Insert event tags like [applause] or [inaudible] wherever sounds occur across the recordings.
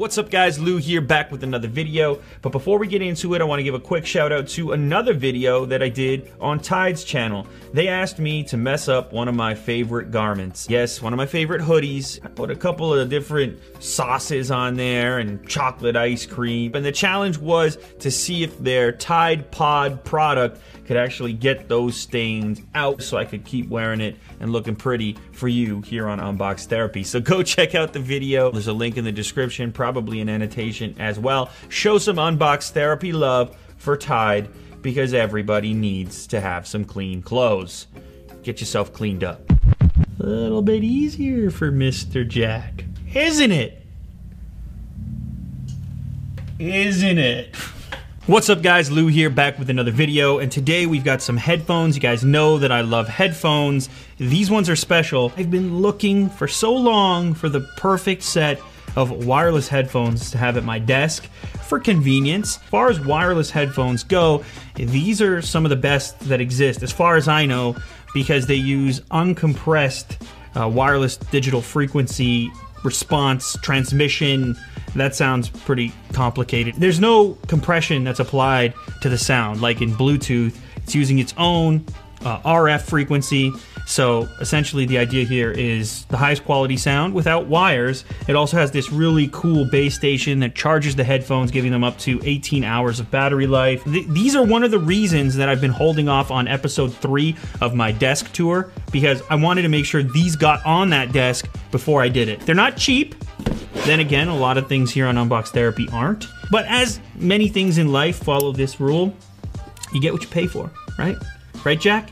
What's up guys, Lou here back with another video. But before we get into it, I wanna give a quick shout out to another video that I did on Tide's channel. They asked me to mess up one of my favorite garments. Yes, one of my favorite hoodies. I put a couple of different sauces on there and chocolate ice cream. And the challenge was to see if their Tide Pod product could actually get those stains out so I could keep wearing it and looking pretty for you here on Unbox Therapy. So go [laughs] check out the video. There's a link in the description, probably an annotation as well. Show some Unbox Therapy love for Tide because everybody needs to have some clean clothes. Get yourself cleaned up. A little bit easier for Mr. Jack, isn't it? Isn't it? [laughs] What's up guys, Lou here back with another video and today we've got some headphones. You guys know that I love headphones. These ones are special. I've been looking for so long for the perfect set of wireless headphones to have at my desk for convenience. As far as wireless headphones go, these are some of the best that exist as far as I know because they use uncompressed uh, wireless digital frequency response transmission that sounds pretty complicated. There's no compression that's applied to the sound, like in Bluetooth. It's using its own uh, RF frequency. So essentially, the idea here is the highest quality sound without wires. It also has this really cool base station that charges the headphones, giving them up to 18 hours of battery life. Th these are one of the reasons that I've been holding off on episode three of my desk tour because I wanted to make sure these got on that desk before I did it. They're not cheap. Then again, a lot of things here on Unbox Therapy aren't. But as many things in life follow this rule, you get what you pay for, right? Right, Jack?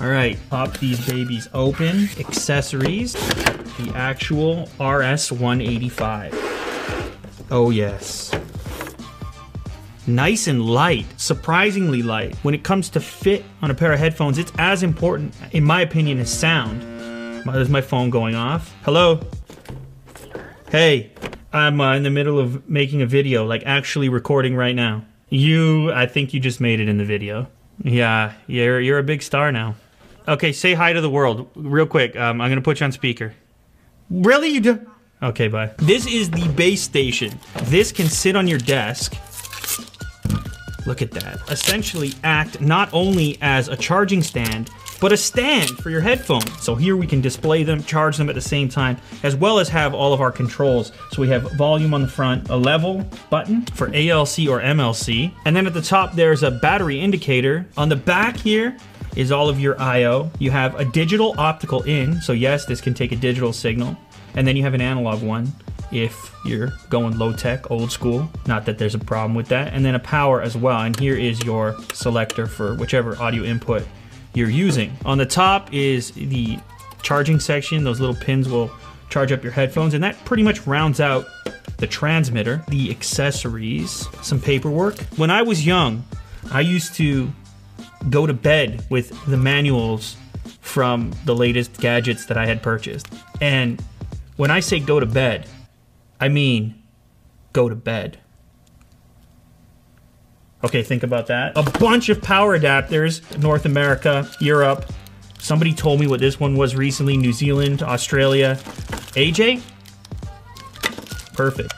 All right, pop these babies open. Accessories, the actual RS-185. Oh yes. Nice and light, surprisingly light. When it comes to fit on a pair of headphones, it's as important, in my opinion, as sound. There's my phone going off. Hello? Hey, I'm uh, in the middle of making a video, like actually recording right now. You, I think you just made it in the video. Yeah, you're you're a big star now. Okay, say hi to the world real quick. Um, I'm gonna put you on speaker. Really, you do? Okay, bye. This is the base station. This can sit on your desk. Look at that. Essentially act not only as a charging stand, but a stand for your headphones. So here we can display them, charge them at the same time, as well as have all of our controls. So we have volume on the front, a level button for ALC or MLC, and then at the top there's a battery indicator. On the back here is all of your I.O. You have a digital optical in, so yes, this can take a digital signal, and then you have an analog one if you're going low tech, old school. Not that there's a problem with that. And then a power as well. And here is your selector for whichever audio input you're using. On the top is the charging section. Those little pins will charge up your headphones and that pretty much rounds out the transmitter, the accessories, some paperwork. When I was young, I used to go to bed with the manuals from the latest gadgets that I had purchased. And when I say go to bed, I mean go to bed. Okay, think about that. A bunch of power adapters, North America, Europe. Somebody told me what this one was recently, New Zealand, Australia. AJ? Perfect.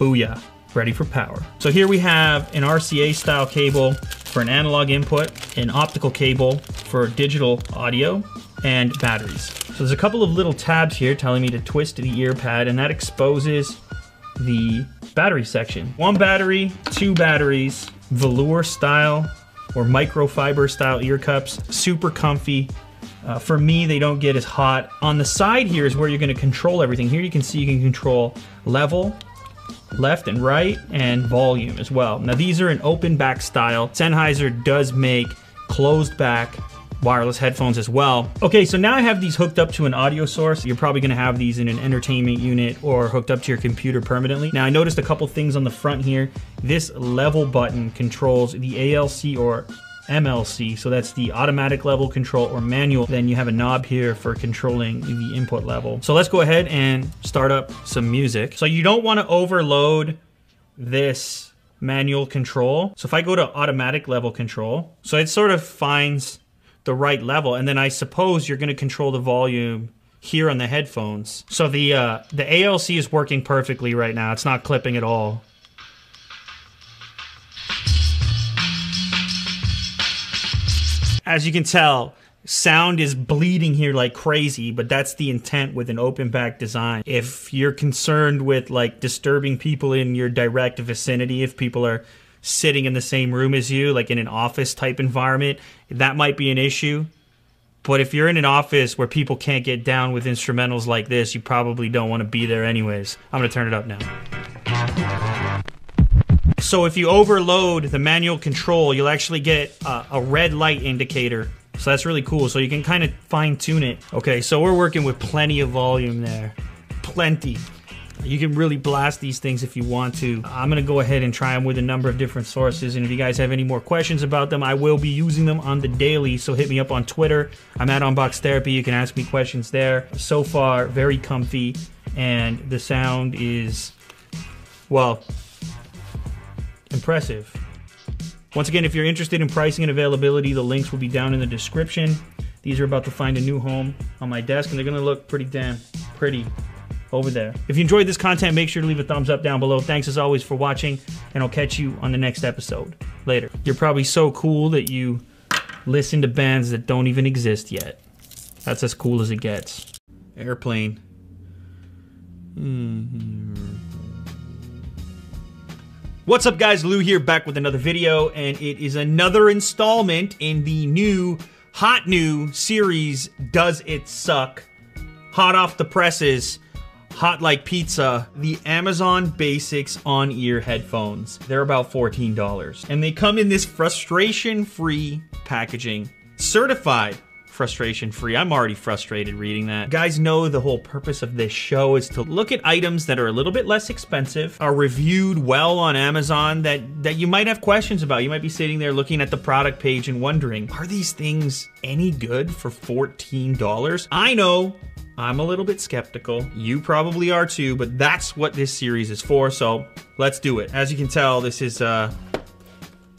Booyah, ready for power. So here we have an RCA style cable for an analog input, an optical cable for digital audio, and batteries. So there's a couple of little tabs here telling me to twist the ear pad, and that exposes the battery section. One battery, two batteries, velour style or microfiber style ear cups, super comfy. Uh, for me, they don't get as hot. On the side here is where you're gonna control everything. Here you can see you can control level, left and right, and volume as well. Now these are an open back style. Sennheiser does make closed back wireless headphones as well. Okay, so now I have these hooked up to an audio source. You're probably gonna have these in an entertainment unit or hooked up to your computer permanently. Now I noticed a couple things on the front here. This level button controls the ALC or MLC, so that's the automatic level control or manual. Then you have a knob here for controlling the input level. So let's go ahead and start up some music. So you don't wanna overload this manual control. So if I go to automatic level control, so it sort of finds the right level. And then I suppose you're going to control the volume here on the headphones. So the uh, the ALC is working perfectly right now. It's not clipping at all. As you can tell, sound is bleeding here like crazy, but that's the intent with an open back design. If you're concerned with like disturbing people in your direct vicinity, if people are sitting in the same room as you, like in an office type environment, that might be an issue. But if you're in an office where people can't get down with instrumentals like this, you probably don't want to be there anyways. I'm going to turn it up now. So if you overload the manual control, you'll actually get a, a red light indicator. So that's really cool. So you can kind of fine tune it. Okay, so we're working with plenty of volume there. Plenty. You can really blast these things if you want to. I'm going to go ahead and try them with a number of different sources. And if you guys have any more questions about them, I will be using them on the daily. So hit me up on Twitter. I'm at Unbox Therapy. You can ask me questions there. So far, very comfy. And the sound is, well, impressive. Once again, if you're interested in pricing and availability, the links will be down in the description. These are about to find a new home on my desk, and they're gonna look pretty damn pretty over there. If you enjoyed this content, make sure to leave a thumbs up down below. Thanks as always for watching, and I'll catch you on the next episode. Later. You're probably so cool that you listen to bands that don't even exist yet. That's as cool as it gets. Airplane. Mm-hmm. What's up guys, Lou here back with another video and it is another installment in the new, hot new series, Does It Suck? Hot off the presses, hot like pizza, the Amazon Basics on-ear headphones. They're about $14 and they come in this frustration-free packaging, certified frustration free. I'm already frustrated reading that. Guys know the whole purpose of this show is to look at items that are a little bit less expensive, are reviewed well on Amazon that, that you might have questions about. You might be sitting there looking at the product page and wondering, are these things any good for $14? I know I'm a little bit skeptical. You probably are too, but that's what this series is for, so let's do it. As you can tell, this is uh,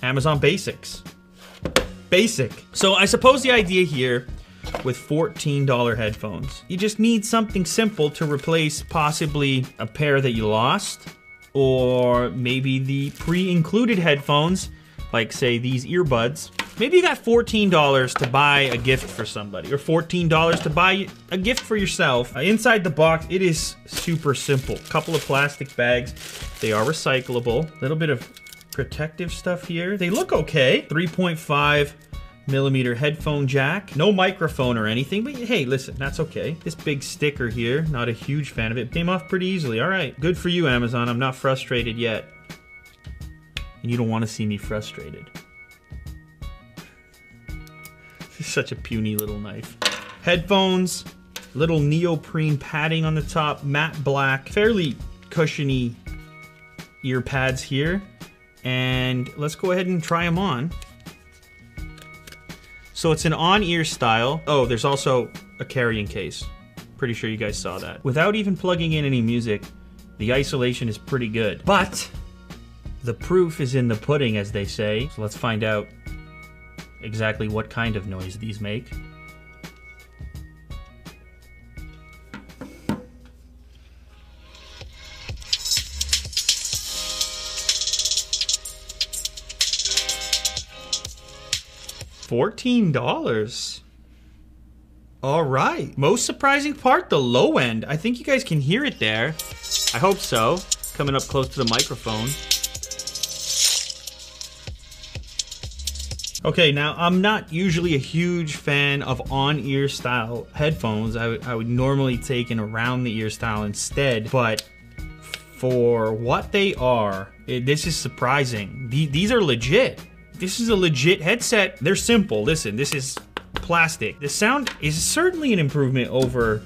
Amazon Basics basic. So I suppose the idea here with $14 headphones, you just need something simple to replace possibly a pair that you lost or maybe the pre-included headphones like say these earbuds. Maybe you got $14 to buy a gift for somebody or $14 to buy a gift for yourself. Uh, inside the box, it is super simple. Couple of plastic bags. They are recyclable. Little bit of protective stuff here. They look okay. 3.5 millimeter headphone jack. No microphone or anything, but hey, listen, that's okay. This big sticker here, not a huge fan of it. Came off pretty easily. All right, good for you, Amazon. I'm not frustrated yet. And you don't want to see me frustrated. [laughs] This is such a puny little knife. Headphones, little neoprene padding on the top, matte black, fairly cushiony ear pads here. And let's go ahead and try them on. So it's an on-ear style. Oh, there's also a carrying case. Pretty sure you guys saw that. Without even plugging in any music, the isolation is pretty good. But the proof is in the pudding, as they say. So let's find out exactly what kind of noise these make. $14. All right. Most surprising part, the low end. I think you guys can hear it there. I hope so. Coming up close to the microphone. Okay, now I'm not usually a huge fan of on-ear style headphones. I, I would normally take an around-the-ear style instead, but for what they are, it, this is surprising. The, these are legit. This is a legit headset. They're simple. Listen, this is plastic. The sound is certainly an improvement over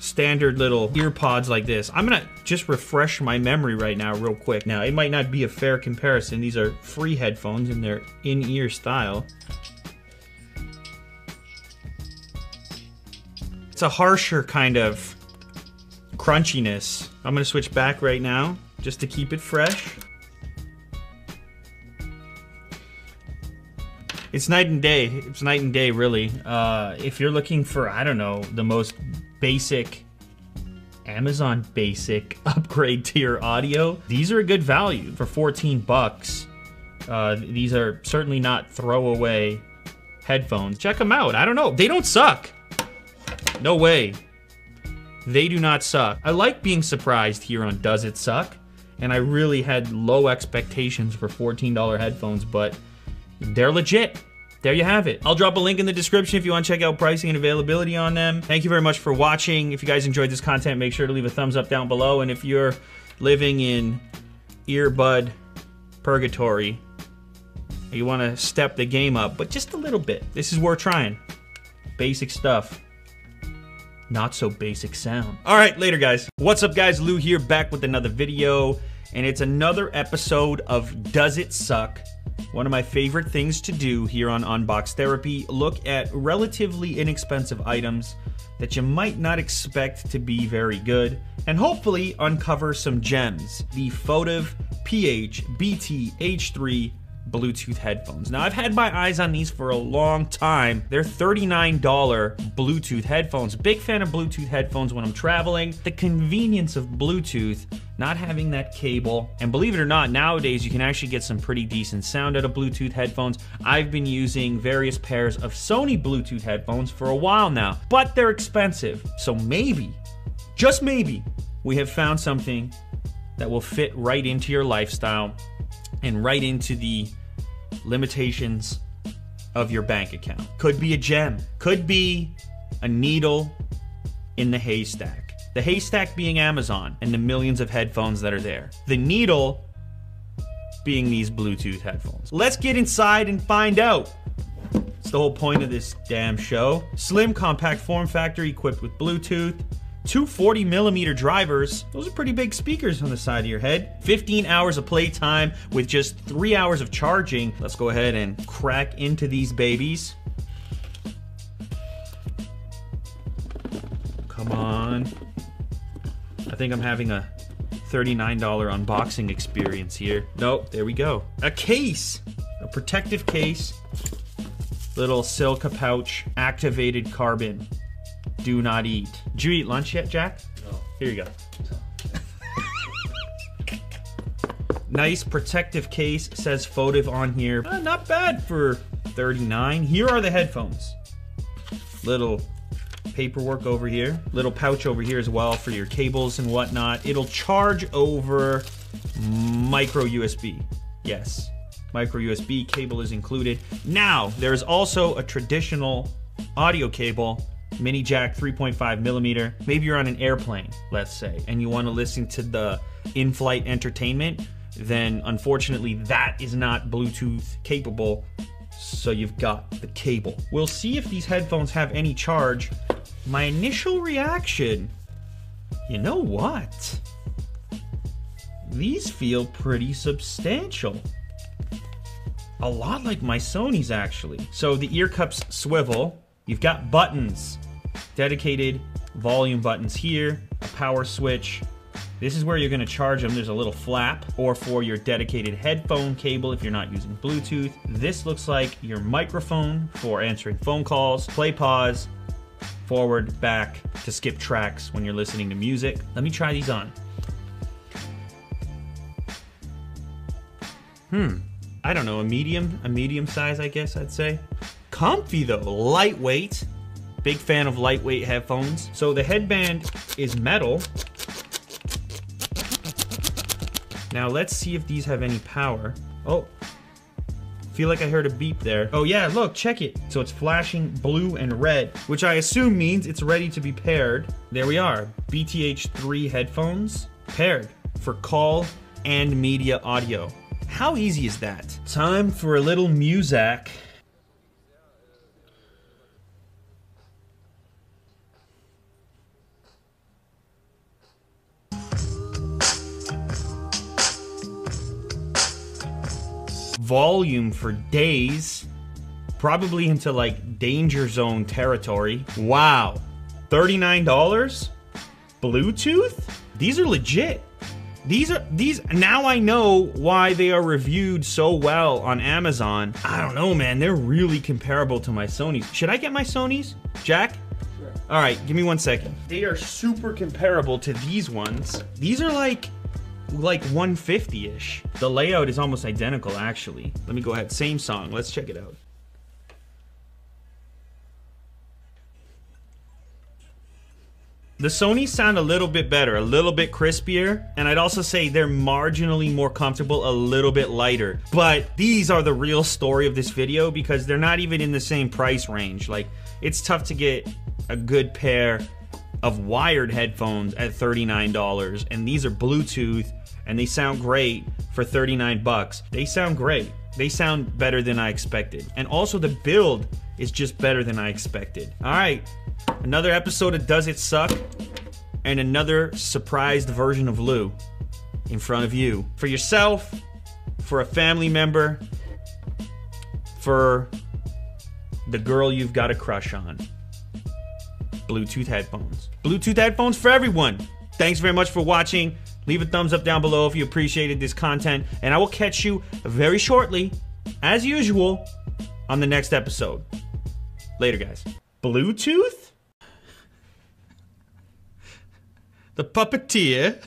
standard little ear pods like this. I'm gonna just refresh my memory right now real quick. Now, it might not be a fair comparison. These are free headphones and they're in-ear style. It's a harsher kind of crunchiness. I'm gonna switch back right now just to keep it fresh. It's night and day. It's night and day, really. Uh, if you're looking for, I don't know, the most basic Amazon basic [laughs] upgrade tier audio. These are a good value for 14 bucks. Uh, these are certainly not throwaway headphones. Check them out. I don't know. They don't suck. No way. They do not suck. I like being surprised here on Does It Suck? And I really had low expectations for $14 headphones, but they're legit. There you have it. I'll drop a link in the description if you want to check out pricing and availability on them. Thank you very much for watching. If you guys enjoyed this content, make sure to leave a thumbs up down below. And if you're living in earbud purgatory, you want to step the game up, but just a little bit. This is worth trying. Basic stuff. Not so basic sound. All right, later, guys. What's up, guys? Lou here, back with another video. And it's another episode of Does It Suck? One of my favorite things to do here on Unbox Therapy, look at relatively inexpensive items that you might not expect to be very good, and hopefully uncover some gems. The Photive PH BT H3 Bluetooth headphones. Now, I've had my eyes on these for a long time. They're $39 Bluetooth headphones. Big fan of Bluetooth headphones when I'm traveling. The convenience of Bluetooth, not having that cable. And believe it or not, nowadays you can actually get some pretty decent sound out of Bluetooth headphones. I've been using various pairs of Sony Bluetooth headphones for a while now, but they're expensive. So maybe, just maybe, we have found something that will fit right into your lifestyle and right into the limitations of your bank account. Could be a gem, could be a needle in the haystack. The haystack being Amazon and the millions of headphones that are there. The needle being these Bluetooth headphones. Let's get inside and find out. It's the whole point of this damn show. Slim, compact form factor equipped with Bluetooth. Two 40 millimeter drivers. Those are pretty big speakers on the side of your head. 15 hours of playtime with just three hours of charging. Let's go ahead and crack into these babies. Come on. I think I'm having a $39 unboxing experience here. Nope, there we go. A case, a protective case, little silica pouch, activated carbon do not eat. Did you eat lunch yet, Jack? No. Here you go. [laughs] nice protective case, says Photive on here. Uh, not bad for 39. Here are the headphones. Little paperwork over here. Little pouch over here as well for your cables and whatnot. It'll charge over micro USB. Yes, micro USB cable is included. Now, there's also a traditional audio cable mini jack 3.5 millimeter. Maybe you're on an airplane, let's say, and you want to listen to the in-flight entertainment, then unfortunately that is not Bluetooth capable. So you've got the cable. We'll see if these headphones have any charge. My initial reaction, you know what? These feel pretty substantial. A lot like my Sony's actually. So the ear cups swivel, You've got buttons, dedicated volume buttons here, a power switch. This is where you're gonna charge them. There's a little flap or for your dedicated headphone cable if you're not using Bluetooth. This looks like your microphone for answering phone calls, play pause, forward, back to skip tracks when you're listening to music. Let me try these on. Hmm, I don't know, a medium, a medium size, I guess I'd say. Comfy though, lightweight. Big fan of lightweight headphones. So the headband is metal. Now let's see if these have any power. Oh, feel like I heard a beep there. Oh yeah, look, check it. So it's flashing blue and red, which I assume means it's ready to be paired. There we are, BTH3 headphones paired for call and media audio. How easy is that? Time for a little Muzak. Volume for days, probably into like danger zone territory. Wow. $39? Bluetooth? These are legit. These are these now I know why they are reviewed so well on Amazon. I don't know, man. They're really comparable to my Sony's. Should I get my Sony's? Jack? All right, give me one second. They are super comparable to these ones. These are like like 150-ish. The layout is almost identical actually. Let me go ahead. Same song. Let's check it out. The Sony sound a little bit better, a little bit crispier, and I'd also say they're marginally more comfortable, a little bit lighter. But these are the real story of this video because they're not even in the same price range. Like, it's tough to get a good pair of wired headphones at $39, and these are Bluetooth, and they sound great for 39 bucks. They sound great. They sound better than I expected. And also the build is just better than I expected. All right, another episode of Does It Suck? And another surprised version of Lou in front of you. For yourself, for a family member, for the girl you've got a crush on. Bluetooth headphones. Bluetooth headphones for everyone. Thanks very much for watching. Leave a thumbs up down below if you appreciated this content, and I will catch you very shortly, as usual, on the next episode. Later, guys. Bluetooth? The puppeteer?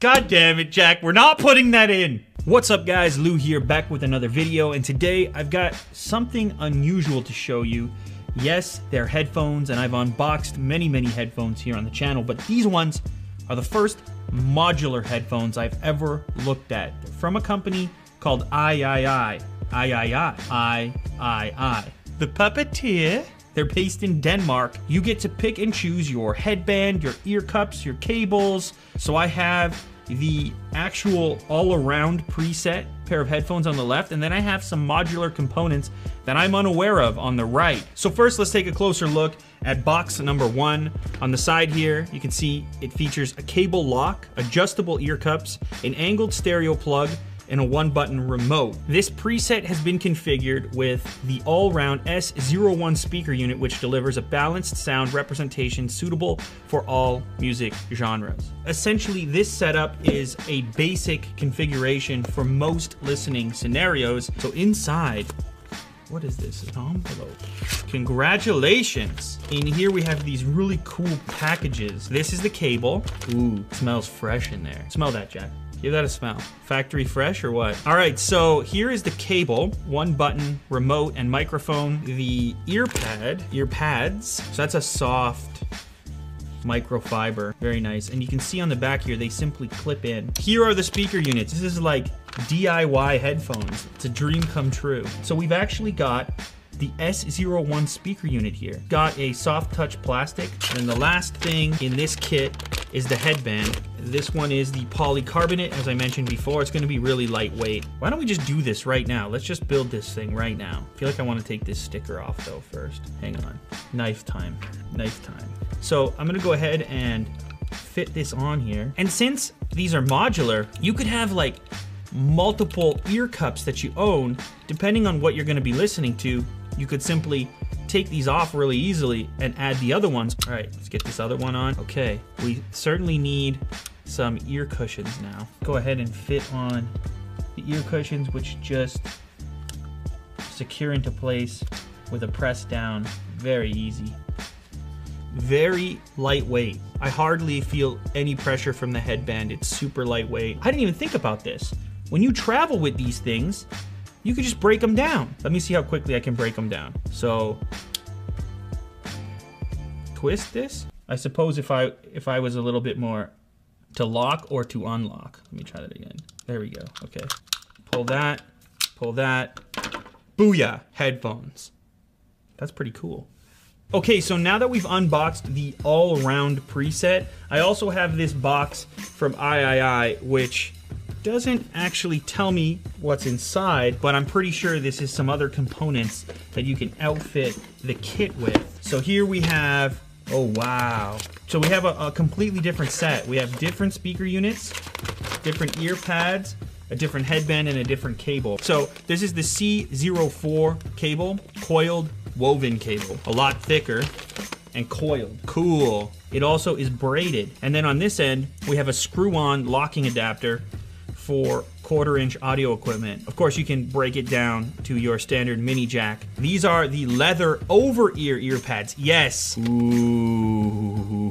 God damn it, Jack, we're not putting that in! What's up guys, Lou here, back with another video, and today I've got something unusual to show you. Yes, they're headphones, and I've unboxed many, many headphones here on the channel, but these ones are the first modular headphones I've ever looked at. From a company called AIAIAI. AIAIAI. AIAIAI. I i i. The Puppeteer. They're based in Denmark. You get to pick and choose your headband, your ear cups, your cables. So I have the actual all-around preset pair of headphones on the left, and then I have some modular components that I'm unaware of on the right. So first, let's take a closer look at box number one. On the side here, you can see it features a cable lock, adjustable ear cups, an angled stereo plug, and a one button remote. This preset has been configured with the all-round S01 speaker unit which delivers a balanced sound representation suitable for all music genres. Essentially this setup is a basic configuration for most listening scenarios. So inside what is this? An envelope. Congratulations. In here we have these really cool packages. This is the cable. Ooh, smells fresh in there. Smell that, Jack. Give that a smell. Factory fresh or what? All right, so here is the cable, one button, remote, and microphone. The ear pad, ear pads. So that's a soft microfiber. Very nice. And you can see on the back here, they simply clip in. Here are the speaker units. This is like DIY headphones. It's a dream come true. So we've actually got the S01 speaker unit here. Got a soft touch plastic. And the last thing in this kit is the headband. This one is the polycarbonate, as I mentioned before. It's gonna be really lightweight. Why don't we just do this right now? Let's just build this thing right now. I feel like I wanna take this sticker off though first. Hang on, knife time, knife time. So I'm gonna go ahead and fit this on here. And since these are modular, you could have like multiple ear cups that you own, depending on what you're gonna be listening to, you could simply take these off really easily and add the other ones. All right, let's get this other one on. Okay, we certainly need some ear cushions now. Go ahead and fit on the ear cushions, which just secure into place with a press down. Very easy. Very lightweight. I hardly feel any pressure from the headband. It's super lightweight. I didn't even think about this. When you travel with these things, you could just break them down. Let me see how quickly I can break them down. So, twist this. I suppose if I if I was a little bit more to lock or to unlock. Let me try that again. There we go. Okay. Pull that, pull that. Booyah, headphones. That's pretty cool. Okay, so now that we've unboxed the all-around preset, I also have this box from AIAIAI, which doesn't actually tell me what's inside, but I'm pretty sure this is some other components that you can outfit the kit with. So here we have, oh wow. So we have a, a completely different set. We have different speaker units, different ear pads, a different headband, and a different cable. So this is the C04 cable, coiled woven cable, a lot thicker and coiled. Cool. It also is braided. And then on this end, we have a screw-on locking adapter for quarter inch audio equipment. Of course, you can break it down to your standard mini jack. These are the leather over ear ear pads. Yes. Ooh.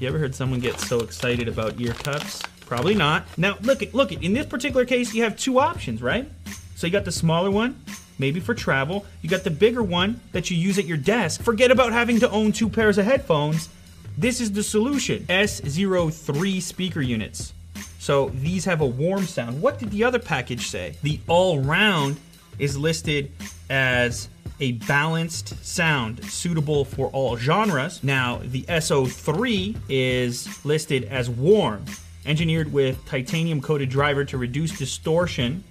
You ever heard someone get so excited about ear cups? Probably not. Now, look at look at in this particular case, you have two options, right? So you got the smaller one, maybe for travel. You got the bigger one that you use at your desk. Forget about having to own two pairs of headphones. This is the solution. S03 speaker units. So these have a warm sound. What did the other package say? The all round is listed as a balanced sound suitable for all genres. Now, the S03 is listed as warm, engineered with titanium coated driver to reduce distortion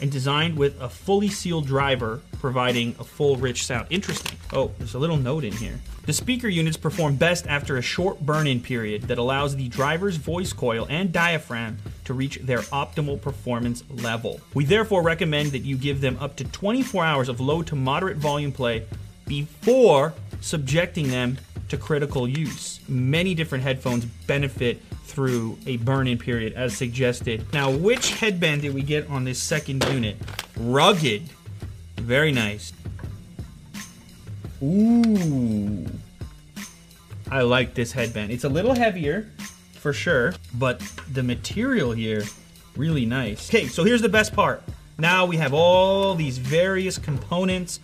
and designed with a fully sealed driver providing a full rich sound. Interesting. Oh, there's a little note in here. The speaker units perform best after a short burn-in period that allows the driver's voice coil and diaphragm to reach their optimal performance level. We therefore recommend that you give them up to 24 hours of low to moderate volume play before subjecting them to critical use. Many different headphones benefit through a burn-in period as suggested. Now, which headband did we get on this second unit? Rugged. Very nice. Ooh. I like this headband. It's a little heavier, for sure, but the material here, really nice. Okay, so here's the best part. Now we have all these various components,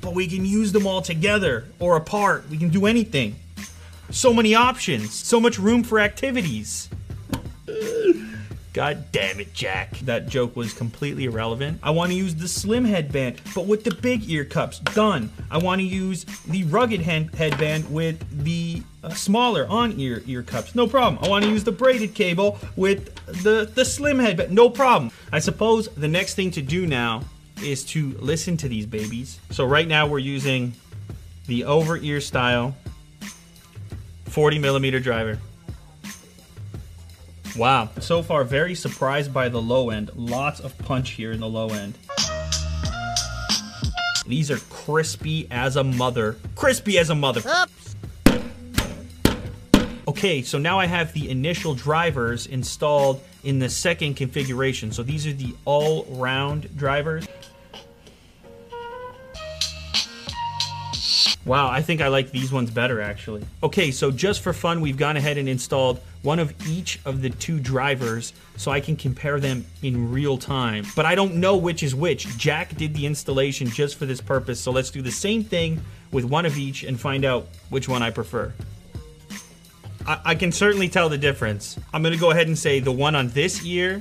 but we can use them all together or apart. We can do anything. So many options, so much room for activities. God damn it, Jack. That joke was completely irrelevant. I want to use the slim headband, but with the big ear cups. Done. I want to use the rugged headband with the uh, smaller on-ear ear cups. No problem. I want to use the braided cable with the, the slim headband. No problem. I suppose the next thing to do now is to listen to these babies. So right now we're using the over-ear style 40 millimeter driver. Wow. So far, very surprised by the low end. Lots of punch here in the low end. These are crispy as a mother. Crispy as a mother. Oops. Okay, so now I have the initial drivers installed in the second configuration. So these are the all-round drivers. Wow, I think I like these ones better actually. Okay, so just for fun, we've gone ahead and installed one of each of the two drivers so I can compare them in real time. But I don't know which is which. Jack did the installation just for this purpose, so let's do the same thing with one of each and find out which one I prefer. I, I can certainly tell the difference. I'm gonna go ahead and say the one on this ear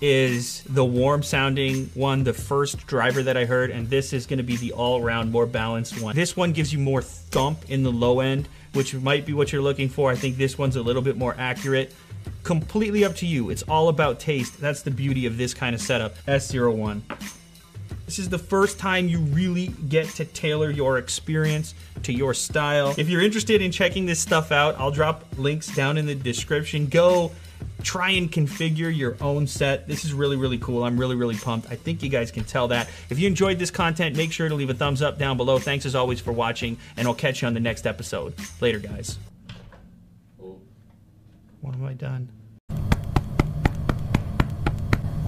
is the warm sounding one, the first driver that I heard, and this is gonna be the all around more balanced one. This one gives you more thump in the low end, which might be what you're looking for. I think this one's a little bit more accurate. Completely up to you. It's all about taste. That's the beauty of this kind of setup. S01. This is the first time you really get to tailor your experience to your style. If you're interested in checking this stuff out, I'll drop links down in the description. Go try and configure your own set. This is really, really cool. I'm really, really pumped. I think you guys can tell that. If you enjoyed this content, make sure to leave a thumbs up down below. Thanks as always for watching, and I'll catch you on the next episode. Later, guys. What have I done?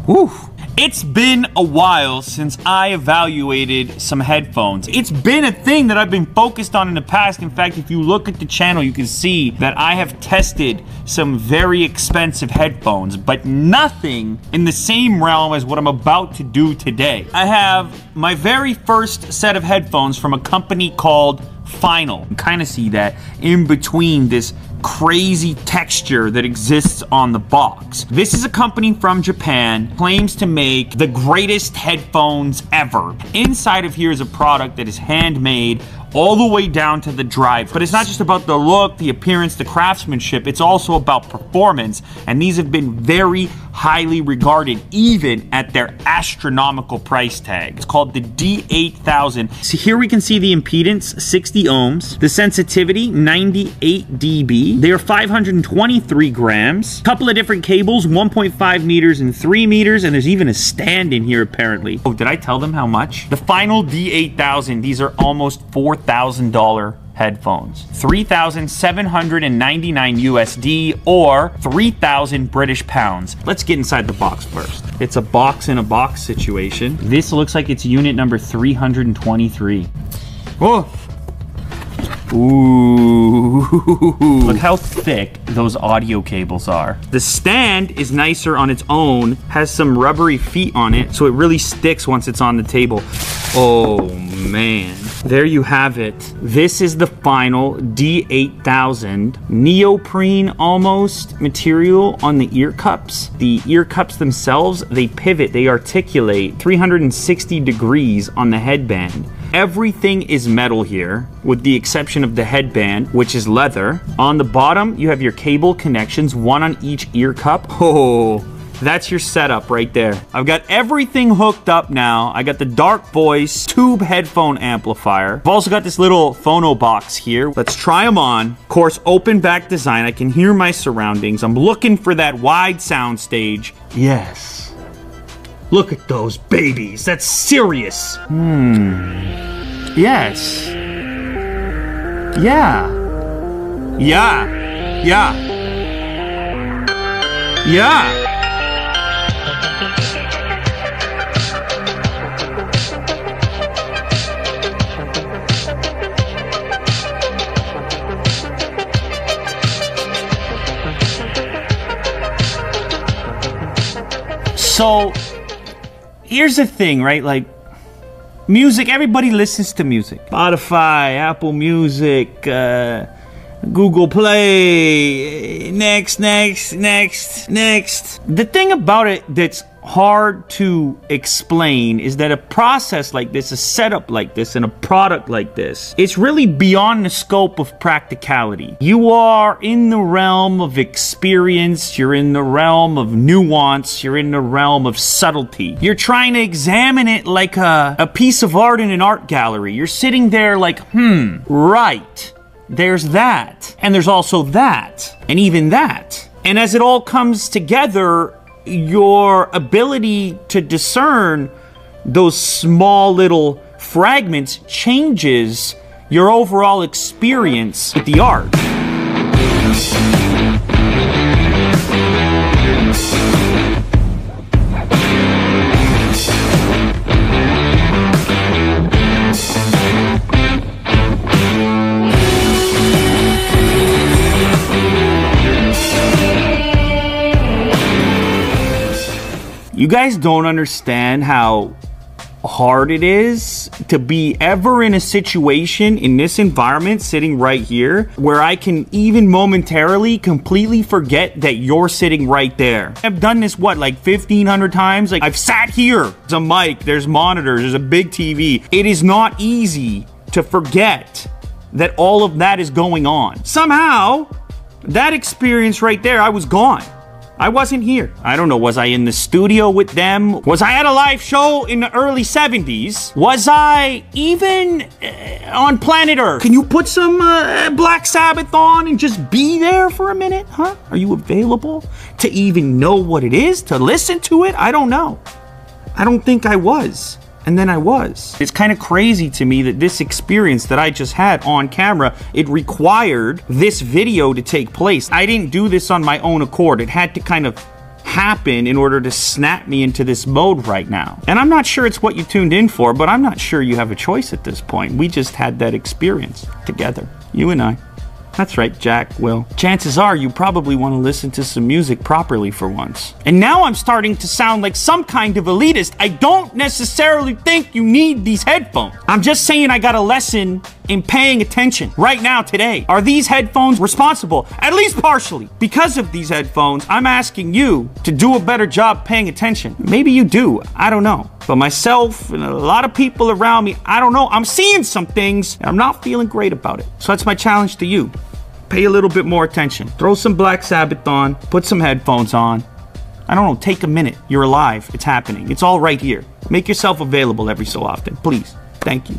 Whew. It's been a while since I evaluated some headphones. It's been a thing that I've been focused on in the past. In fact, if you look at the channel, you can see that I have tested some very expensive headphones, but nothing in the same realm as what I'm about to do today. I have my very first set of headphones from a company called Final. You kind of see that in between this crazy texture that exists on the box. This is a company from Japan, claims to make the greatest headphones ever. Inside of here is a product that is handmade all the way down to the drive. But it's not just about the look, the appearance, the craftsmanship, it's also about performance. And these have been very highly regarded, even at their astronomical price tag. It's called the D8000. So here we can see the impedance, 60 ohms. The sensitivity, 98 dB. They are 523 grams. A couple of different cables, 1.5 meters and 3 meters, and there's even a stand in here apparently. Oh, did I tell them how much? The final D8000, these are almost $4,000 headphones. 3,799 USD or 3,000 British pounds. Let's get inside the box first. It's a box in a box situation. This looks like it's unit number 323. Oh, Ooh. Look how thick those audio cables are. The stand is nicer on its own, has some rubbery feet on it, so it really sticks once it's on the table. Oh man. There you have it. This is the final D8000 neoprene almost material on the ear cups. The ear cups themselves, they pivot, they articulate 360 degrees on the headband. Everything is metal here, with the exception of the headband, which is leather. On the bottom, you have your cable connections, one on each ear cup. [laughs] Oh, that's your setup right there. I've got everything hooked up now. I got the Dark Voice tube headphone amplifier. I've also got this little phono box here. Let's try them on. Of course, open back design. I can hear my surroundings. I'm looking for that wide sound stage. Yes. Look at those babies. That's serious. Hmm. Yes. Yeah. Yeah. Yeah. Yeah. So, here's the thing, right? Like, music, everybody listens to music. Spotify, Apple Music, uh, Google Play, next, next, next, next. The thing about it that's hard to explain is that a process like this, a setup like this, and a product like this, it's really beyond the scope of practicality. You are in the realm of experience, you're in the realm of nuance, you're in the realm of subtlety. You're trying to examine it like a, a piece of art in an art gallery. You're sitting there like, hmm, right. There's that. And there's also that. And even that. And as it all comes together, your ability to discern those small little fragments changes your overall experience with the art. You guys don't understand how hard it is to be ever in a situation in this environment sitting right here where I can even momentarily completely forget that you're sitting right there. I've done this what like 1500 times? Like I've sat here. There's a mic there's monitors there's a big TV it is not easy to forget that all of that is going on. Somehow that experience right there I was gone I wasn't here. I don't know. Was I in the studio with them? Was I at a live show in the early 70s? Was I even uh, on planet Earth? Can you put some uh, Black Sabbath on and just be there for a minute? Huh? Are you available to even know what it is? To listen to it? I don't know. I don't think I was and then I was. It's kind of crazy to me that this experience that I just had on camera, it required this video to take place. I didn't do this on my own accord. It had to kind of happen in order to snap me into this mode right now. And I'm not sure it's what you tuned in for, but I'm not sure you have a choice at this point. We just had that experience together, you and I. That's right, Jack, Will. Chances are you probably want to listen to some music properly for once. And now I'm starting to sound like some kind of elitist. I don't necessarily think you need these headphones. I'm just saying I got a lesson in paying attention right now today. Are these headphones responsible? At least partially. Because of these headphones, I'm asking you to do a better job paying attention. Maybe you do. I don't know. But myself and a lot of people around me, I don't know. I'm seeing some things and I'm not feeling great about it. So that's my challenge to you. Pay a little bit more attention. Throw some Black Sabbath on, put some headphones on. I don't know, take a minute. You're alive. It's happening. It's all right here. Make yourself available every so often. Please. Thank you.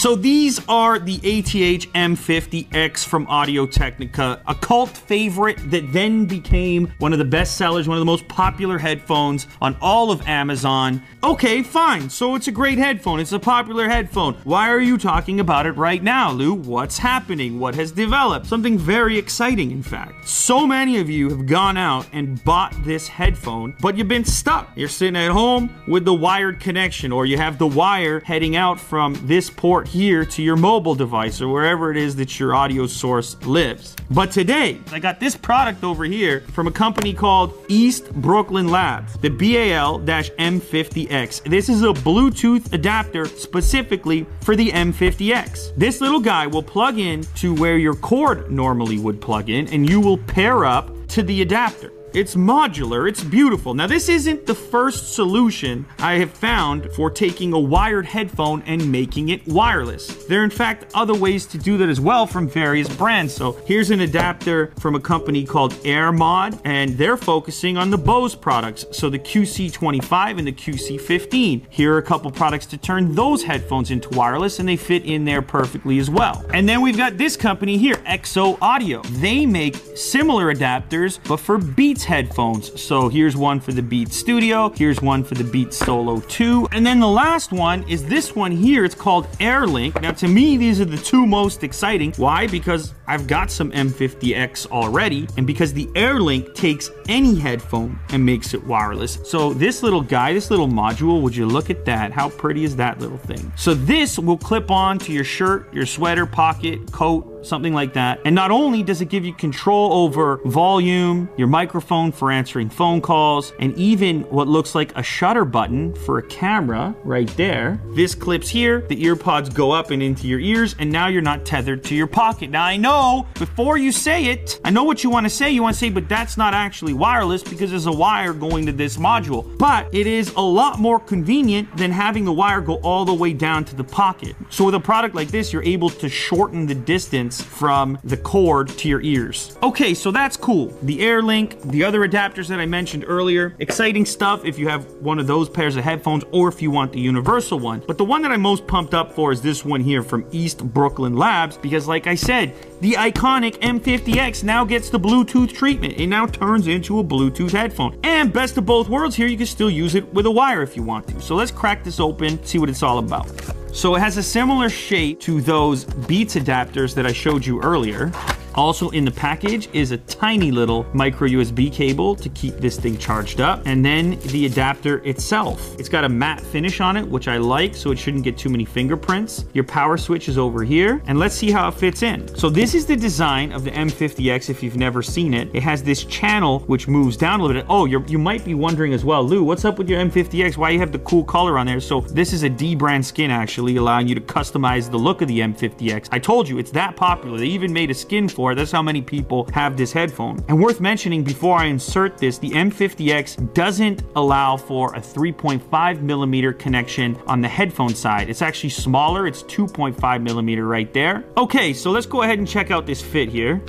So these are the ATH M50X from Audio Technica, a cult favorite that then became one of the best sellers, one of the most popular headphones on all of Amazon. Okay, fine. So it's a great headphone. It's a popular headphone. Why are you talking about it right now, Lou? What's happening? What has developed? Something very exciting, in fact. So many of you have gone out and bought this headphone, but you've been stuck. You're sitting at home with the wired connection, or you have the wire heading out from this port here to your mobile device or wherever it is that your audio source lives. But today, I got this product over here from a company called East Brooklyn Labs, the BAL-M50X. This is a Bluetooth adapter specifically for the M50X. This little guy will plug in to where your cord normally would plug in, and you will pair up to the adapter. It's modular, it's beautiful. Now, this isn't the first solution I have found for taking a wired headphone and making it wireless. There are, in fact, other ways to do that as well from various brands. So, here's an adapter from a company called AirMod, and they're focusing on the Bose products. So, the QC25 and the QC15. Here are a couple products to turn those headphones into wireless, and they fit in there perfectly as well. And then we've got this company here, XO Audio. They make similar adapters, but for Beats Beats headphones. So here's one for the Beats Studio, here's one for the Beats Solo 2, and then the last one is this one here. It's called AirLink. Now to me, these are the two most exciting. Why? Because I've got some M50X already, and because the AirLink takes any headphone and makes it wireless. So this little guy, this little module, would you look at that? How pretty is that little thing? So this will clip on to your shirt, your sweater, pocket, coat, something like that. And not only does it give you control over volume, your microphone for answering phone calls, and even what looks like a shutter button for a camera right there. This clips here, the earpods go up and into your ears, and now you're not tethered to your pocket. Now I know, before you say it, I know what you want to say. You want to say, but that's not actually wireless because there's a wire going to this module. But it is a lot more convenient than having the wire go all the way down to the pocket. So with a product like this, you're able to shorten the distance from the cord to your ears. Okay, so that's cool. The AirLink, the other adapters that I mentioned earlier, exciting stuff if you have one of those pairs of headphones or if you want the universal one. But the one that I'm most pumped up for is this one here from East Brooklyn Labs because like I said, the iconic M50X now gets the Bluetooth treatment. It now turns into a Bluetooth headphone. And best of both worlds here, you can still use it with a wire if you want to. So let's crack this open, see what it's all about. So it has a similar shape to those Beats adapters that I showed you earlier. Also in the package is a tiny little micro USB cable to keep this thing charged up. And then the adapter itself. It's got a matte finish on it, which I like, so it shouldn't get too many fingerprints. Your power switch is over here. And let's see how it fits in. So this is the design of the M50X if you've never seen it. It has this channel which moves down a little bit. Oh, you you might be wondering as well, Lou, what's up with your M50X? Why you have the cool color on there? So this is a dbrand skin actually, allowing you to customize the look of the M50X. I told you, it's that popular. They even made a skin for That's how many people have this headphone. And worth mentioning before I insert this, the M50X doesn't allow for a 3.5 millimeter connection on the headphone side. It's actually smaller. It's 2.5 millimeter right there. Okay, so let's go ahead and check out this fit here.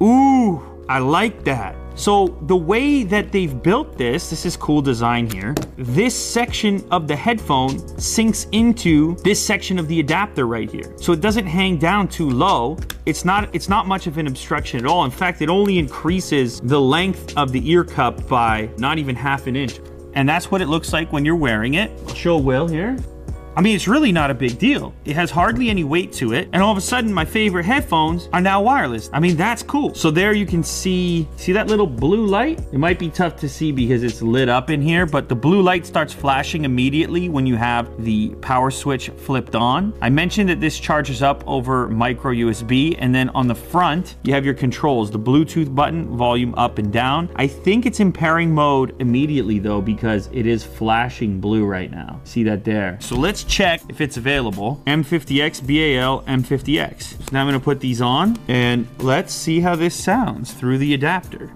Ooh, I like that. So the way that they've built this, this is cool design here. This section of the headphone sinks into this section of the adapter right here. So it doesn't hang down too low. It's not it's not much of an obstruction at all. In fact, it only increases the length of the ear cup by not even half an inch. And that's what it looks like when you're wearing it. Show Will here. I mean, it's really not a big deal. It has hardly any weight to it, and all of a sudden, my favorite headphones are now wireless. I mean, that's cool. So there you can see, see that little blue light? It might be tough to see because it's lit up in here, but the blue light starts flashing immediately when you have the power switch flipped on. I mentioned that this charges up over micro USB, and then on the front, you have your controls, the Bluetooth button, volume up and down. I think it's in pairing mode immediately though, because it is flashing blue right now. See that there? So let's check if it's available. M50X, BAL, M50X. So now I'm gonna put these on and let's see how this sounds through the adapter.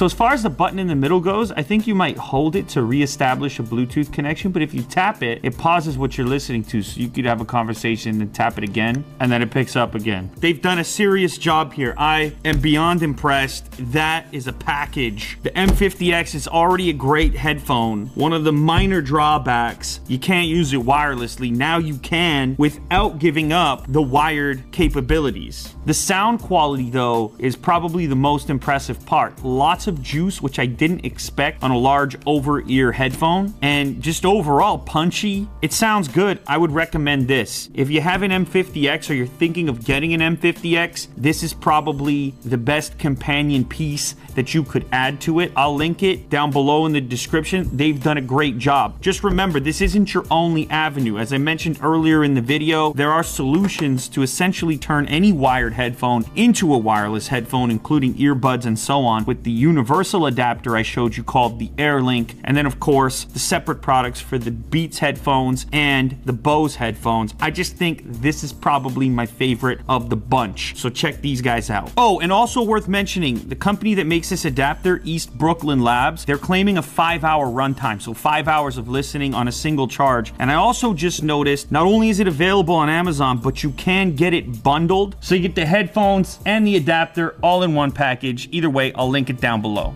So as far as the button in the middle goes, I think you might hold it to reestablish a Bluetooth connection, but if you tap it, it pauses what you're listening to, so you could have a conversation and tap it again, and then it picks up again. They've done a serious job here. I am beyond impressed. That is a package. The M50X is already a great headphone. One of the minor drawbacks, you can't use it wirelessly. Now you can without giving up the wired capabilities. The sound quality, though, is probably the most impressive part. Lots of juice, which I didn't expect on a large over ear headphone, and just overall punchy. It sounds good. I would recommend this. If you have an M50X or you're thinking of getting an M50X, this is probably the best companion piece that you could add to it. I'll link it down below in the description. They've done a great job. Just remember, this isn't your only avenue. As I mentioned earlier in the video, there are solutions to essentially turn any wired headphone into a wireless headphone, including earbuds and so on, with the universal adapter I showed you called the AirLink, and then of course the separate products for the Beats headphones and the Bose headphones. I just think this is probably my favorite of the bunch. So check these guys out. Oh, and also worth mentioning, the company that makes this adapter, East Brooklyn Labs, they're claiming a five hour runtime, so five hours of listening on a single charge. And I also just noticed, not only is it available on Amazon, but you can get it bundled. So you get the headphones and the adapter all in one package. Either way, I'll link it down below.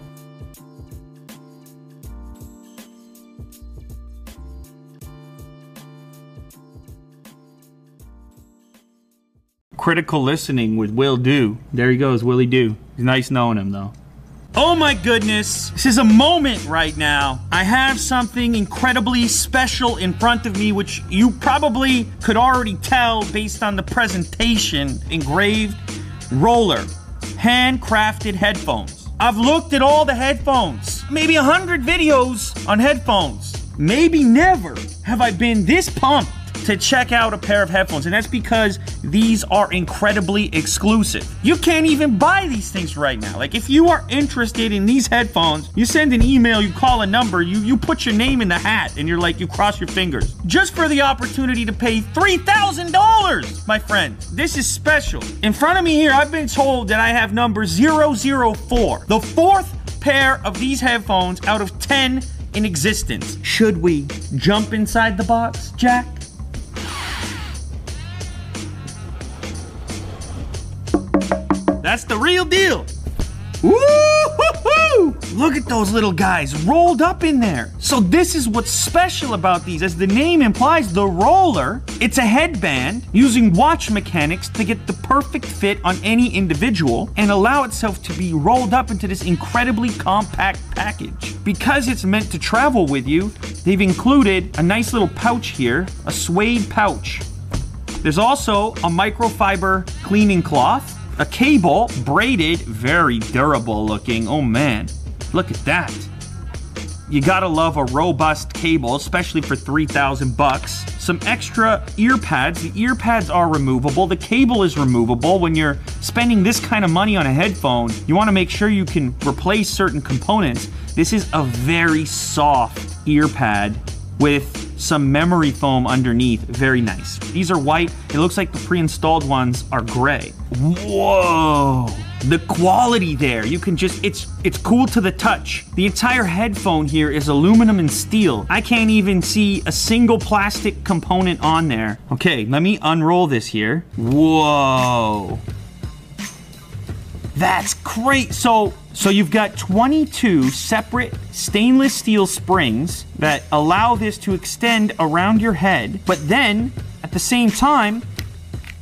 Critical listening with Will Do. There he goes, Willie Do. He's nice knowing him though. Oh my goodness, this is a moment right now. I have something incredibly special in front of me, which you probably could already tell based on the presentation. Engraved roller, handcrafted headphones. I've looked at all the headphones, maybe a hundred videos on headphones. Maybe never have I been this pumped to check out a pair of headphones, and that's because these are incredibly exclusive. You can't even buy these things right now. Like, if you are interested in these headphones, you send an email, you call a number, you, you put your name in the hat, and you're like, you cross your fingers. Just for the opportunity to pay $3,000, my friend. This is special. In front of me here, I've been told that I have number 004, the fourth pair of these headphones out of 10 in existence. Should we jump inside the box, Jack? That's the real deal. Woo-hoo-hoo! Look at those little guys rolled up in there. So this is what's special about these. As the name implies, the roller, it's a headband using watch mechanics to get the perfect fit on any individual and allow itself to be rolled up into this incredibly compact package. Because it's meant to travel with you, they've included a nice little pouch here, a suede pouch. There's also a microfiber cleaning cloth a cable, braided, very durable looking. Oh man, look at that. You gotta love a robust cable, especially for 3,000 bucks. Some extra ear pads. The ear pads are removable. The cable is removable. When you're spending this kind of money on a headphone, you wanna make sure you can replace certain components. This is a very soft ear pad with some memory foam underneath. Very nice. These are white. It looks like the pre-installed ones are gray. Whoa. The quality there, you can just, it's it's cool to the touch. The entire headphone here is aluminum and steel. I can't even see a single plastic component on there. Okay, let me unroll this here. Whoa. That's great. So, so you've got 22 separate stainless steel springs that allow this to extend around your head, but then at the same time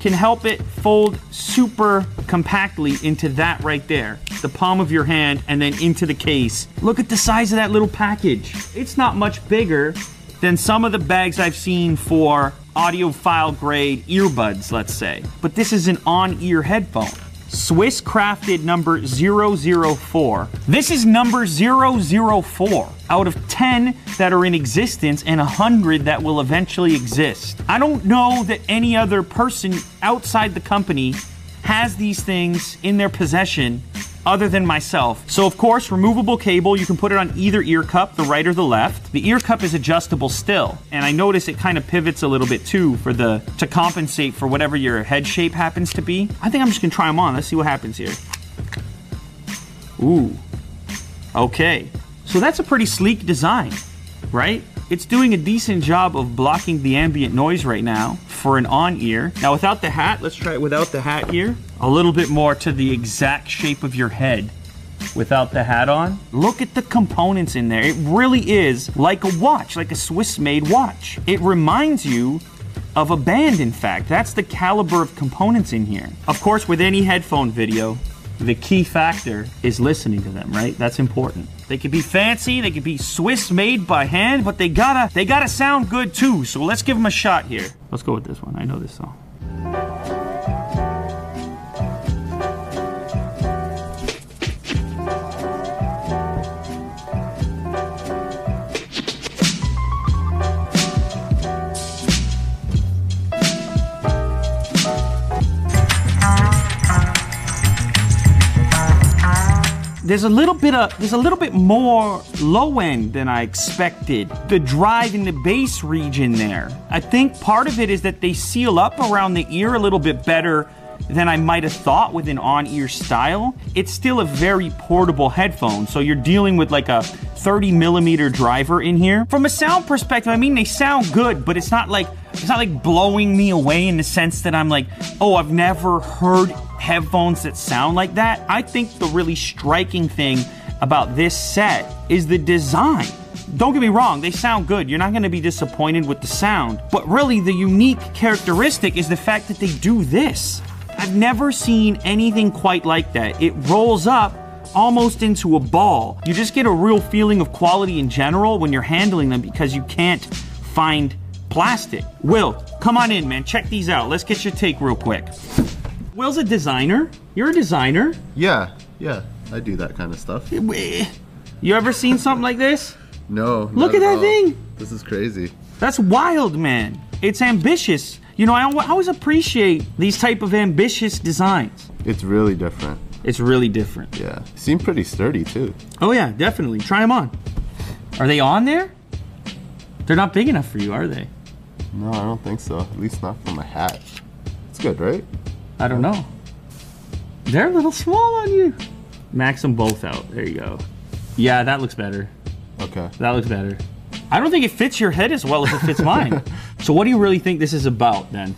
can help it fold super compactly into that right there. The palm of your hand and then into the case. Look at the size of that little package. It's not much bigger than some of the bags I've seen for audiophile grade earbuds, let's say. But this is an on-ear headphone. Swiss crafted number 004. This is number 004 out of 10 that are in existence and 100 that will eventually exist. I don't know that any other person outside the company has these things in their possession other than myself. So of course, removable cable, you can put it on either ear cup, the right or the left. The ear cup is adjustable still, and I notice it kind of pivots a little bit too for the to compensate for whatever your head shape happens to be. I think I'm just gonna try them on. Let's see what happens here. Ooh. Okay, so that's a pretty sleek design, right? It's doing a decent job of blocking the ambient noise right now for an on-ear. Now without the hat, let's try it without the hat here. A little bit more to the exact shape of your head without the hat on. Look at the components in there. It really is like a watch, like a Swiss-made watch. It reminds you of a band, in fact. That's the caliber of components in here. Of course, with any headphone video, the key factor is listening to them, right? That's important. They could be fancy, they could be Swiss made by hand, but they gotta they gotta sound good too. So let's give them a shot here. Let's go with this one. I know this song. There's a little bit of there's a little bit more low end than I expected. The drive in the bass region there. I think part of it is that they seal up around the ear a little bit better than I might have thought with an on-ear style. It's still a very portable headphone, so you're dealing with like a 30 millimeter driver in here. From a sound perspective, I mean they sound good, but it's not like it's not like blowing me away in the sense that I'm like, oh, I've never heard headphones that sound like that. I think the really striking thing about this set is the design. Don't get me wrong, they sound good. You're not going to be disappointed with the sound. But really, the unique characteristic is the fact that they do this. I've never seen anything quite like that. It rolls up almost into a ball. You just get a real feeling of quality in general when you're handling them because you can't find plastic. Will, come on in, man. Check these out. Let's get your take real quick. Will's a designer. You're a designer. Yeah, yeah, I do that kind of stuff. Eh, you ever seen something like this? No. Look not at that all. thing. This is crazy. That's wild, man. It's ambitious. You know, I always appreciate these type of ambitious designs. It's really different. It's really different. Yeah. Seem pretty sturdy too. Oh yeah, definitely. Try them on. Are they on there? They're not big enough for you, are they? No, I don't think so. At least not for my hat. It's good, right? I don't know. They're a little small on you. Max them both out. There you go. Yeah, that looks better. Okay. That looks better. I don't think it fits your head as well as it fits mine. [laughs] so what do you really think this is about then?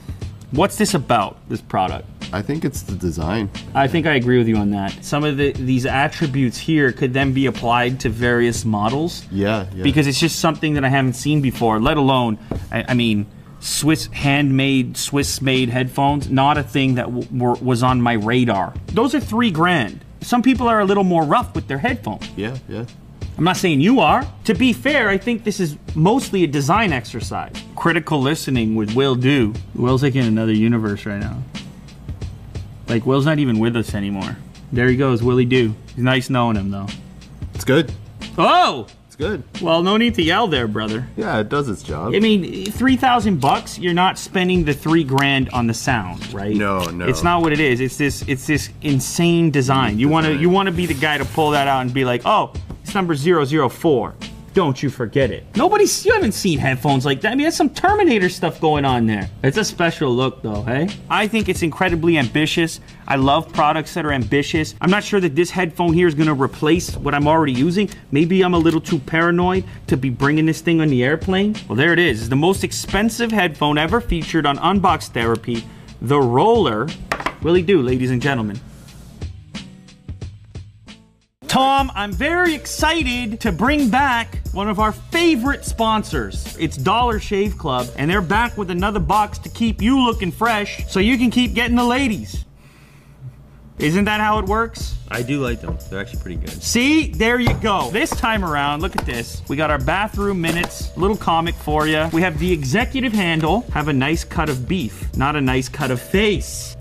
What's this about, this product? I think it's the design. I think I agree with you on that. Some of the, these attributes here could then be applied to various models Yeah, yeah. because it's just something that I haven't seen before, let alone, I, I mean, Swiss handmade, Swiss made headphones, not a thing that were, was on my radar. Those are three grand. Some people are a little more rough with their headphones. yeah, yeah. I'm not saying you are. To be fair, I think this is mostly a design exercise. Critical listening with Will Do. Will's like in another universe right now. Like, Will's not even with us anymore. There he goes, Willie Do. He's nice knowing him, though. It's good. Oh! It's good. Well, no need to yell there, brother. Yeah, it does its job. I mean, three thousand bucks. You're not spending the three grand on the sound, right? No, no. It's not what it is. It's this. It's this insane design. You want to. You want to be the guy to pull that out and be like, oh, it's number 004. Don't you forget it. Nobody's. You haven't seen headphones like that. I mean, that's some Terminator stuff going on there. It's a special look, though. Hey. I think it's incredibly ambitious. I love products that are ambitious. I'm not sure that this headphone here is to replace what I'm already using. Maybe I'm a little too paranoid to be bringing this thing on the airplane. Well, there it is. It's the most expensive headphone ever featured on Unbox Therapy. The Roller. Willie Do, ladies and gentlemen. Tom, I'm very excited to bring back one of our favorite sponsors. It's Dollar Shave Club, and they're back with another box to keep you looking fresh so you can keep getting the ladies. Isn't that how it works? I do like them. They're actually pretty good. See, there you go. This time around, look at this. We got our bathroom minutes, little comic for you. We have the executive handle, have a nice cut of beef, not a nice cut of face.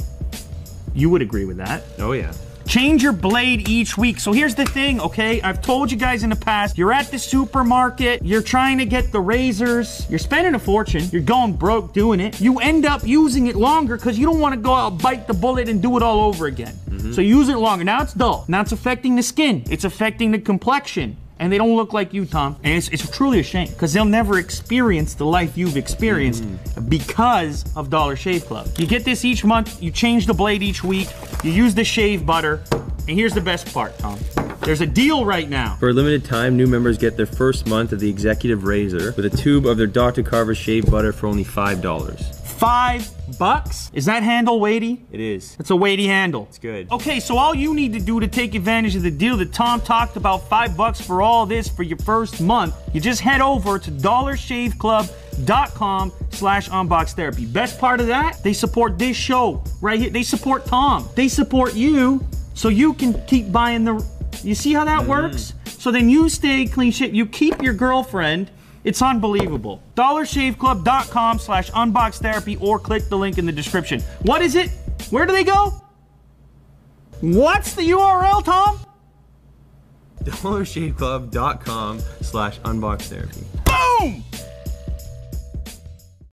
You would agree with that. Oh yeah. Change your blade each week. So here's the thing, okay? I've told you guys in the past, you're at the supermarket, you're trying to get the razors, you're spending a fortune, you're going broke doing it. You end up using it longer because you don't want to go out, bite the bullet, and do it all over again. Mm-hmm. So use it longer. Now it's dull. Now it's affecting the skin. It's affecting the complexion. And they don't look like you, Tom. And it's, it's truly a shame because they'll never experience the life you've experienced mm. because of Dollar Shave Club. You get this each month, you change the blade each week, you use the shave butter, and here's the best part, Tom. There's a deal right now. For a limited time, new members get their first month of the Executive Razor with a tube of their Dr. Carver shave butter for only $5. Five bucks? Is that handle weighty? It is. It's a weighty handle. It's good. Okay, so all you need to do to take advantage of the deal that Tom talked about, five bucks for all this for your first month, you just head over to dollarshaveclub.com slash unbox therapy. Best part of that, they support this show right here. They support Tom. They support you so you can keep buying the. You see how that mm. works? So then you stay clean shit. You keep your girlfriend. It's unbelievable. DollarShaveClub.com slash unbox therapy or click the link in the description. What is it? Where do they go? What's the URL, Tom? DollarShaveClub.com slash unbox therapy. Boom!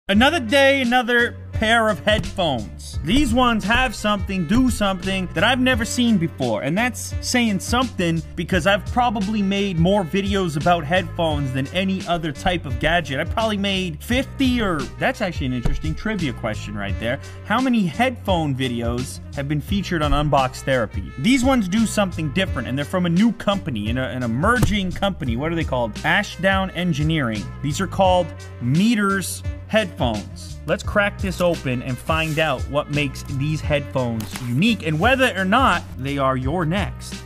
Another day, another pair of headphones. These ones have something, do something that I've never seen before. And that's saying something because I've probably made more videos about headphones than any other type of gadget. I probably made 50 or that's actually an interesting trivia question right there. How many headphone videos have been featured on Unbox Therapy? These ones do something different and they're from a new company, an, an emerging company. What are they called? Ashdown Engineering. These are called Meters headphones. Let's crack this open and find out what makes these headphones unique and whether or not they are your next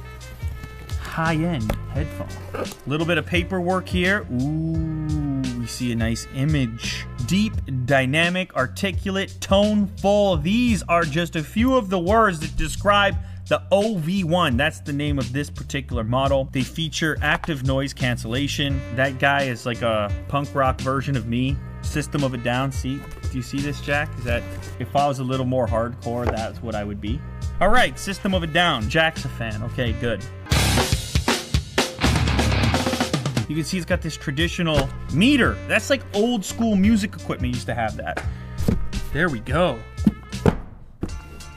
high-end headphone. A little bit of paperwork here. Ooh, we see a nice image. Deep, dynamic, articulate, toneful. These are just a few of the words that describe the OV1, that's the name of this particular model. They feature active noise cancellation. That guy is like a punk rock version of me. System of a Down. See, do you see this, Jack? Is that if I was a little more hardcore, that's what I would be. All right, System of a Down. Jack's a fan. Okay, good. You can see it's got this traditional meter. That's like old school music equipment used to have that. There we go.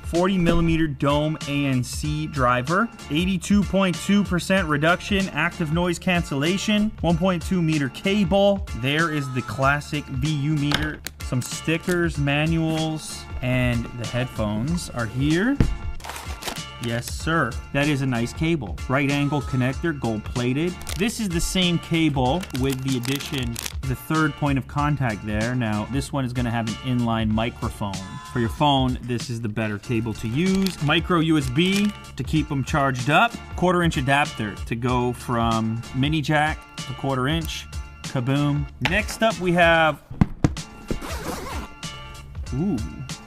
40 millimeter dome ANC driver, 82.2% reduction, active noise cancellation, 1.2 meter cable. There is the classic VU meter. Some stickers, manuals, and the headphones are here. Yes, sir. That is a nice cable. Right angle connector, gold plated. This is the same cable with the addition, the third point of contact there. Now, this one is gonna have an inline microphone. For your phone, this is the better cable to use. Micro USB to keep them charged up. Quarter inch adapter to go from mini jack to quarter inch. Kaboom. Next up, we have Ooh,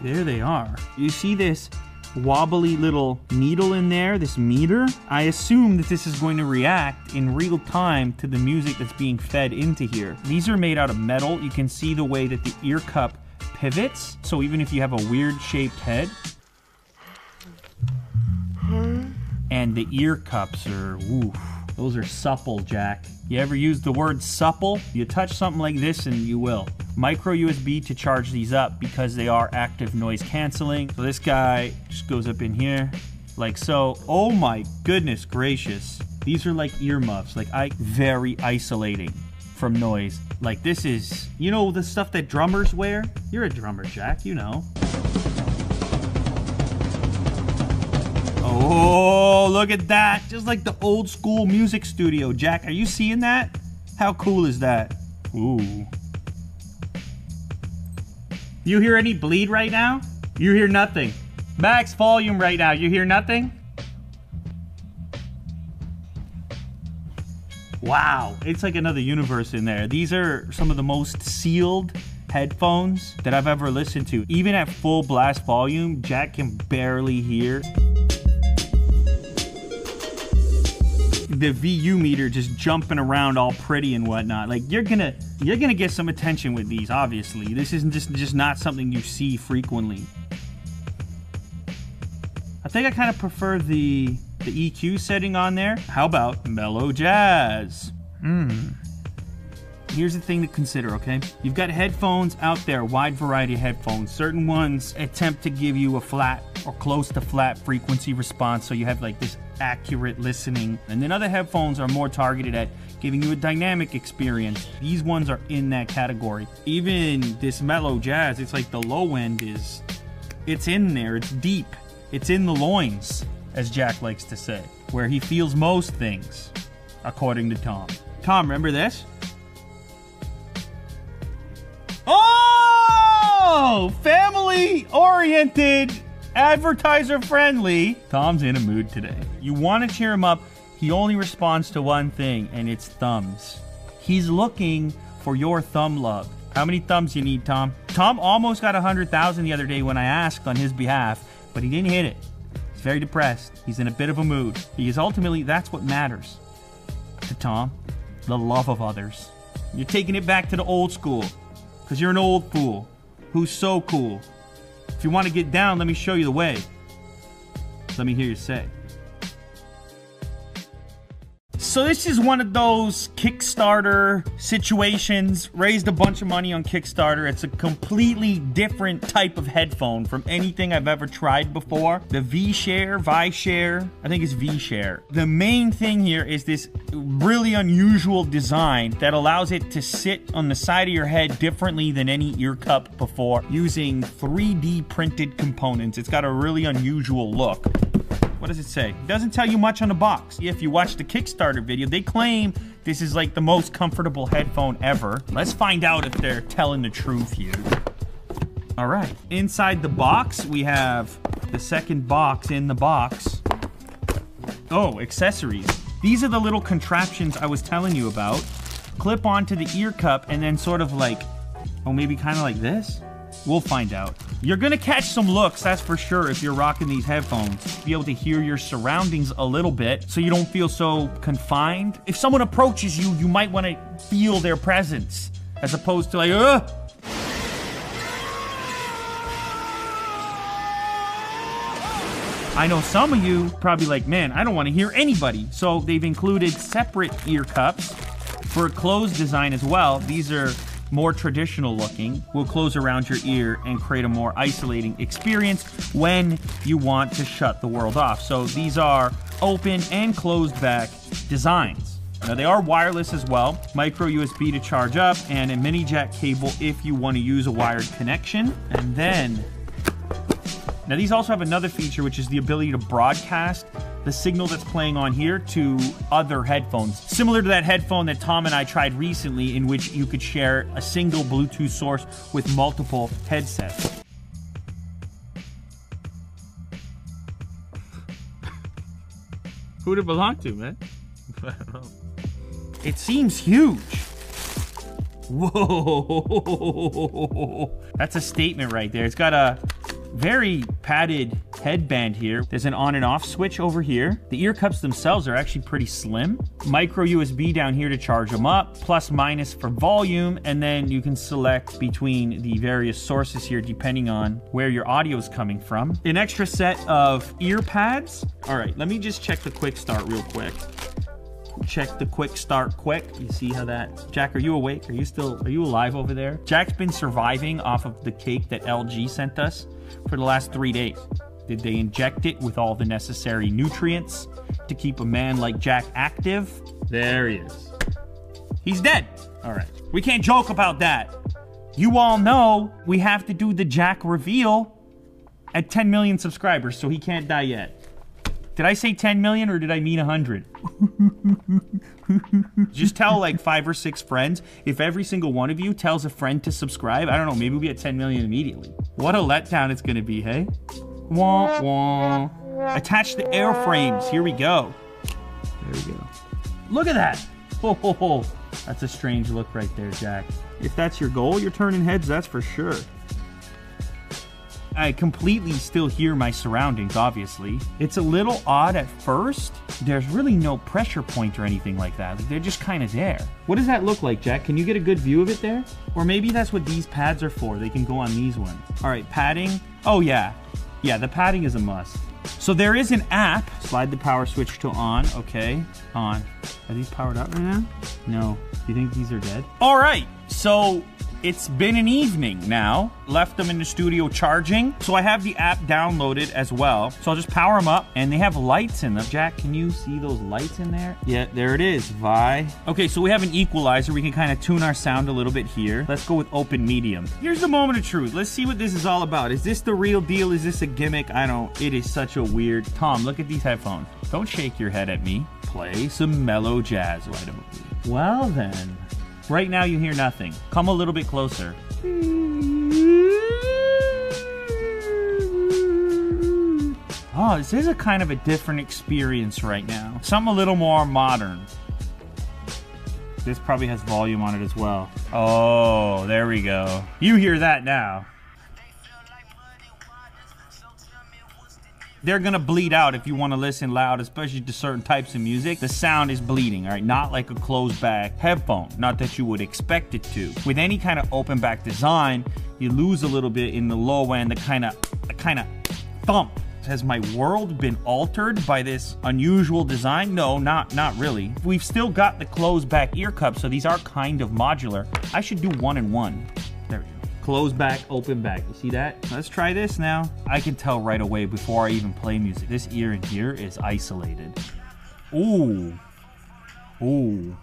there they are. You see this wobbly little needle in there, this meter? I assume that this is going to react in real time to the music that's being fed into here. These are made out of metal. You can see the way that the ear cup pivots. So even if you have a weird shaped head, and the ear cups are, oof, those are supple, Jack. You ever use the word supple? You touch something like this and you will. Micro USB to charge these up because they are active noise canceling. So this guy just goes up in here like so. Oh my goodness gracious. These are like earmuffs, like I very isolating from noise. Like this is, you know the stuff that drummers wear? You're a drummer, Jack, you know. Oh, look at that. Just like the old school music studio. Jack, are you seeing that? How cool is that? Ooh. You hear any bleed right now? You hear nothing. Max volume right now. You hear nothing? Wow, it's like another universe in there. These are some of the most sealed headphones that I've ever listened to. Even at full blast volume, Jack can barely hear. the VU meter just jumping around all pretty and whatnot. Like you're gonna you're gonna get some attention with these. Obviously, this isn't just just not something you see frequently. I think I kind of prefer the the EQ setting on there. How about mellow jazz? Hmm. Here's the thing to consider, okay? You've got headphones out there, wide variety of headphones. Certain ones attempt to give you a flat or close to flat frequency response, so you have like this accurate listening. And then other headphones are more targeted at giving you a dynamic experience. These ones are in that category. Even this mellow jazz, it's like the low end is, it's in there, it's deep, it's in the loins. As Jack likes to say, where he feels most things, according to Tom. Tom, remember this? Oh! Family oriented, advertiser friendly. Tom's in a mood today. You want to cheer him up. He only responds to one thing, and it's thumbs. He's looking for your thumb love. How many thumbs you need, Tom? Tom almost got 100,000 the other day when I asked on his behalf, but he didn't hit it. He's very depressed. He's in a bit of a mood. Because ultimately, that's what matters to Tom the love of others. You're taking it back to the old school because you're an old fool who's so cool. If you want to get down, let me show you the way. Let me hear you say. So this is one of those Kickstarter situations. Raised a bunch of money on Kickstarter. It's a completely different type of headphone from anything I've ever tried before. The V-Share, Vi-Share, I think it's V-Share. The main thing here is this really unusual design that allows it to sit on the side of your head differently than any ear cup before using 3D printed components. It's got a really unusual look. What does it say? It doesn't tell you much on the box. If you watch the Kickstarter video, they claim this is like the most comfortable headphone ever. Let's find out if they're telling the truth here. All right. Inside the box, we have the second box in the box. Oh, accessories. These are the little contraptions I was telling you about. Clip onto the ear cup and then sort of like, oh, maybe kind of like this? We'll find out. You're gonna catch some looks, that's for sure, if you're rocking these headphones. Be able to hear your surroundings a little bit so you don't feel so confined. If someone approaches you, you might wanna feel their presence as opposed to like, ugh. I know some of you probably like, man, I don't want to hear anybody. So they've included separate ear cups for a closed design as well. These are more traditional looking, will close around your ear and create a more isolating experience when you want to shut the world off. So these are open and closed back designs. Now they are wireless as well, micro USB to charge up, and a mini jack cable if you want to use a wired connection. And then, now these also have another feature, which is the ability to broadcast the signal that's playing on here to other headphones. Similar to that headphone that Tom and I tried recently, in which you could share a single Bluetooth source with multiple headsets. Who'd it belong to, man? It seems huge. Whoa. [laughs] That's a statement right there. It's got a very padded headband here. There's an on and off switch over here. The ear cups themselves are actually pretty slim. Micro USB down here to charge them up, plus minus for volume, and then you can select between the various sources here depending on where your audio is coming from. An extra set of ear pads. All right, let me just check the quick start real quick check the quick start quick. You see how that Jack, are you awake? Are you still are you alive over there? Jack's been surviving off of the cake that LG sent us for the last three days. Did they inject it with all the necessary nutrients to keep a man like Jack active? There he is. He's dead. All right. We can't joke about that. You all know we have to do the Jack reveal at 10 million subscribers, so he can't die yet. Did I say 10 million or did I mean 100? [laughs] Just tell like five or six friends. If every single one of you tells a friend to subscribe, I don't know, maybe we'll be at 10 million immediately. What a letdown it's gonna be, hey? Wah, wah. Attach the airframes. Here we go. There we go. Look at that. [laughs] Ho, ho, ho. That's a strange look right there, Jack. If that's your goal, you're turning heads, that's for sure. I completely still hear my surroundings, obviously. It's a little odd at first. There's really no pressure point or anything like that. Like, they're just kind of there. What does that look like, Jack? Can you get a good view of it there? Or maybe that's what these pads are for. They can go on these ones. All right, padding. Oh, yeah. Yeah, the padding is a must. So there is an app. Slide the power switch to on. Okay, on. Are these powered up right now? No. Do you think these are dead? All right. So It's been an evening now. Left them in the studio charging. So I have the app downloaded as well. So I'll just power them up and they have lights in them. Jack, can you see those lights in there? Yeah, there it is. Vi. Okay, so we have an equalizer. We can kind of tune our sound a little bit here. Let's go with open medium. Here's the moment of truth. Let's see what this is all about. Is this the real deal? Is this a gimmick? I don't. It is such a weird. Tom, look at these headphones. Don't shake your head at me. Play some mellow jazz, why don't we? Well then. Right now you hear nothing. Come a little bit closer. Oh, this is a kind of a different experience right now. Something a little more modern. This probably has volume on it as well. Oh, there we go. You hear that now. They're gonna bleed out if you want to listen loud, especially to certain types of music. The sound is bleeding, all right? Not like a closed back headphone, not that you would expect it to. With any kind of open back design, you lose a little bit in the low end, the kind of, the kind of thump. Has my world been altered by this unusual design? No, not not really. We've still got the closed back ear cups, so these are kind of modular. I should do one and one. Close back, open back. You see that? Let's try this now. I can tell right away before I even play music. This ear in here is isolated. Ooh. Ooh.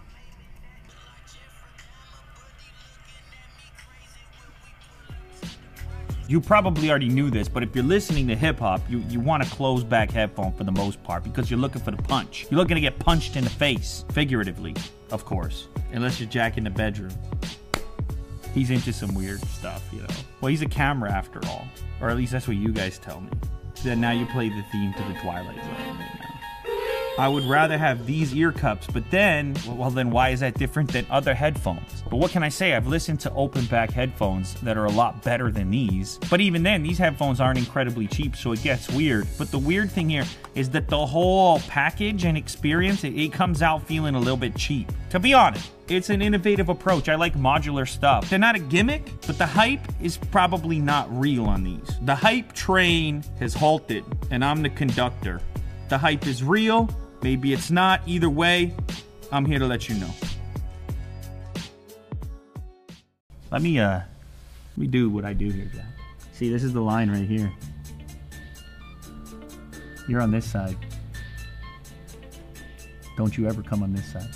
You probably already knew this, but if you're listening to hip hop, you, you want a closed back headphone for the most part because you're looking for the punch. You're looking to get punched in the face, figuratively, of course. Unless you're Jack in the bedroom he's into some weird stuff, you know. Well, he's a camera after all, or at least that's what you guys tell me. Then now you play the theme to the Twilight Zone. I would rather have these ear cups, but then, well, then why is that different than other headphones? But what can I say? I've listened to open back headphones that are a lot better than these. But even then, these headphones aren't incredibly cheap, so it gets weird. But the weird thing here is that the whole package and experience, it, it comes out feeling a little bit cheap. To be honest, it's an innovative approach. I like modular stuff. They're not a gimmick, but the hype is probably not real on these. The hype train has halted, and I'm the conductor. The hype is real, maybe it's not. Either way, I'm here to let you know. Let me uh let me do what I do here, Jack. See, this is the line right here. You're on this side. Don't you ever come on this side.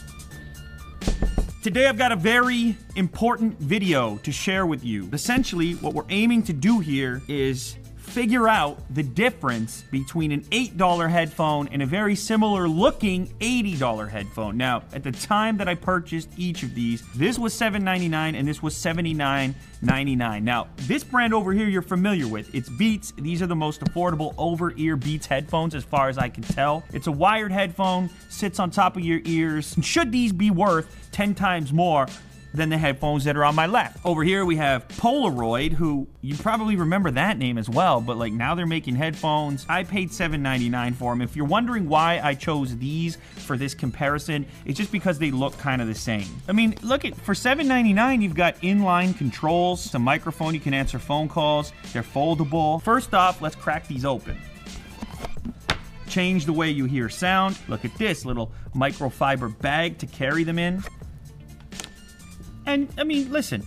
Today I've got a very important video to share with you. Essentially, what we're aiming to do here is figure out the difference between an $8 headphone and a very similar looking $80 headphone. Now, at the time that I purchased each of these, this was $7.99 and this was $79.99. Now, this brand over here you're familiar with. It's Beats. These are the most affordable over-ear Beats headphones as far as I can tell. It's a wired headphone, sits on top of your ears. Should these be worth 10 times more than the headphones that are on my left. Over here we have Polaroid, who you probably remember that name as well, but like now they're making headphones. I paid $7.99 for them. If you're wondering why I chose these for this comparison, it's just because they look kind of the same. I mean, look at for $7.99 you've got inline controls, some microphone, you can answer phone calls, they're foldable. First off, let's crack these open change the way you hear sound. Look at this little microfiber bag to carry them in. And I mean, listen,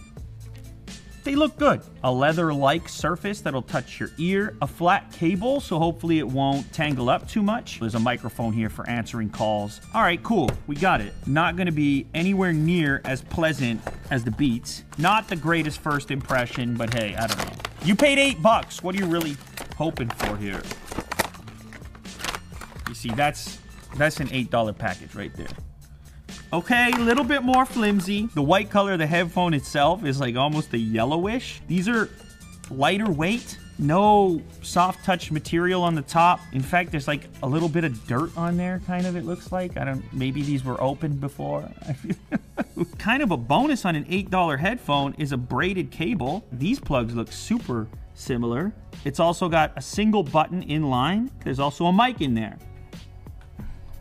they look good. A leather-like surface that'll touch your ear, a flat cable, so hopefully it won't tangle up too much. There's a microphone here for answering calls. All right, cool, we got it. Not gonna be anywhere near as pleasant as the Beats. Not the greatest first impression, but hey, I don't know. You paid eight bucks, what are you really hoping for here? You see, that's, that's an $8 package right there. Okay, a little bit more flimsy. The white color of the headphone itself is like almost a yellowish. These are lighter weight. No soft touch material on the top. In fact, there's like a little bit of dirt on there, kind of, it looks like. I don't, maybe these were opened before. [laughs] kind of a bonus on an $8 headphone is a braided cable. These plugs look super similar. It's also got a single button in line. There's also a mic in there.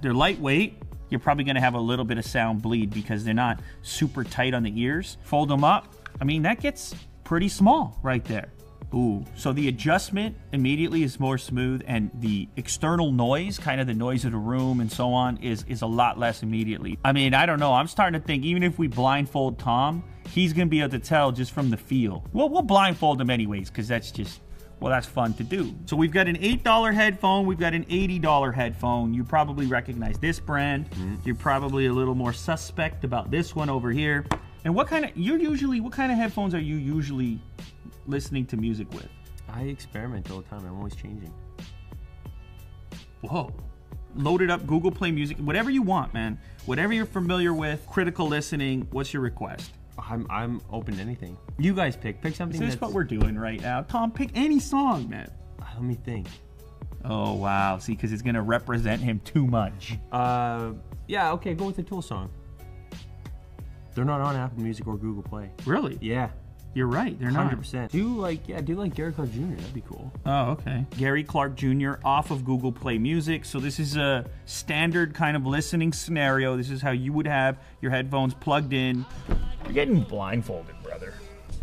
They're lightweight you're probably going to have a little bit of sound bleed because they're not super tight on the ears. Fold them up. I mean, that gets pretty small right there. Ooh, so the adjustment immediately is more smooth, and the external noise, kind of the noise of the room and so on, is is a lot less immediately. I mean, I don't know. I'm starting to think even if we blindfold Tom, he's gonna be able to tell just from the feel. Well, we'll blindfold him anyways, because that's just well, that's fun to do. So we've got an $8 headphone, we've got an $80 headphone. You probably recognize this brand. Mm-hmm. You're probably a little more suspect about this one over here. And what kind of you're usually what kind of headphones are you usually listening to music with? I experiment all the time. I'm always changing. Whoa. Loaded up Google Play Music, whatever you want, man. Whatever you're familiar with, critical listening, what's your request? I'm I'm open to anything. You guys pick. Pick something. This is that's, what we're doing right now. Tom, pick any song, man. Let me think. Oh, wow. See, because it's going to represent him too much. Uh, yeah. Okay, go with the Tool song. They're not on Apple Music or Google Play. Really? Yeah, You're right. They're not. hundred percent. Do like yeah, do like Gary Clark Jr. That'd be cool. Oh, okay. Gary Clark Jr. off of Google Play Music. So this is a standard kind of listening scenario. This is how you would have your headphones plugged in. You're getting blindfolded, brother.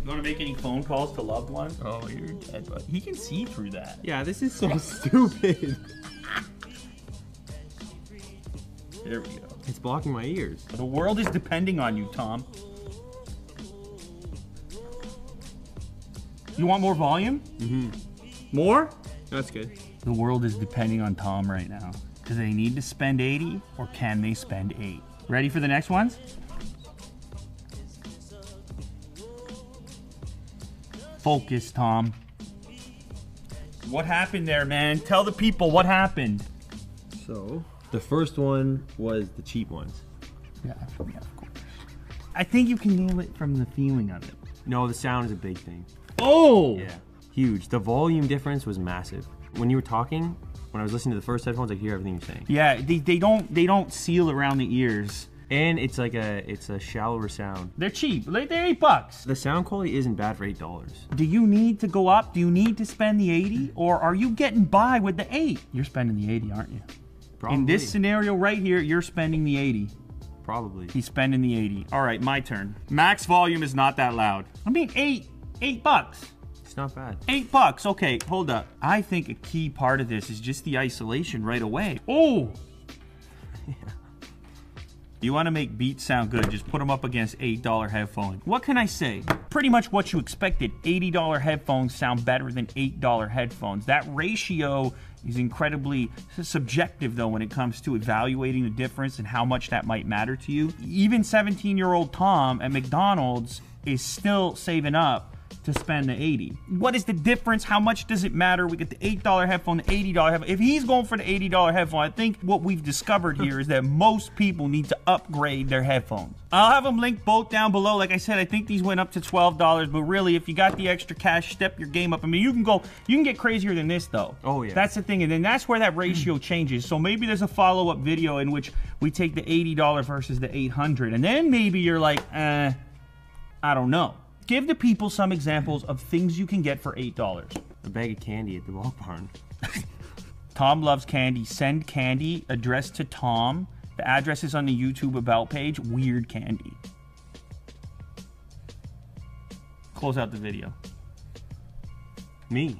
You want to make any phone calls to loved ones? Oh, you're dead, but he can see through that. Yeah, this is so [laughs] stupid. There we go. It's blocking my ears. The world is depending on you, Tom. You want more volume? Mm-hmm. More? That's good. The world is depending on Tom right now. Do they need to spend 80 or can they spend 8? Ready for the next ones? Focus, Tom. What happened there, man? Tell the people what happened. So the first one was the cheap ones. Yeah, of course. I think you can nail it from the feeling of it. No, the sound is a big thing. Oh! Yeah, huge. The volume difference was massive. When you were talking, when I was listening to the first headphones, I could hear everything you're saying. Yeah, they, they don't they don't seal around the ears. And it's like a it's a shallower sound. They're cheap. Like, They're eight bucks. The sound quality isn't bad for eight dollars. Do you need to go up? Do you need to spend the 80? Or are you getting by with the 8? You're spending the 80, aren't you? Probably. In this scenario right here, you're spending the 80. probably. He's spending the 80. All right, my turn. Max volume is not that loud. I mean, 8 8 bucks. It's not bad. 8 bucks. Okay, hold up. I think a key part of this is just the isolation right away. Oh. yeah. [laughs] You want to make beats sound good, just put them up against $8 headphones. What can I say? Pretty much what you expected. $80 headphones sound better than $8 headphones. That ratio is incredibly subjective, though, when it comes to evaluating the difference and how much that might matter to you. Even 17 year old Tom at McDonald's is still saving up to spend the 80. What is the difference? How much does it matter? We get the $8 headphone, the $80 headphone. If he's going for the $80 headphone, I think what we've discovered here is that most people need to upgrade their headphones. I'll have them linked both down below. Like I said, I think these went up to $12, but really, if you got the extra cash, step your game up. I mean, you can go, you can get crazier than this, though. Oh, yeah. That's the thing, and then that's where that ratio changes. So maybe there's a follow-up video in which we take the $80 versus the 800 and then maybe you're like, eh, I don't know. Give the people some examples of things you can get for $8. A bag of candy at the walk barn. [laughs] Tom loves candy. Send candy addressed to Tom. The address is on the YouTube About page. Weird candy. Close out the video. Me.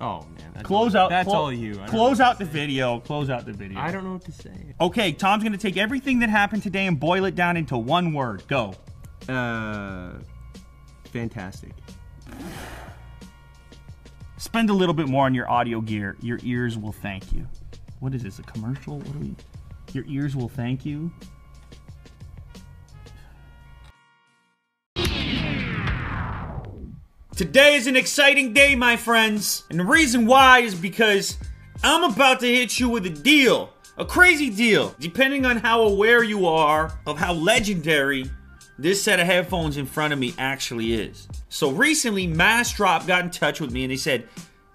Oh man. That's Close all, out. That's clo- all you. Close out the video. Close out the video. I don't know what to say. Okay, Tom's gonna take everything that happened today and boil it down into one word. Go. Uh, fantastic. Spend a little bit more on your audio gear. Your ears will thank you. What is this? A commercial? What are we? Your ears will thank you. Today is an exciting day, my friends. And the reason why is because I'm about to hit you with a deal. A crazy deal. Depending on how aware you are of how legendary this set of headphones in front of me actually is. So recently, Massdrop got in touch with me and they said,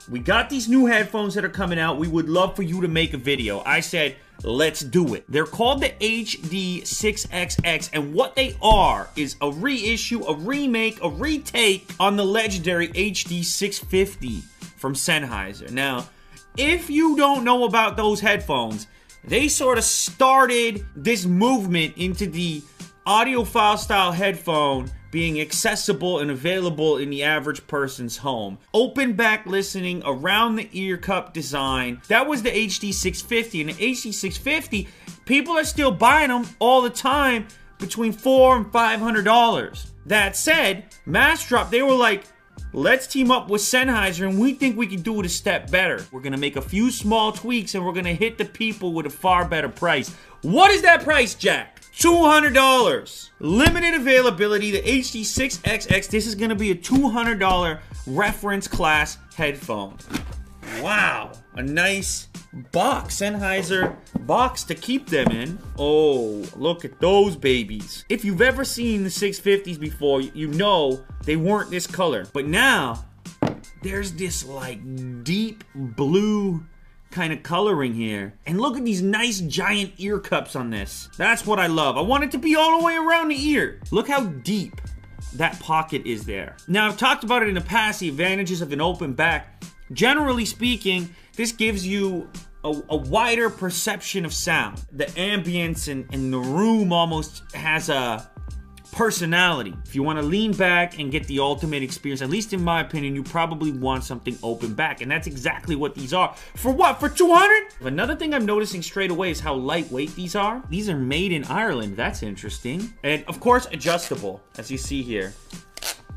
We got these new headphones that are coming out. We would love for you to make a video. I said, Let's do it. They're called the HD6XX, and what they are is a reissue, a remake, a retake on the legendary HD650 from Sennheiser. Now, if you don't know about those headphones, they sort of started this movement into the audiophile style headphone being accessible and available in the average person's home. Open back listening around the ear cup design. That was the HD 650 and the HD 650 people are still buying them all the time between 4 and 500 dollars. That said, Massdrop they were like Let's team up with Sennheiser and we think we can do it a step better. We're gonna make a few small tweaks and we're gonna hit the people with a far better price. What is that price, Jack? $200. Limited availability, the HD6XX. This is gonna be a $200 reference class headphone. Wow, a nice box, Sennheiser box to keep them in. Oh, look at those babies. If you've ever seen the 650s before, you know they weren't this color. But now, there's this like deep blue kind of coloring here. And look at these nice giant ear cups on this. That's what I love. I want it to be all the way around the ear. Look how deep that pocket is there. Now, I've talked about it in the past, the advantages of an open back. Generally speaking, this gives you a, a wider perception of sound. The ambience in, in the room almost has a personality. If you want to lean back and get the ultimate experience, at least in my opinion, you probably want something open back. And that's exactly what these are. For what? For 200? Another thing I'm noticing straight away is how lightweight these are. These are made in Ireland. That's interesting. And of course, adjustable, as you see here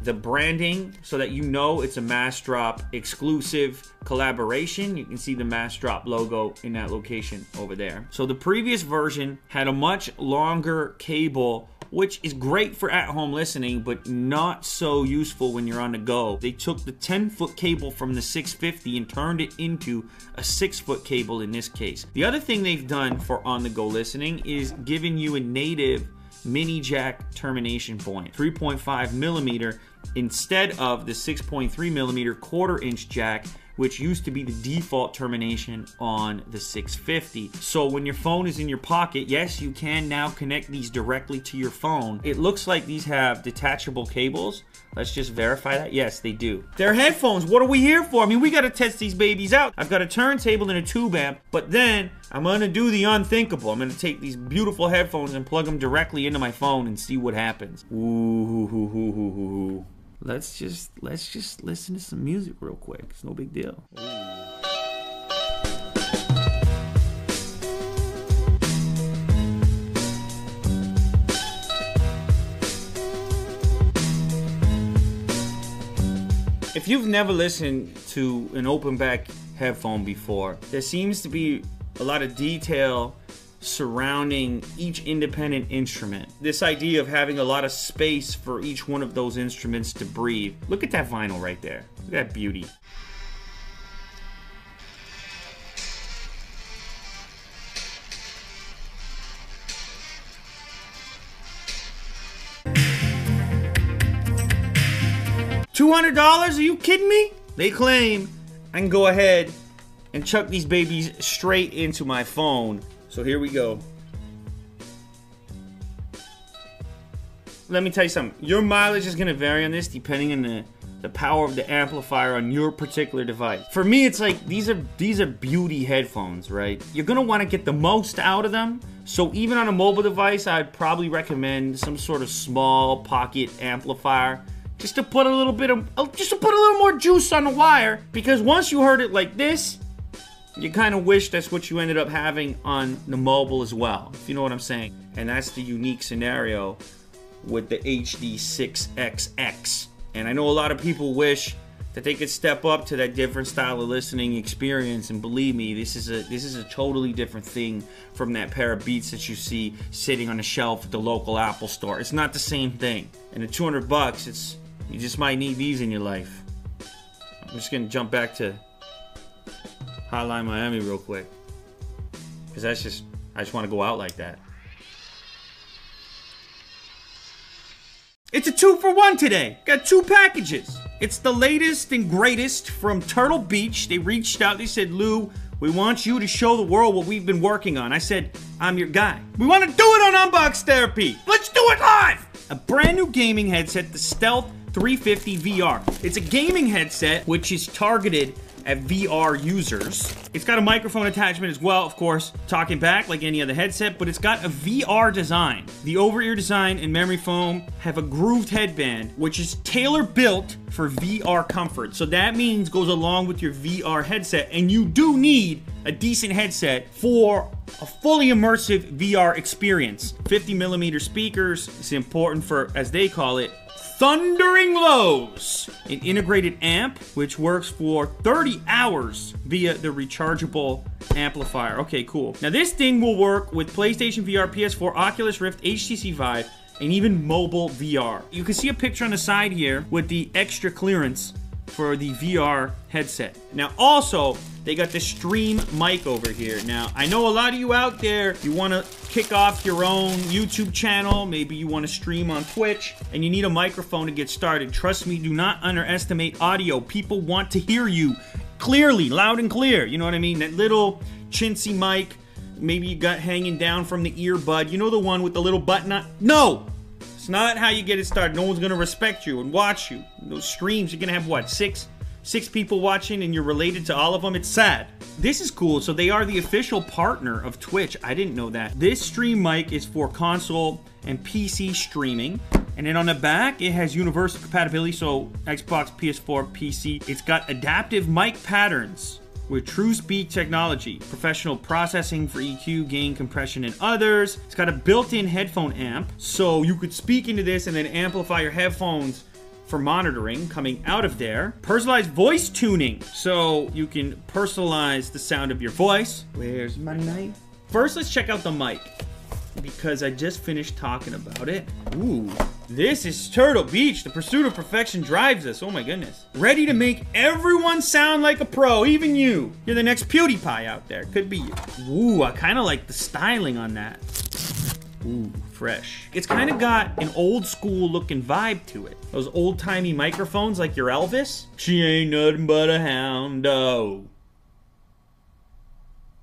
the branding so that you know it's a Massdrop exclusive collaboration. You can see the Massdrop logo in that location over there. So the previous version had a much longer cable which is great for at-home listening, but not so useful when you're on the go. They took the 10-foot cable from the 650 and turned it into a 6-foot cable in this case. The other thing they've done for on-the-go listening is giving you a native mini jack termination point, 3.5 millimeter instead of the 6.3 millimeter quarter inch jack which used to be the default termination on the 650. So when your phone is in your pocket, yes, you can now connect these directly to your phone. It looks like these have detachable cables. Let's just verify that. Yes, they do. They're headphones. What are we here for? I mean, we got to test these babies out. I've got a turntable and a tube amp, but then I'm going to do the unthinkable. I'm going to take these beautiful headphones and plug them directly into my phone and see what happens. Ooh, hoo, hoo, hoo, let's just let's just listen to some music real quick. It's no big deal. If you've never listened to an open back headphone before, there seems to be a lot of detail surrounding each independent instrument. This idea of having a lot of space for each one of those instruments to breathe. Look at that vinyl right there. Look at that beauty. $200? Are you kidding me? They claim I can go ahead and chuck these babies straight into my phone so here we go. Let me tell you something. Your mileage is going to vary on this depending on the the power of the amplifier on your particular device. For me, it's like these are these are beauty headphones, right? You're gonna want to get the most out of them. So even on a mobile device, I'd probably recommend some sort of small pocket amplifier, just to put a little bit of, oh, just to put a little more juice on the wire. Because once you heard it like this, you kind of wish that's what you ended up having on the mobile as well, if you know what I'm saying. And that's the unique scenario with the HD6XX. And I know a lot of people wish that they could step up to that different style of listening experience and believe me this is a this is a totally different thing from that pair of beats that you see sitting on the shelf at the local Apple store. It's not the same thing. And at 200 bucks, it's you just might need these in your life. I'm just going to jump back to Hotline Miami real quick. Because that's just, I just want to go out like that. It's a two for one today. Got two packages. It's the latest and greatest from Turtle Beach. They reached out, they said, Lou, we want you to show the world what we've been working on. I said, I'm your guy. We want to do it on Unbox Therapy. Let's do it live. A brand new gaming headset, the Stealth 350 VR. It's a gaming headset which is targeted at VR users. It's got a microphone attachment as well, of course, talking back like any other headset, but it's got a VR design. The over-ear design and memory foam have a grooved headband, which is tailor-built for VR comfort. So that means goes along with your VR headset, and you do need a decent headset for a fully immersive VR experience. 50 millimeter speakers is important for, as they call it, thundering lows. An integrated amp, which works for 30 hours via the rechargeable amplifier. Okay, cool. Now this thing will work with PlayStation VR, PS4, Oculus Rift, HTC Vive, and even mobile VR. You can see a picture on the side here with the extra clearance for the VR headset. Now also, they got the stream mic over here. Now, I know a lot of you out there, you want to kick off your own YouTube channel. Maybe you want to stream on Twitch and you need a microphone to get started. Trust me, do not underestimate audio. People want to hear you clearly, loud and clear. You know what I mean? That little chintzy mic, maybe you got hanging down from the earbud. You know the one with the little button on? No! It's not how you get it started. No one's gonna respect you and watch you. Those streams, you're gonna have what, six, six people watching and you're related to all of them? It's sad. This is cool. So they are the official partner of Twitch. I didn't know that. This stream mic is for console and PC streaming. And then on the back, it has universal compatibility, so Xbox, PS4, PC. It's got adaptive mic patterns with TrueSpeak technology, professional processing for EQ, gain, compression, and others. It's got a built-in headphone amp, so you could speak into this and then amplify your headphones for monitoring coming out of there. Personalized voice tuning, so you can personalize the sound of your voice. Where's my knife? First, let's check out the mic because I just finished talking about it. Ooh, this is Turtle Beach. The pursuit of perfection drives us. Oh my goodness. Ready to make everyone sound like a pro, even you. You're the next PewDiePie out there. Could be you. Ooh, I kind of like the styling on that. Ooh, fresh. It's kind of got an old school looking vibe to it. Those old timey microphones like your Elvis. She ain't nothing but a hound dog.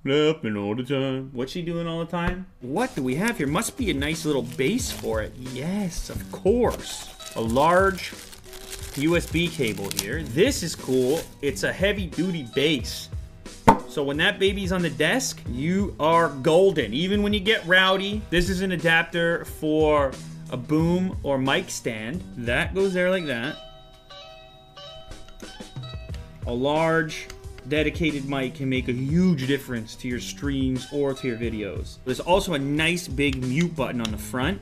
Laughing all the time. What's she doing all the time? What do we have here? Must be a nice little base for it. Yes, of course. A large USB cable here. This is cool. It's a heavy duty base. So when that baby's on the desk, you are golden. Even when you get rowdy, this is an adapter for a boom or mic stand. That goes there like that. A large dedicated mic can make a huge difference to your streams or to your videos. There's also a nice big mute button on the front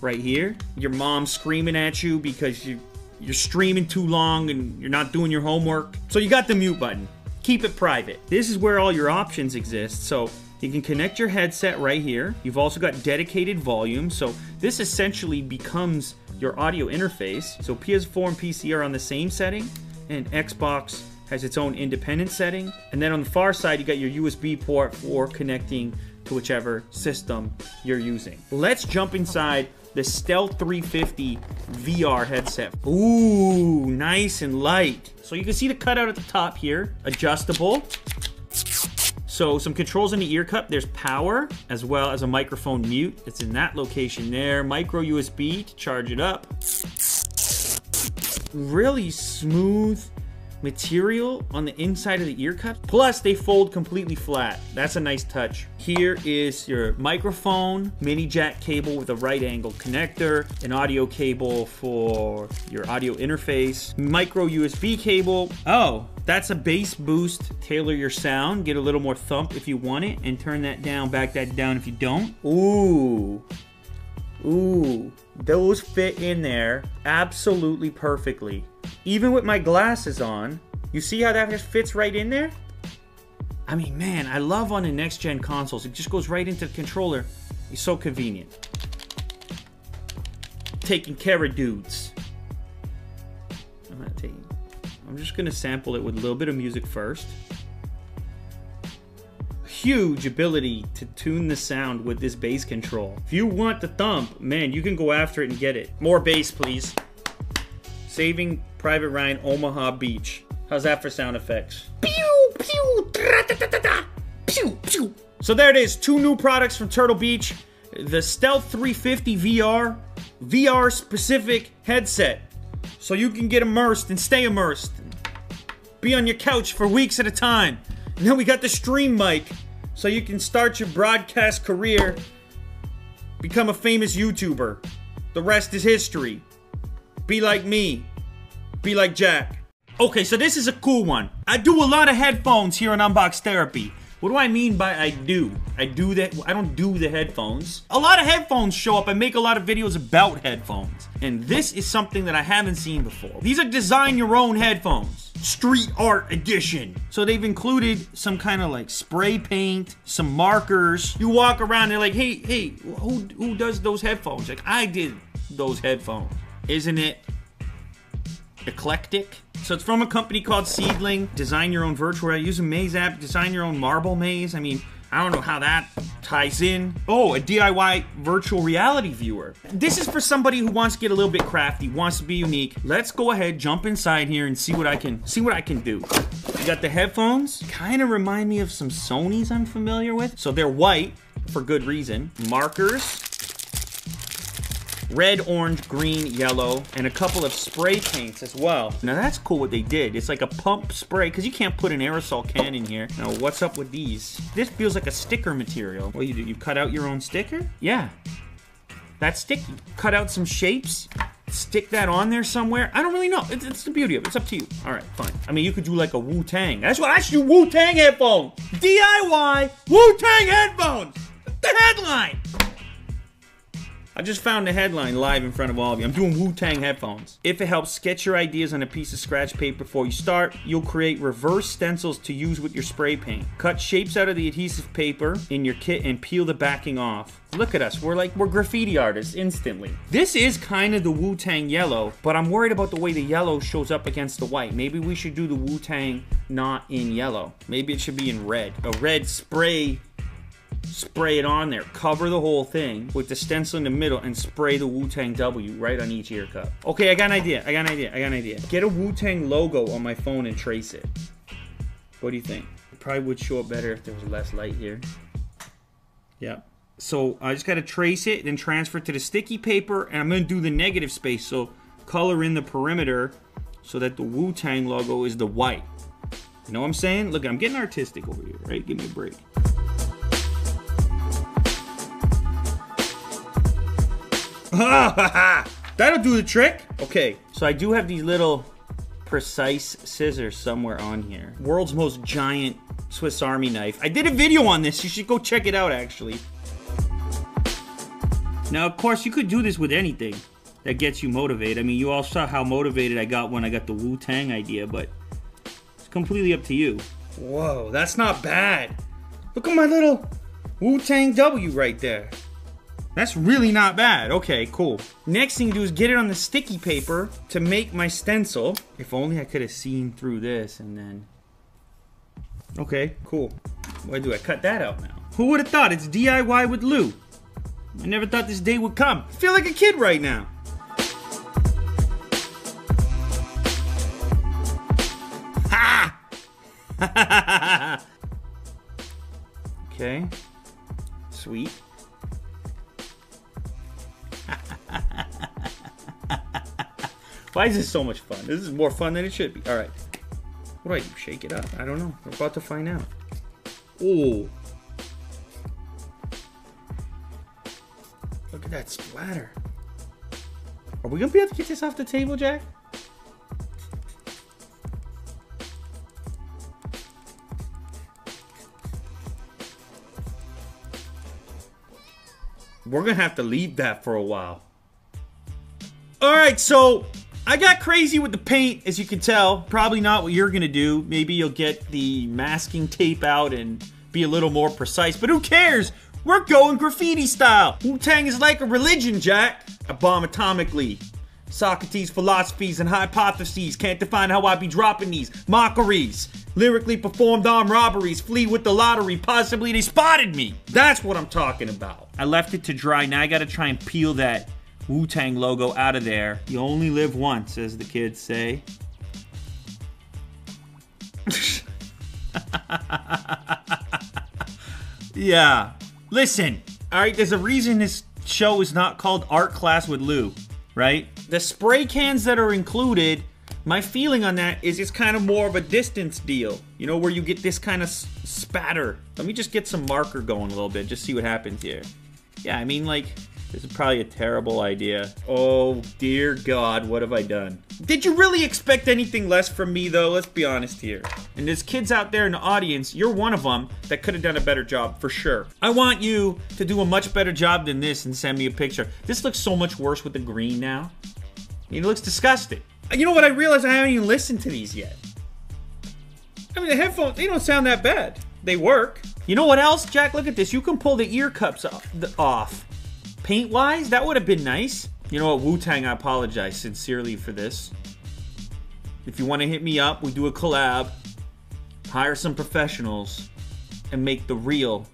right here. Your mom's screaming at you because you you're streaming too long and you're not doing your homework. So you got the mute button. Keep it private. This is where all your options exist. So you can connect your headset right here. You've also got dedicated volume. So this essentially becomes your audio interface. So PS4 and PC are on the same setting and Xbox has its own independent setting. And then on the far side, you got your USB port for connecting to whichever system you're using. Let's jump inside the Stealth 350 VR headset. Ooh, nice and light. So you can see the cutout at the top here, adjustable. So some controls in the ear cup. There's power as well as a microphone mute. It's in that location there. Micro USB to charge it up. Really smooth material on the inside of the ear cup. Plus, they fold completely flat. That's a nice touch. Here is your microphone, mini jack cable with a right angle connector, an audio cable for your audio interface, micro USB cable. Oh, that's a bass boost. Tailor your sound, get a little more thump if you want it, and turn that down, back that down if you don't. Ooh. Ooh, those fit in there absolutely perfectly. Even with my glasses on, you see how that just fits right in there? I mean, man, I love on the next gen consoles. It just goes right into the controller. It's so convenient. Taking care of dudes. I'm not taking. I'm just gonna sample it with a little bit of music first huge ability to tune the sound with this bass control. If you want the thump, man, you can go after it and get it. More bass, please. Saving Private Ryan Omaha Beach. How's that for sound effects? Pew, pew, pew, pew. So there it is, two new products from Turtle Beach. The Stealth 350 VR, VR specific headset. So you can get immersed and stay immersed be on your couch for weeks at a time. Now we got the stream mic, so you can start your broadcast career, become a famous YouTuber. The rest is history. Be like me. Be like Jack. Okay, so this is a cool one. I do a lot of headphones here on Unbox Therapy. What do I mean by I do? I do that. I don't do the headphones. A lot of headphones show up. I make a lot of videos about headphones. And this is something that I haven't seen before. These are design your own headphones. Street art edition. So they've included some kind of like spray paint, some markers. You walk around, they're like, hey, hey, who, who does those headphones? Like, I did those headphones. Isn't it eclectic. So it's from a company called Seedling. Design your own virtual. I use a maze app. Design your own marble maze. I mean, I don't know how that ties in. Oh, a DIY virtual reality viewer. This is for somebody who wants to get a little bit crafty, wants to be unique. Let's go ahead, jump inside here and see what I can see what I can do. You got the headphones. Kind of remind me of some Sony's I'm familiar with. So they're white for good reason. Markers red, orange, green, yellow, and a couple of spray paints as well. Now that's cool what they did. It's like a pump spray, because you can't put an aerosol can in here. Now what's up with these? This feels like a sticker material. What you do, you cut out your own sticker? Yeah. That's sticky. Cut out some shapes, stick that on there somewhere. I don't really know. It's, it's the beauty of it. It's up to you. All right, fine. I mean, you could do like a Wu-Tang. That's what I should do, Wu-Tang headphones. DIY Wu-Tang headphones. The headline. I just found the headline live in front of all of you. I'm doing Wu-Tang headphones. If it helps sketch your ideas on a piece of scratch paper before you start, you'll create reverse stencils to use with your spray paint. Cut shapes out of the adhesive paper in your kit and peel the backing off. Look at us, we're like, we're graffiti artists instantly. This is kind of the Wu-Tang yellow, but I'm worried about the way the yellow shows up against the white. Maybe we should do the Wu-Tang not in yellow. Maybe it should be in red. A red spray spray it on there. Cover the whole thing with the stencil in the middle and spray the Wu-Tang W right on each ear cup. Okay, I got an idea. I got an idea. I got an idea. Get a Wu-Tang logo on my phone and trace it. What do you think? It probably would show up better if there was less light here. Yeah. So I just got to trace it, then transfer it to the sticky paper, and I'm going to do the negative space. So color in the perimeter so that the Wu-Tang logo is the white. You know what I'm saying? Look, I'm getting artistic over here, right? Give me a break. [laughs] That'll do the trick. Okay, so I do have these little precise scissors somewhere on here. World's most giant Swiss Army knife. I did a video on this. You should go check it out, actually. Now, of course, you could do this with anything that gets you motivated. I mean, you all saw how motivated I got when I got the Wu-Tang idea, but it's completely up to you. Whoa, that's not bad. Look at my little Wu-Tang W right there. That's really not bad. Okay, cool. Next thing to do is get it on the sticky paper to make my stencil. If only I could have seen through this and then... Okay, cool. Why do I cut that out now? Who would have thought it's DIY with Lou? I never thought this day would come. I feel like a kid right now. Ha! [laughs] okay. Sweet. Why is this so much fun? This is more fun than it should be. All right. What do I do? Shake it up? I don't know. We're about to find out. Oh. Look at that splatter. Are we going to be able to get this off the table, Jack? We're going to have to leave that for a while. All right, so I got crazy with the paint, as you can tell. Probably not what you're gonna do. Maybe you'll get the masking tape out and be a little more precise, but who cares? We're going graffiti style. Wu-Tang is like a religion, Jack. I bomb atomically. Socrates' philosophies and hypotheses can't define how I be dropping these mockeries. Lyrically performed armed robberies, flee with the lottery, possibly they spotted me. That's what I'm talking about. I left it to dry, now I gotta try and peel that Wu Tang logo out of there. You only live once, as the kids say. [laughs] yeah. Listen, alright, there's a reason this show is not called Art Class with Lou, right? The spray cans that are included My feeling on that is it's kind of more of a distance deal, you know, where you get this kind of spatter. Let me just get some marker going a little bit, just see what happens here. Yeah, I mean, like, this is probably a terrible idea. Oh, dear God, what have I done? Did you really expect anything less from me, though? Let's be honest here. And there's kids out there in the audience, you're one of them that could have done a better job, for sure. I want you to do a much better job than this and send me a picture. This looks so much worse with the green now. It looks disgusting. You know what? I realized I haven't even listened to these yet. I mean, the headphones, they don't sound that bad. They work. You know what else, Jack? Look at this. You can pull the ear cups off. The, off. Paint-wise, that would have been nice. You know what, Wu-Tang, I apologize sincerely for this. If you want to hit me up, we do a collab, hire some professionals, and make the real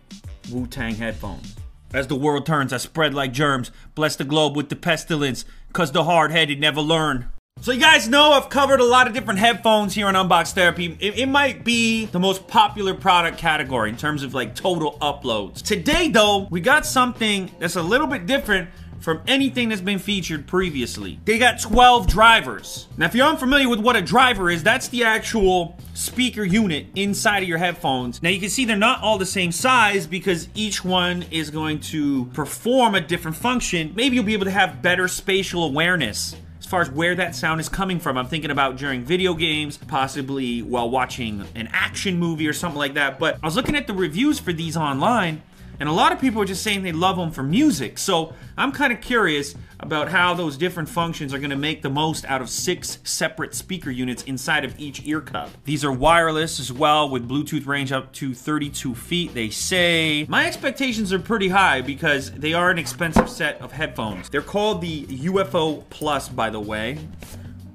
Wu-Tang headphones. As the world turns, I spread like germs, bless the globe with the pestilence, cause the hard-headed never learn. So you guys know I've covered a lot of different headphones here on Unbox Therapy. It, it, might be the most popular product category in terms of like total uploads. Today though, we got something that's a little bit different from anything that's been featured previously. They got 12 drivers. Now if you're unfamiliar with what a driver is, that's the actual speaker unit inside of your headphones. Now you can see they're not all the same size because each one is going to perform a different function. Maybe you'll be able to have better spatial awareness far as where that sound is coming from. I'm thinking about during video games, possibly while watching an action movie or something like that. But I was looking at the reviews for these online, and a lot of people are just saying they love them for music. So I'm kind of curious about how those different functions are going to make the most out of six separate speaker units inside of each ear cup. These are wireless as well with Bluetooth range up to 32 feet, they say. My expectations are pretty high because they are an expensive set of headphones. They're called the UFO Plus, by the way.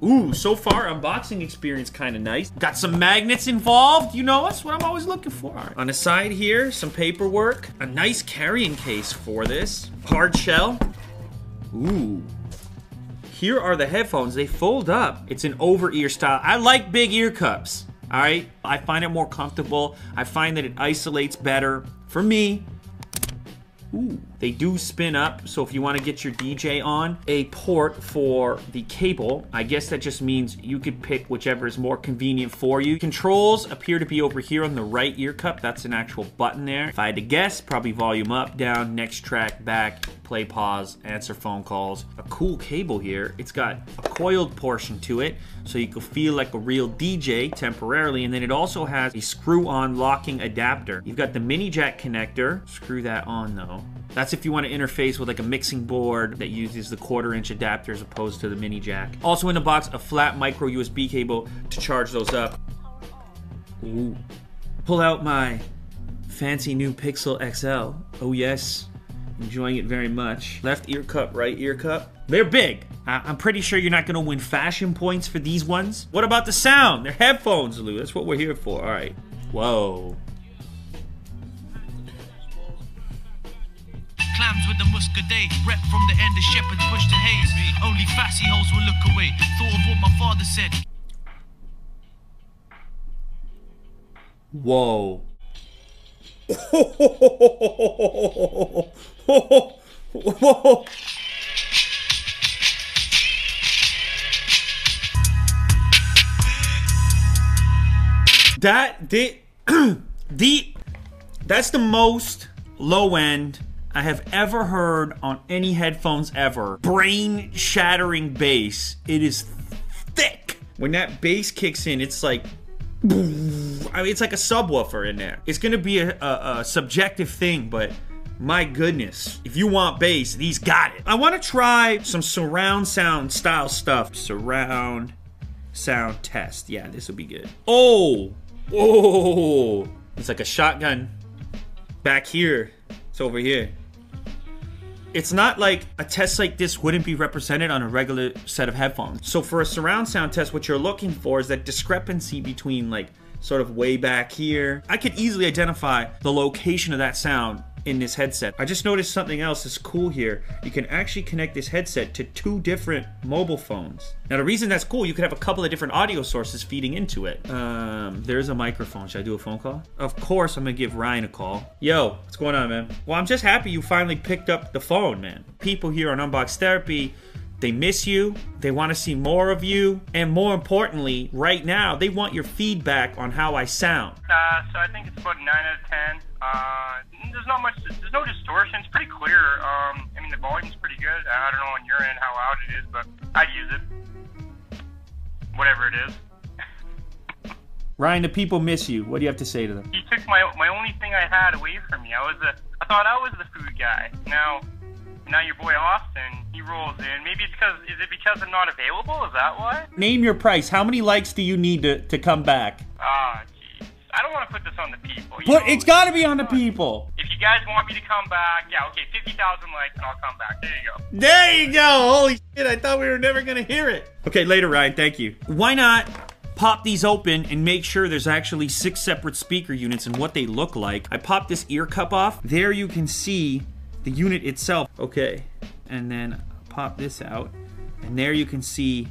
Ooh, so far, unboxing experience kind of nice. Got some magnets involved. You know, that's what I'm always looking for. Right. On the side here, some paperwork. A nice carrying case for this. Hard shell. Ooh. Here are the headphones. They fold up. It's an over-ear style. I like big ear cups. All right? I find it more comfortable. I find that it isolates better. For me, Ooh. They do spin up, so if you want to get your DJ on, a port for the cable. I guess that just means you could pick whichever is more convenient for you. Controls appear to be over here on the right ear cup. That's an actual button there. If I had to guess, probably volume up, down, next track, back, play, pause, answer phone calls. A cool cable here. It's got a coiled portion to it, so you can feel like a real DJ temporarily, and then it also has a screw-on locking adapter. You've got the mini jack connector. Screw that on though. That's if you want to interface with like a mixing board that uses the quarter inch adapter as opposed to the mini jack. Also in the box, a flat micro USB cable to charge those up. Ooh. Pull out my fancy new Pixel XL. Oh yes, enjoying it very much. Left ear cup, right ear cup. They're big. I I'm pretty sure you're not gonna win fashion points for these ones. What about the sound? They're headphones, Lou. That's what we're here for. All right. Whoa. Clams with the muscadet. Rep from the end of Shepherd's Bush to Hayes. Only fassy holes will look away. Thought of what my father said. Whoa. [laughs] that did [clears throat] the that's the most low end I have ever heard on any headphones ever. Brain shattering bass. It is thick. When that bass kicks in, it's like. I mean, it's like a subwoofer in there. It's gonna be a, a, a subjective thing, but my goodness. If you want bass, these got it. I wanna try some surround sound style stuff. Surround sound test. Yeah, this will be good. Oh! Oh! It's like a shotgun back here. It's over here it's not like a test like this wouldn't be represented on a regular set of headphones. So for a surround sound test, what you're looking for is that discrepancy between like sort of way back here. I could easily identify the location of that sound in this headset. I just noticed something else is cool here. You can actually connect this headset to two different mobile phones. Now the reason that's cool, you could have a couple of different audio sources feeding into it. Um, there's a microphone. Should I do a phone call? Of course I'm gonna give Ryan a call. Yo, what's going on, man? Well, I'm just happy you finally picked up the phone, man. People here on Unbox Therapy They miss you. They want to see more of you. And more importantly, right now, they want your feedback on how I sound. Uh, so I think it's about 9 out of 10. Uh, there's not much, there's no distortion. It's pretty clear. Um, I mean, the volume's pretty good. I don't know on your end how loud it is, but I'd use it. Whatever it is. Ryan, the people miss you. What do you have to say to them? He took my my only thing I had away from me. I was the, I thought I was the food guy. Now, now your boy Austin, he rolls in. Maybe it's because, is it because I'm not available? Is that why? Name your price. How many likes do you need to, to come back? Ah, jeez. I don't want to put this on the people. But know? it's got to be on the people. If you guys want me to come back, yeah, okay, 50,000 likes and I'll come back. There you go. There you go. Holy shit, I thought we were never going to hear it. Okay, later, Ryan. Thank you. Why not pop these open and make sure there's actually six separate speaker units and what they look like? I popped this ear cup off. There you can see the unit itself. Okay, and then pop this out. And there you can see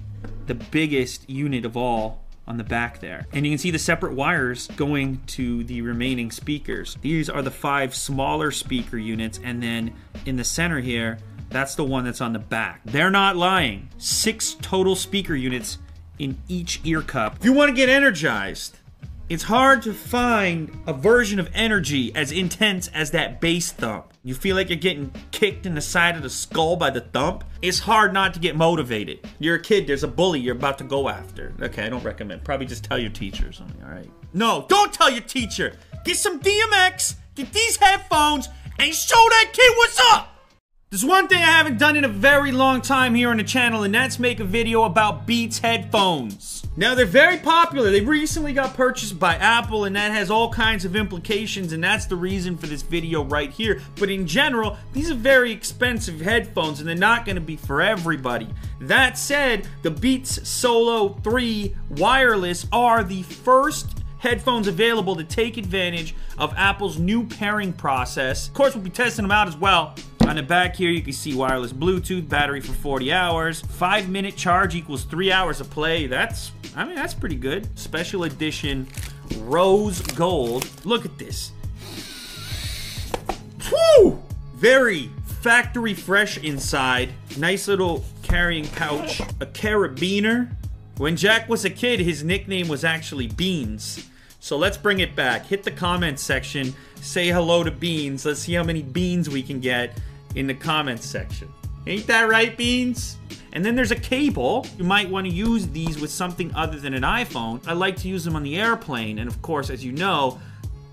the biggest unit of all on the back there. And you can see the separate wires going to the remaining speakers. These are the five smaller speaker units, and then in the center here, that's the one that's on the back. They're not lying. Six total speaker units in each ear cup. If you want to get energized, it's hard to find a version of energy as intense as that bass thump. You feel like you're getting kicked in the side of the skull by the thump. It's hard not to get motivated. You're a kid, there's a bully you're about to go after. Okay, I don't recommend. Probably just tell your teacher or something, alright? No, don't tell your teacher! Get some DMX, get these headphones, and show that kid what's up! There's one thing I haven't done in a very long time here on the channel, and that's make a video about Beats headphones. Now, they're very popular. They recently got purchased by Apple, and that has all kinds of implications, and that's the reason for this video right here. But in general, these are very expensive headphones, and they're not going to be for everybody. That said, the Beats Solo 3 wireless are the first headphones available to take advantage of Apple's new pairing process. Of course, we'll be testing them out as well. On the back here, you can see wireless Bluetooth, battery for 40 hours, 5 minute charge equals 3 hours of play. That's, I mean, that's pretty good. Special edition rose gold. Look at this. Whew! Very factory fresh inside. Nice little carrying pouch. A carabiner. When Jack was a kid, his nickname was actually Beans. So let's bring it back. Hit the comments section. Say hello to Beans. Let's see how many beans we can get in the comments section. Ain't that right, Beans? And then there's a cable. You might want to use these with something other than an iPhone. I like to use them on the airplane. And of course, as you know,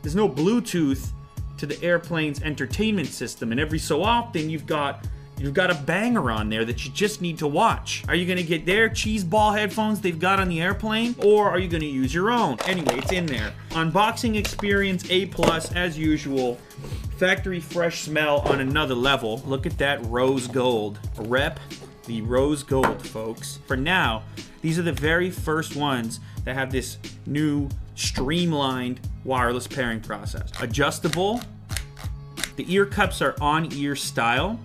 there's no Bluetooth to the airplane's entertainment system. And every so often, you've got You've got a banger on there that you just need to watch. Are you gonna get their cheese ball headphones they've got on the airplane, or are you gonna use your own? Anyway, it's in there. Unboxing experience A plus as usual. Factory fresh smell on another level. Look at that rose gold. Rep the rose gold, folks. For now, these are the very first ones that have this new streamlined wireless pairing process. Adjustable. The ear cups are on ear style.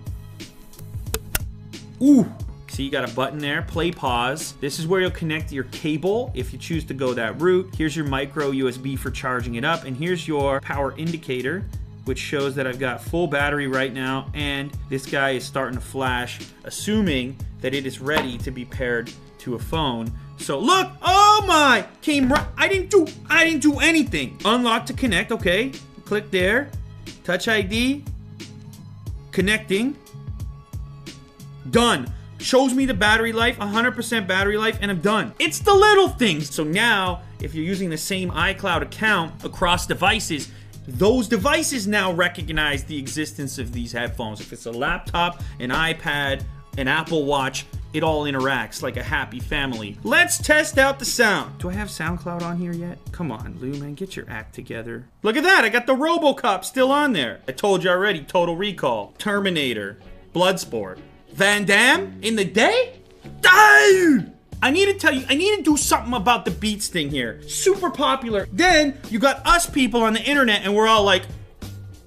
Ooh. See, you got a button there, play pause. This is where you'll connect your cable if you choose to go that route. Here's your micro USB for charging it up, and here's your power indicator, which shows that I've got full battery right now, and this guy is starting to flash, assuming that it is ready to be paired to a phone. So look, oh my, came right, I didn't do, I didn't do anything. Unlock to connect, okay. Click there, touch ID, connecting, Done. Shows me the battery life, 100% battery life, and I'm done. It's the little things. So now, if you're using the same iCloud account across devices, those devices now recognize the existence of these headphones. If it's a laptop, an iPad, an Apple Watch, it all interacts like a happy family. Let's test out the sound. Do I have SoundCloud on here yet? Come on, Lou, man, get your act together. Look at that, I got the Robocop still on there. I told you already, Total Recall, Terminator, Bloodsport. Van Damme in the day? Dude! I need to tell you, I need to do something about the Beats thing here. Super popular. Then you got us people on the internet, and we're all like,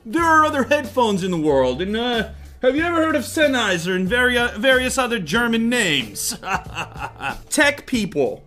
there are other headphones in the world, and uh, have you ever heard of Sennheiser and vari- various other German names? [laughs] Tech people,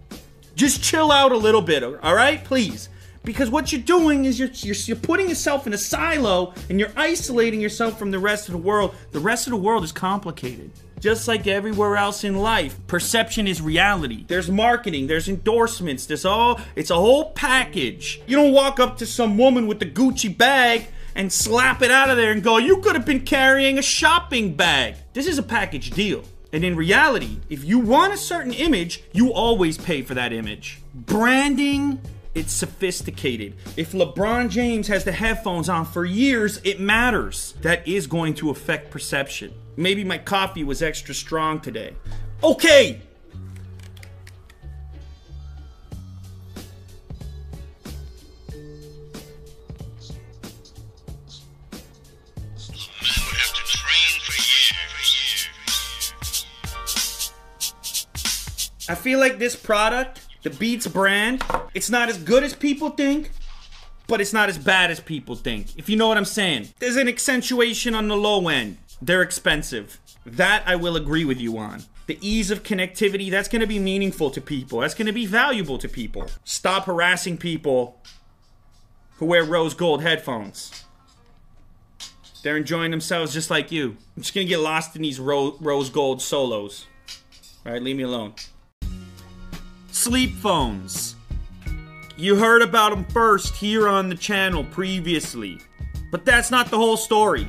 just chill out a little bit, all right? Please. Because what you're doing is you're, you're, you're putting yourself in a silo and you're isolating yourself from the rest of the world. The rest of the world is complicated. Just like everywhere else in life, perception is reality. There's marketing, there's endorsements, there's all, it's a whole package. You don't walk up to some woman with the Gucci bag and slap it out of there and go, you could have been carrying a shopping bag. This is a package deal. And in reality, if you want a certain image, you always pay for that image. Branding, it's sophisticated. If LeBron James has the headphones on for years, it matters. That is going to affect perception. Maybe my coffee was extra strong today. Okay. I feel like this product, the Beats brand, it's not as good as people think, but it's not as bad as people think. If you know what I'm saying. There's an accentuation on the low end. They're expensive. That I will agree with you on. The ease of connectivity, that's gonna be meaningful to people. That's gonna be valuable to people. Stop harassing people who wear rose gold headphones. They're enjoying themselves just like you. I'm just gonna get lost in these ro- rose gold solos. Alright, leave me alone. Sleep phones. You heard about them first here on the channel previously. But that's not the whole story.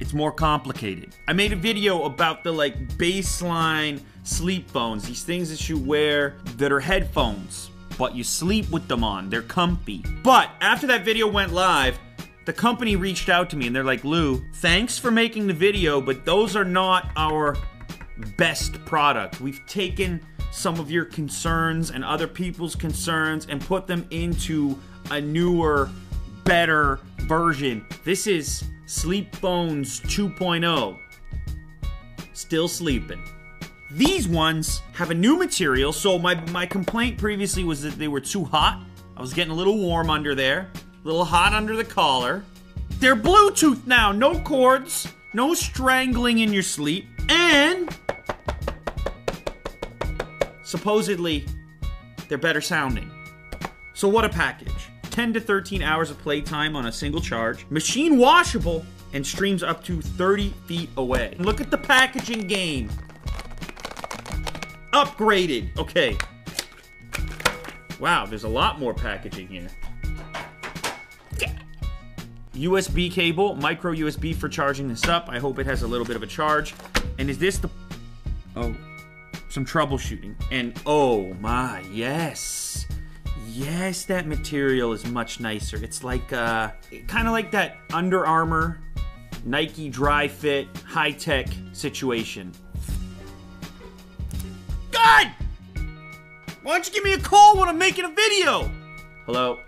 It's more complicated. I made a video about the like baseline sleep phones, these things that you wear that are headphones, but you sleep with them on. They're comfy. But after that video went live, the company reached out to me and they're like, Lou, thanks for making the video, but those are not our best product. We've taken some of your concerns and other people's concerns and put them into a newer, better version. This is SleepPhones 2.0. Still sleeping. These ones have a new material, so my, my complaint previously was that they were too hot. I was getting a little warm under there, a little hot under the collar. They're Bluetooth now, no cords, no strangling in your sleep, and supposedly they're better sounding. So what a package. 10 to 13 hours of playtime on a single charge, machine washable, and streams up to 30 feet away. Look at the packaging game. Upgraded. Okay. Wow, there's a lot more packaging here. USB cable, micro USB for charging this up. I hope it has a little bit of a charge. And is this the... Some troubleshooting. And oh my, yes. Yes, that material is much nicer. It's like, uh, kind of like that Under Armour, Nike Dri-FIT, high tech situation. God! Why don't you give me a call when I'm making a video? Hello?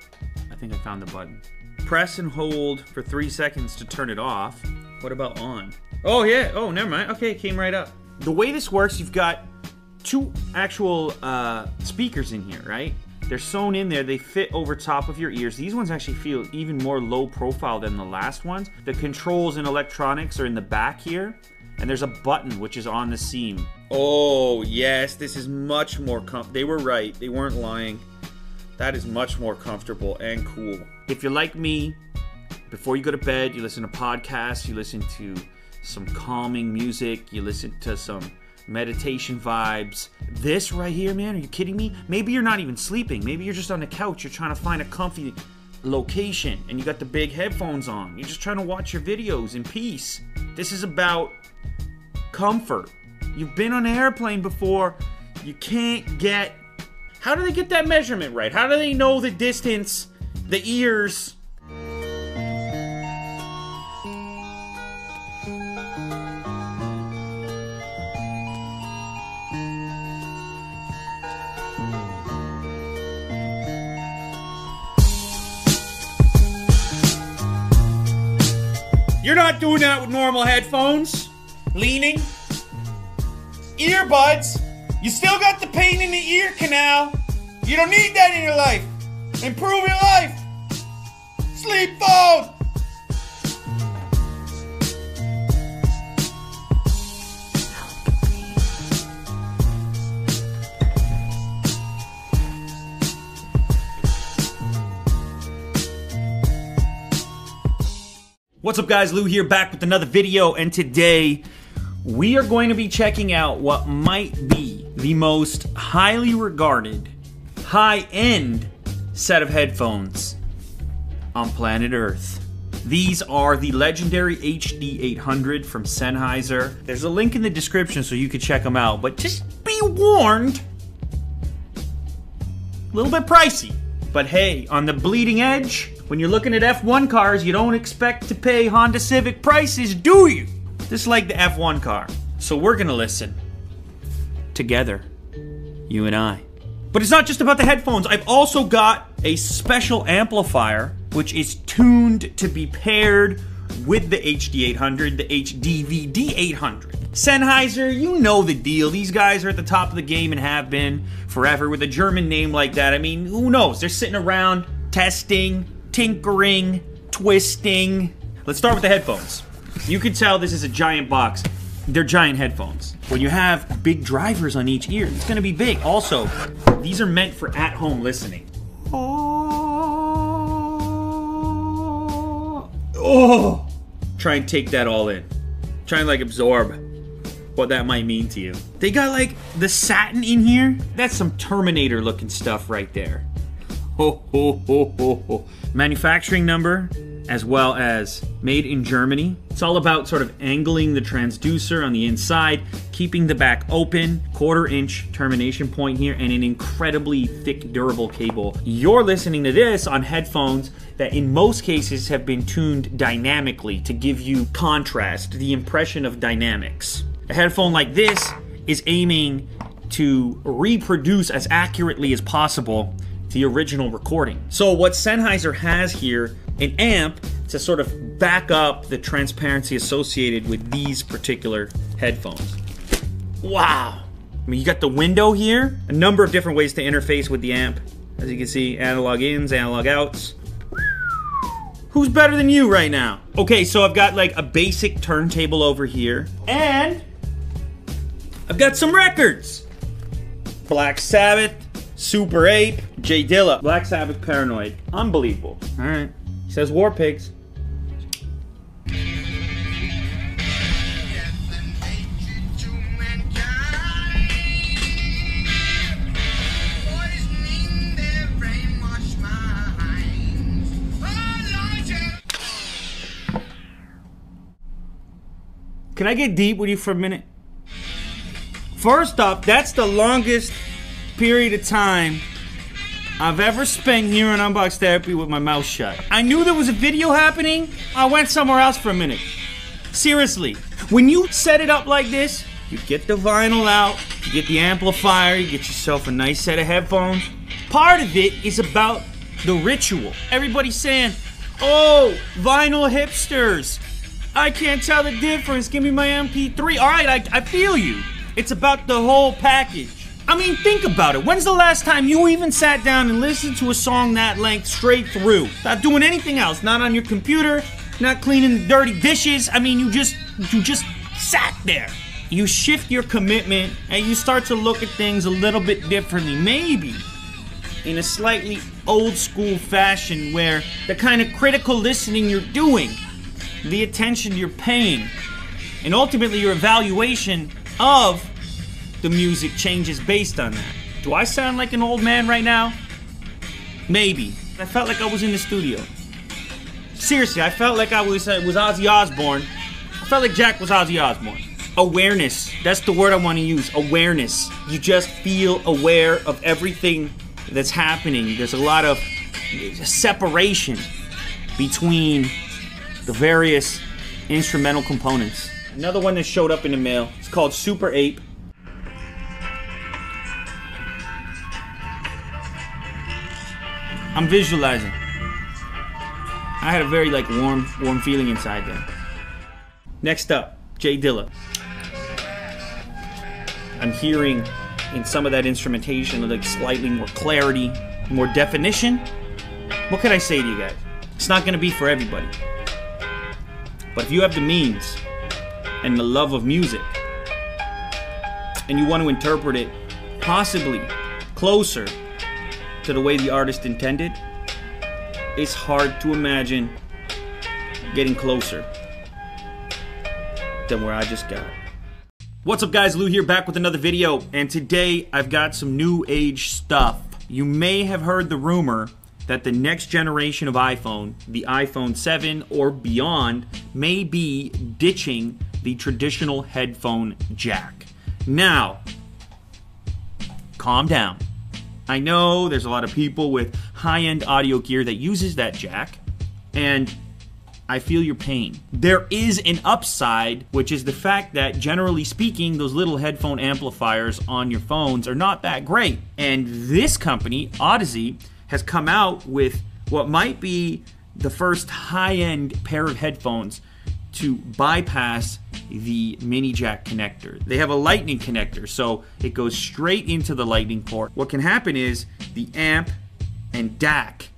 I think I found the button. Press and hold for three seconds to turn it off. What about on? Oh, yeah. Oh, never mind. Okay, it came right up. The way this works, you've got two actual uh, speakers in here, right? They're sewn in there. They fit over top of your ears. These ones actually feel even more low profile than the last ones. The controls and electronics are in the back here. And there's a button which is on the seam. Oh, yes. This is much more com- They were right. They weren't lying. That is much more comfortable and cool. If you're like me, before you go to bed, you listen to podcasts, you listen to some calming music, you listen to some meditation vibes. This right here, man, are you kidding me? Maybe you're not even sleeping. Maybe you're just on the couch, you're trying to find a comfy location and you got the big headphones on. You're just trying to watch your videos in peace. This is about comfort. You've been on an airplane before, you can't get. How do they get that measurement right? How do they know the distance, the ears? You're not doing that with normal headphones. Leaning. Earbuds. You still got the pain in the ear canal. You don't need that in your life. Improve your life. Sleep phone. What's up guys, Lou here back with another video and today we are going to be checking out what might be the most highly regarded, high end set of headphones on planet Earth. These are the legendary HD 800 from Sennheiser. There's a link in the description so you can check them out, but just be warned a little bit pricey. But hey, on the bleeding edge, when you're looking at F1 cars, you don't expect to pay Honda Civic prices, do you? Just like the F1 car. So we're gonna listen together, you and I. But it's not just about the headphones. I've also got a special amplifier which is tuned to be paired with the HD 800, the HDVD 800. Sennheiser, you know the deal. These guys are at the top of the game and have been forever with a German name like that. I mean, who knows? They're sitting around testing, tinkering, twisting. Let's start with the headphones. You can tell this is a giant box. They're giant headphones. When you have big drivers on each ear, it's gonna be big. Also, these are meant for at home listening. Oh, try and take that all in. Try and like absorb what that might mean to you. They got like the satin in here. That's some Terminator looking stuff right there. Ho, ho, ho, ho, ho. Manufacturing number as well as made in Germany. It's all about sort of angling the transducer on the inside, keeping the back open, quarter inch termination point here, and an incredibly thick, durable cable. You're listening to this on headphones that in most cases have been tuned dynamically to give you contrast, the impression of dynamics. A headphone like this is aiming to reproduce as accurately as possible the original recording. So what Sennheiser has here, an amp to sort of back up the transparency associated with these particular headphones. Wow. I mean, you got the window here, a number of different ways to interface with the amp. As you can see, analog ins, analog outs. Who's better than you right now? Okay, so I've got like a basic turntable over here, and I've got some records. Black Sabbath, Super Ape, J Dilla, Black Sabbath, Paranoid. Unbelievable. All right. He says War Pigs. Can I get deep with you for a minute? First off, that's the longest period of time I've ever spent here on Unbox Therapy with my mouth shut. I knew there was a video happening. I went somewhere else for a minute. Seriously, when you set it up like this, you get the vinyl out, you get the amplifier, you get yourself a nice set of headphones. Part of it is about the ritual. Everybody's saying, oh, vinyl hipsters. I can't tell the difference. Give me my MP3. All right, I, I feel you. It's about the whole package. I mean, think about it. When's the last time you even sat down and listened to a song that length straight through? Not doing anything else. Not on your computer, not cleaning dirty dishes. I mean, you just you just sat there. You shift your commitment and you start to look at things a little bit differently. Maybe in a slightly old school fashion where the kind of critical listening you're doing, the attention you're paying, and ultimately your evaluation of the music changes based on that. Do I sound like an old man right now? Maybe. I felt like I was in the studio. Seriously, I felt like I was uh, was Ozzy Osbourne. I felt like Jack was Ozzy Osbourne. Awareness. That's the word I want to use. Awareness. You just feel aware of everything that's happening. There's a lot of separation between the various instrumental components. Another one that showed up in the mail. It's called Super Ape. I'm visualizing. I had a very like warm, warm feeling inside there. Next up, J Dilla. I'm hearing in some of that instrumentation like slightly more clarity, more definition. What can I say to you guys? It's not gonna be for everybody. But if you have the means and the love of music, and you want to interpret it possibly closer to the way the artist intended, it's hard to imagine getting closer than where I just got. What's up guys, Lou here back with another video, and today I've got some new age stuff. You may have heard the rumor that the next generation of iPhone, the iPhone 7 or beyond, may be ditching the traditional headphone jack. Now, calm down. I know there's a lot of people with high-end audio gear that uses that jack, and I feel your pain. There is an upside, which is the fact that generally speaking, those little headphone amplifiers on your phones are not that great. And this company, Audeze, has come out with what might be the first high end pair of headphones to bypass the mini jack connector. They have a lightning connector, so it goes straight into the lightning port. What can happen is the amp and DAC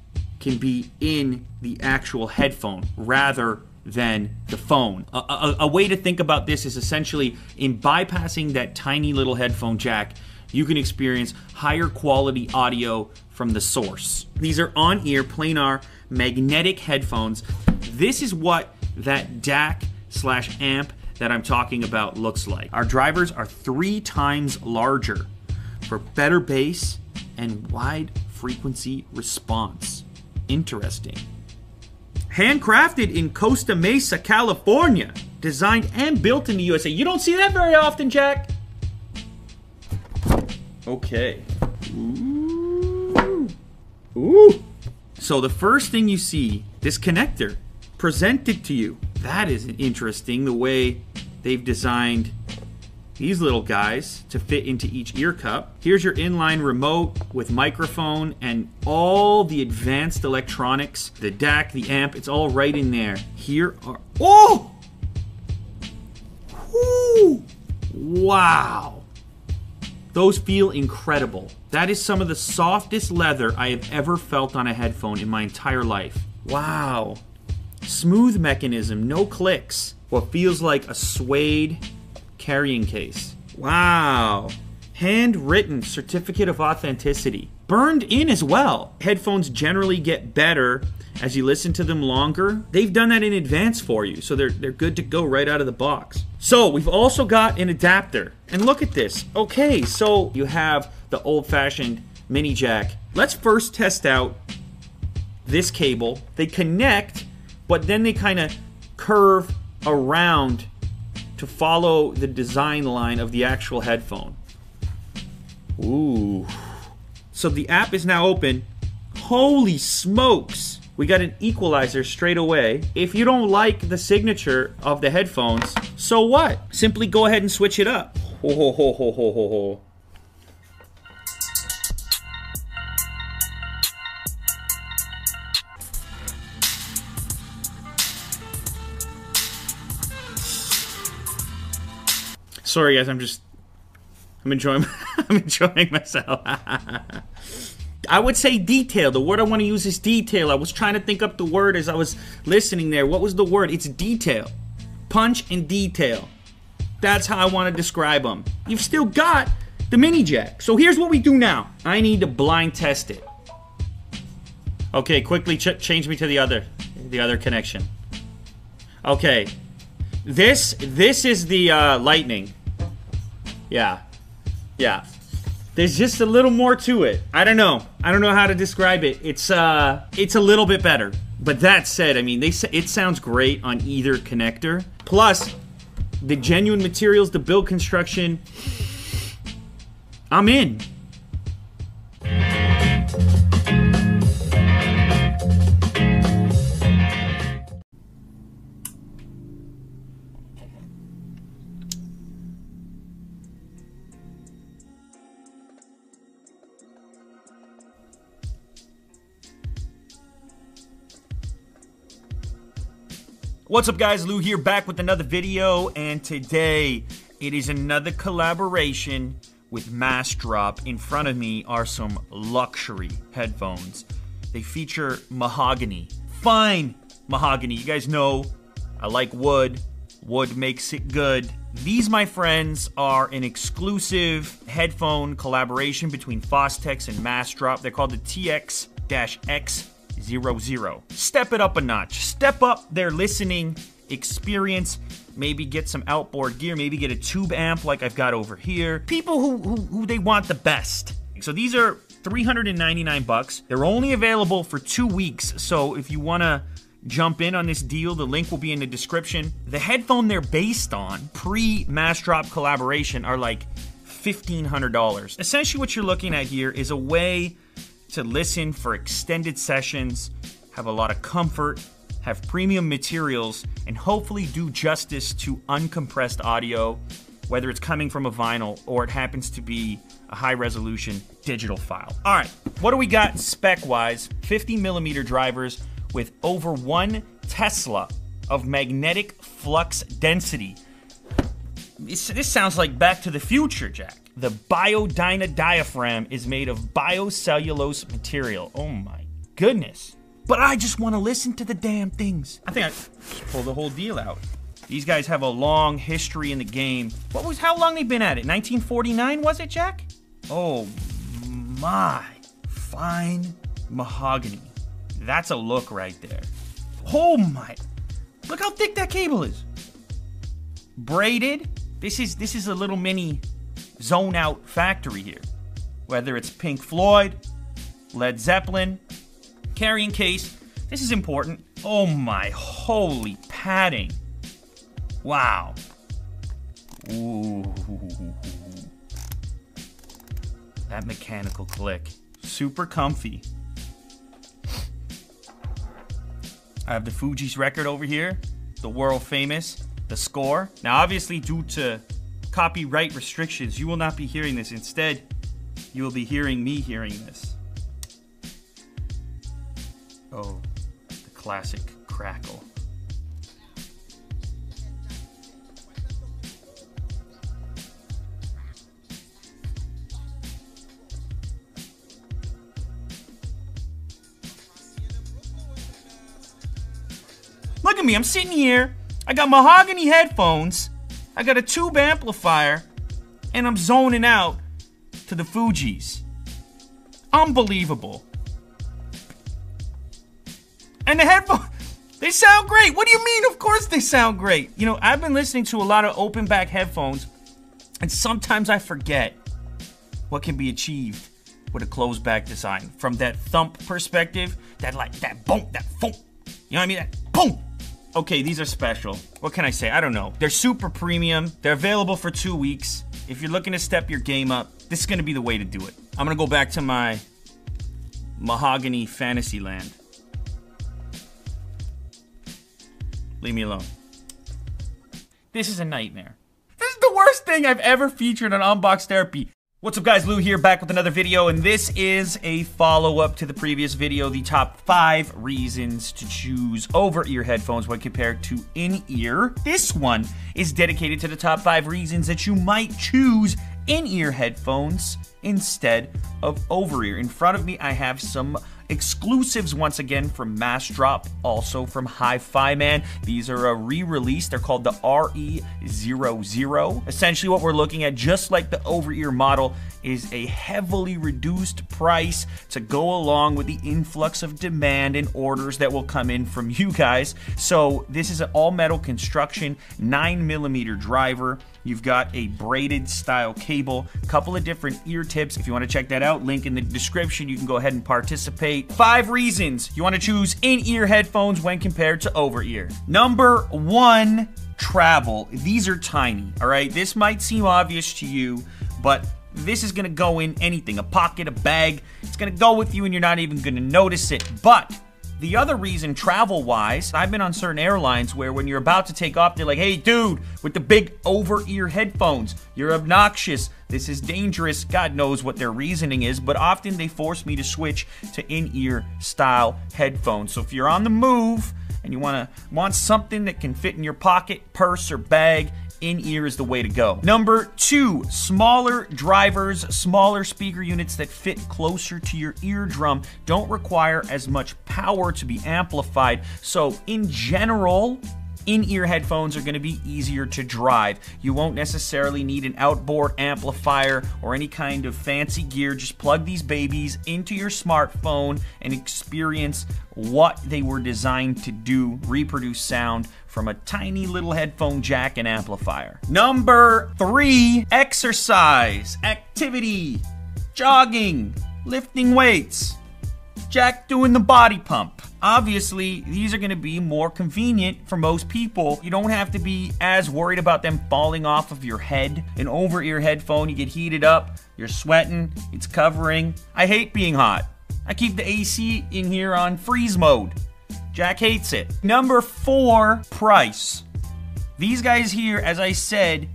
can be in the actual headphone rather than the phone. A, a, a, way to think about this is essentially in bypassing that tiny little headphone jack, you can experience higher quality audio from the source. These are on ear, planar, magnetic headphones. This is what that DAC slash amp that I'm talking about looks like. Our drivers are three times larger for better bass and wide frequency response interesting. Handcrafted in Costa Mesa, California. Designed and built in the USA. You don't see that very often, Jack. Okay. Ooh. Ooh. So the first thing you see, this connector presented to you. That is interesting, the way they've designed these little guys to fit into each ear cup. Here's your inline remote with microphone and all the advanced electronics, the DAC, the amp, it's all right in there. Here are, oh! Woo! Wow. Those feel incredible. That is some of the softest leather I have ever felt on a headphone in my entire life. Wow. Smooth mechanism, no clicks. What feels like a suede carrying case. Wow. Handwritten certificate of authenticity. Burned in as well. Headphones generally get better as you listen to them longer. They've done that in advance for you, so they're, they're good to go right out of the box. So we've also got an adapter. And look at this. Okay, so you have the old-fashioned mini jack. Let's first test out this cable. They connect, but then they kind of curve around to follow the design line of the actual headphone. Ooh. So the app is now open. Holy smokes! We got an equalizer straight away. If you don't like the signature of the headphones, so what? Simply go ahead and switch it up. Ho ho ho ho ho ho ho. Sorry, guys. I'm just. I'm enjoying. [laughs] I'm enjoying myself. [laughs] I would say detail. The word I want to use is detail. I was trying to think up the word as I was listening there. What was the word? It's detail. Punch and detail. That's how I want to describe them. You've still got the mini jack. So here's what we do now. I need to blind test it. Okay, quickly ch change me to the other, the other connection. Okay, this this is the uh, lightning. Yeah. Yeah. There's just a little more to it. I don't know. I don't know how to describe it. It's uh it's a little bit better. But that said, I mean, they it sounds great on either connector. Plus the genuine materials, the build construction I'm in. What's up guys, Lou here back with another video and today it is another collaboration with Massdrop. In front of me are some luxury headphones. They feature mahogany, fine mahogany. You guys know I like wood, wood makes it good. These, my friends, are an exclusive headphone collaboration between Fostex and Massdrop. They're called the TH-X Zero Zero. Step it up a notch. Step up their listening experience, maybe get some outboard gear, maybe get a tube amp like I've got over here. People who, who, who they want the best. So these are 399 bucks. They're only available for two weeks. So if you want to jump in on this deal, the link will be in the description. The headphone they're based on, pre Massdrop collaboration, are like $1,500. Essentially, what you're looking at here is a way to listen for extended sessions, have a lot of comfort, have premium materials, and hopefully do justice to uncompressed audio, whether it's coming from a vinyl or it happens to be a high resolution digital file. All right, what do we got spec wise? 50 millimeter drivers with over one Tesla of magnetic flux density. This, this sounds like Back to the Future, Jack. The Biodyna diaphragm is made of biocellulose material. Oh my goodness. But I just want to listen to the damn things. I think I pulled the whole deal out. These guys have a long history in the game. What was how long they've been at it? 1949 was it, Jack? Oh my. Fine mahogany. That's a look right there. Oh my. Look how thick that cable is. Braided. This is this is a little mini zone out factory here. Whether it's Pink Floyd, Led Zeppelin, carrying case. This is important. Oh my holy padding. Wow. Ooh. That mechanical click. Super comfy. I have the Fugees record over here, the world famous, the score. Now, obviously, due to copyright restrictions, you will not be hearing this. Instead, you will be hearing me hearing this. Oh, the classic crackle. Look at me, I'm sitting here. I got mahogany headphones. I got a tube amplifier. And I'm zoning out to the Fugees. Unbelievable. And the headphones, [laughs] they sound great. What do you mean? Of course they sound great. You know, I've been listening to a lot of open back headphones, and sometimes I forget what can be achieved with a closed back design. From that thump perspective, that like that boom, that thump. You know what I mean? That boom. Okay, these are special. What can I say? I don't know. They're super premium. They're available for two weeks. If you're looking to step your game up, this is gonna be the way to do it. I'm gonna go back to my mahogany fantasy land. Leave me alone. This is a nightmare. This is the worst thing I've ever featured on Unbox Therapy. What's up guys, Lou here back with another video and this is a follow-up to the previous video, the top 5 reasons to choose over-ear headphones when compared to in-ear. This one is dedicated to the top 5 reasons that you might choose in-ear headphones instead of over-ear. In front of me I have some exclusives once again from Massdrop, also from HiFiMAN. These are a re-release. They're called the RE00. Essentially what we're looking at, just like the over-ear model, is a heavily reduced price to go along with the influx of demand and orders that will come in from [laughs] you guys. So this is an all-metal construction, 9 millimeter driver. You've got a braided style cable, a couple of different ear tips. If you want to check that out, link in the description. You can go ahead and participate. Five reasons you want to choose in-ear headphones when compared to over-ear. Number one, travel. These are tiny, all right? This might seem obvious to you, but this is gonna go in anything, a pocket, a bag. It's gonna go with you and you're not even gonna notice it. But the other reason, travel wise, I've been on certain airlines where when you're about to take off, they're like, hey, dude, with the big over ear headphones, you're obnoxious. This is dangerous. God knows what their reasoning is, but often they force me to switch to in ear style headphones. So if you're on the move, and you want to want something that can fit in your pocket, purse, or bag, in-ear is the way to go. Number two, smaller drivers, smaller speaker units that fit closer to your eardrum don't require as much power to be amplified. So in general, in ear headphones are going to be easier to drive. You won't necessarily need an outboard amplifier or any kind of fancy gear. Just plug these babies into your smartphone and experience what they were designed to do reproduce sound from a tiny little headphone jack and amplifier. Number three exercise, activity, jogging, lifting weights. Jack doing the body pump. Obviously, these are going to be more convenient for most people. You don't have to be as worried about them falling off of your head. An over ear headphone, you get heated up, you're sweating, it's covering. I hate being hot. I keep the AC in here on freeze mode. Jack hates it. Number four, price. These guys here, as I said,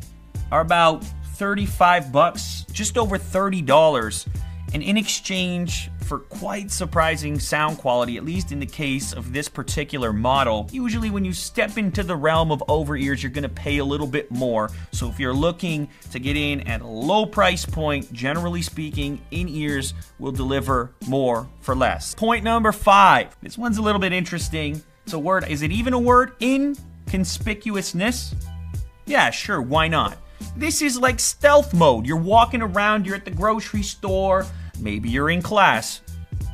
are about 35 bucks, just over $30. And in exchange for quite surprising sound quality, at least in the case of this particular model, usually when you step into the realm of over ears, you're gonna pay a little bit more. So if you're looking to get in at a low price point, generally speaking, in ears will deliver more for less. Point number five. This one's a little bit interesting. It's a word, is it even a word? In inconspicuousness? Yeah, sure, why not? This is like stealth mode. You're walking around, you're at the grocery store, maybe you're in class.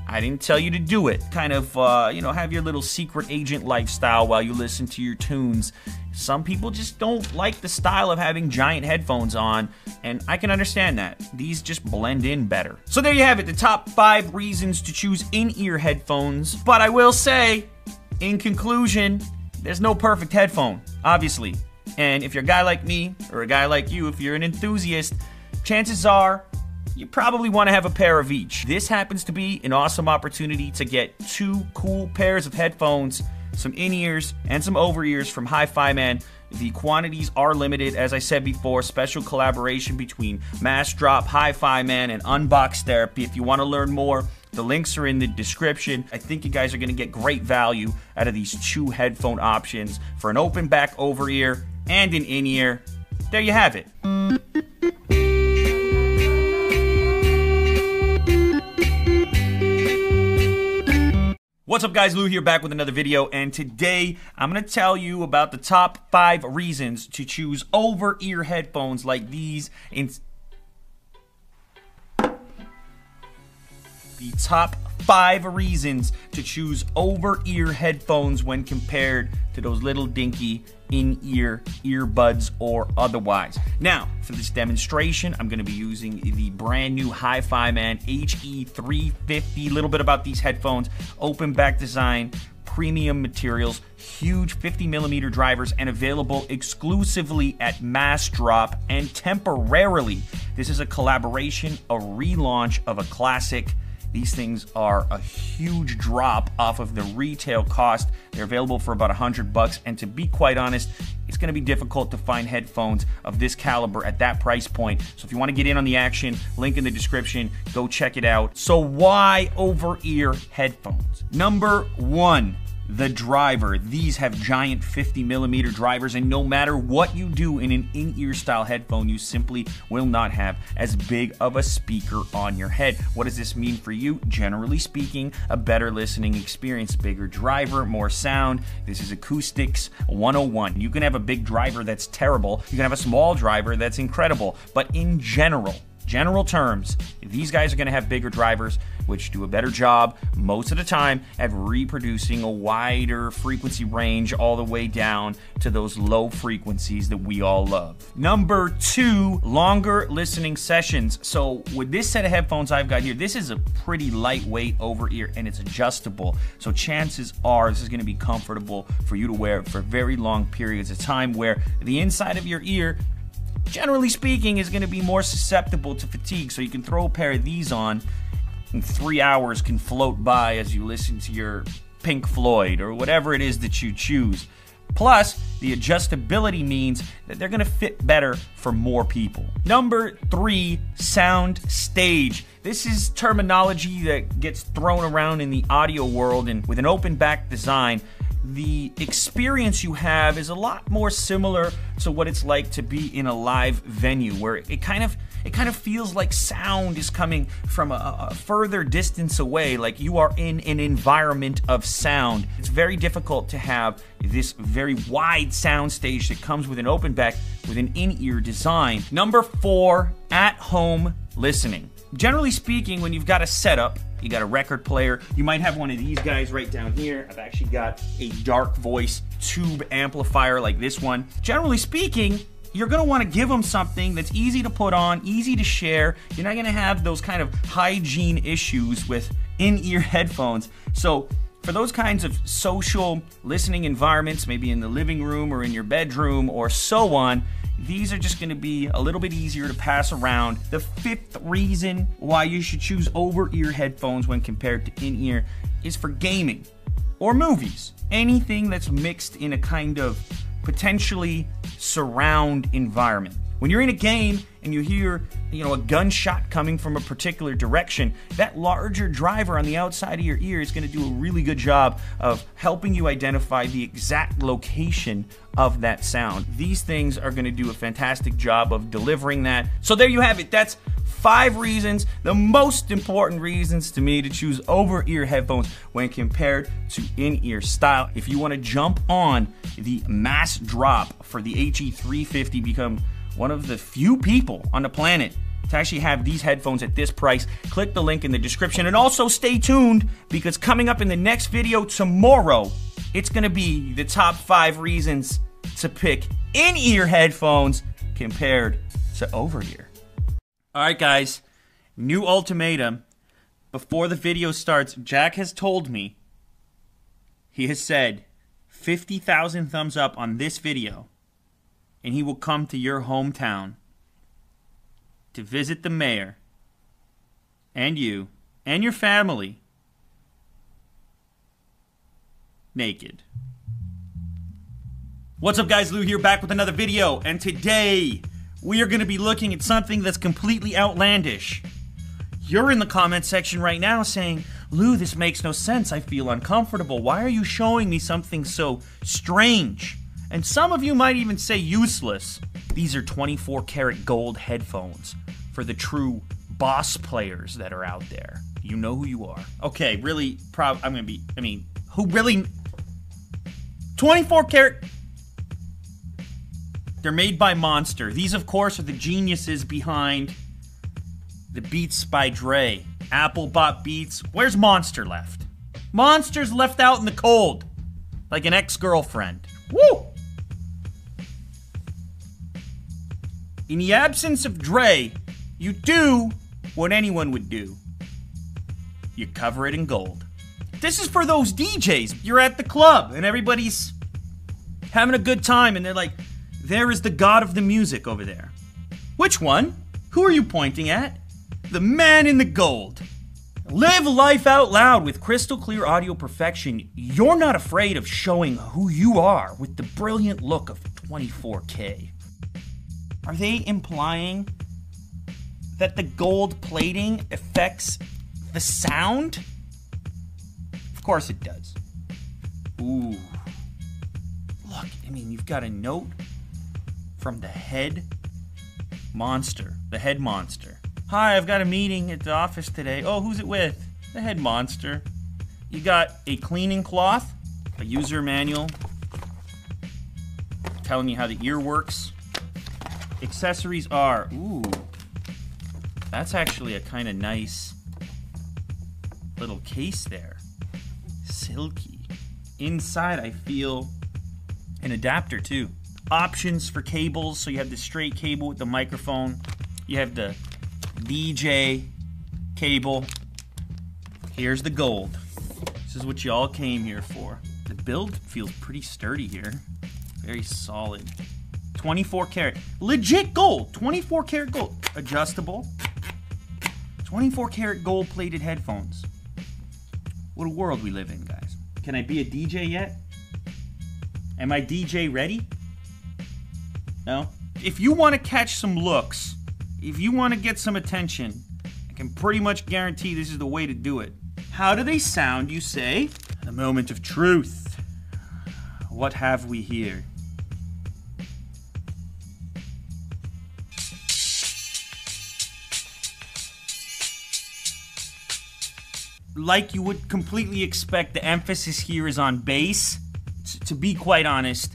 I didn't tell you to do it. Kind of, uh, you know, have your little secret agent lifestyle while you listen to your tunes. Some people just don't like the style of having giant headphones on, and I can understand that. These just blend in better. So there you have it, the top five reasons to choose in-ear headphones. But I will say, in conclusion, there's no perfect headphone, obviously. And if you're a guy like me, or a guy like you, if you're an enthusiast, chances are you probably want to have a pair of each. This happens to be an awesome opportunity to get two cool pairs of headphones, some in ears, and some over ears from HiFiMAN. The quantities are limited, as I said before. Special collaboration between Massdrop, Hi Fi Man, and Unbox Therapy. If you want to learn more, the links are in the description. I think you guys are going to get great value out of these two headphone options for an open back over ear and an in ear. There you have it. What's up guys, Lou here back with another video and today I'm going to tell you about the top 5 reasons to choose over-ear headphones like these in the top 5 reasons to choose over-ear headphones when compared to those little dinky in-ear earbuds or otherwise. Now, for this demonstration, I'm going to be using the brand new HiFiMAN HE350. A little bit about these headphones. Open back design, premium materials, huge 50 millimeter drivers, and available exclusively at Massdrop and temporarily. This is a collaboration, a relaunch of a classic these things are a huge drop off of the retail cost. They're available for about 100 bucks, and to be quite honest, it's going to be difficult to find headphones of this caliber at that price point. So if you want to get in on the action, link in the description, go check it out. So why over-ear headphones? Number 1, the driver. These have giant 50 millimeter drivers, and no matter what you do in an in ear style headphone, you simply will not have as big of a speaker on your head. What does this mean for you? Generally speaking, a better listening experience, bigger driver, more sound. This is Acoustics 101. You can have a big driver that's terrible, you can have a small driver that's incredible, but in general, general terms, these guys are going to have bigger drivers, which do a better job most of the time at reproducing a wider frequency range all the way down to those low frequencies that we all love. Number two, longer listening sessions. So with this set of headphones I've got here, this is a pretty lightweight over ear and it's adjustable. So chances are this is going to be comfortable for you to wear for very long periods of time where the inside of your ear generally speaking, is going to be more susceptible to fatigue. So you can throw a pair of these on, and three hours can float by as you listen to your Pink Floyd or whatever it is that you choose. Plus, the adjustability means that they're going to fit better for more people. Number three, sound stage. This is terminology that gets thrown around in the audio world, and with an open back design, the experience you have is a lot more similar to what it's like to be in a live venue where it kind of it kind of feels like sound is coming from a, a further distance away, like you are in an environment of sound. It's very difficult to have this very wide sound stage that comes with an open back with an in ear design. Number four, at home listening. Generally speaking, when you've got a setup, you got a record player, you might have one of these guys right down here. I've actually got a Darkvoice tube amplifier like this one. Generally speaking, you're going to want to give them something that's easy to put on, easy to share. You're not going to have those kind of hygiene issues with in ear [laughs] headphones. So, for those kinds of social listening environments, maybe in the living room or in your bedroom or so on, these are just to be a little bit easier to pass around. The fifth reason why you should choose over ear headphones when compared to in ear is for gaming or movies. Anything that's mixed in a kind of potentially surround environment. When you're in a game and you hear, you know, a gunshot coming from a particular direction, that larger driver on the outside of your ear is going to do a really good job of helping you identify the exact location of that sound. These things are going to do a fantastic job of delivering that. So there you have it. That's five reasons, the most important reasons to me to choose over ear headphones when compared to in ear style. If you want to jump on the Massdrop for the HE350, become one of the few people on the planet to actually have these headphones at this price, click the link in the description and also stay tuned because coming up in the next video tomorrow, it's to be the top five reasons to pick in ear headphones compared to over ear. All right, guys, new ultimatum. Before the video starts, Jack has told me, he has said 50,000 thumbs up on this video, and he will come to your hometown to visit the mayor and you and your family naked. What's up, guys? Lou here, back with another video, and today we are going to be looking at something that's completely outlandish. You're in the comment section right now saying, Lou, this makes no sense. I feel uncomfortable. Why are you showing me something so strange? And some of you might even say useless. These are 24 karat gold headphones for the true boss players that are out there. You know who you are. Okay, really, prob- I'm to be, I mean, who really. 24 karat they're made by Monster. These, of course, are the geniuses behind the Beats by Dre. Apple bought Beats. Where's Monster left? Monster's left out in the cold, like an ex girlfriend. Woo! In the absence of Dre, you do what anyone would do you cover it in gold. This is for those DJs. You're at the club and everybody's having a good time, and they're like, there is the god of the music over there. Which one? Who are you pointing at? The man in the gold. Live life out loud with crystal clear audio perfection. You're not afraid of showing who you are with the brilliant look of 24K. Are they implying that the gold plating affects the sound? Of course it does. Ooh. Look, I mean, you've got a note from the head monster. The head monster. Hi, I've got a meeting at the office today. Oh, who's it with? The head monster. You got a cleaning cloth, a user manual telling you how the ear works. Accessories are, ooh, that's actually a kind of nice little case there. Silky. Inside, I feel an adapter too options for cables. So you have the straight cable with the microphone. You have the DJ cable. Here's the gold. This is what you all came here for. The build feels pretty sturdy here. Very solid. 24 karat. Legit gold. 24 karat gold. Adjustable. 24 karat gold plated headphones. What a world we live in, guys. Can I be a DJ yet? Am I DJ ready? No? If you want to catch some looks, if you want to get some attention, I can pretty much guarantee this is the way to do it. How do they sound, you say? The moment of truth. What have we here? Like you would completely expect, the emphasis here is on bass. S- to be quite honest,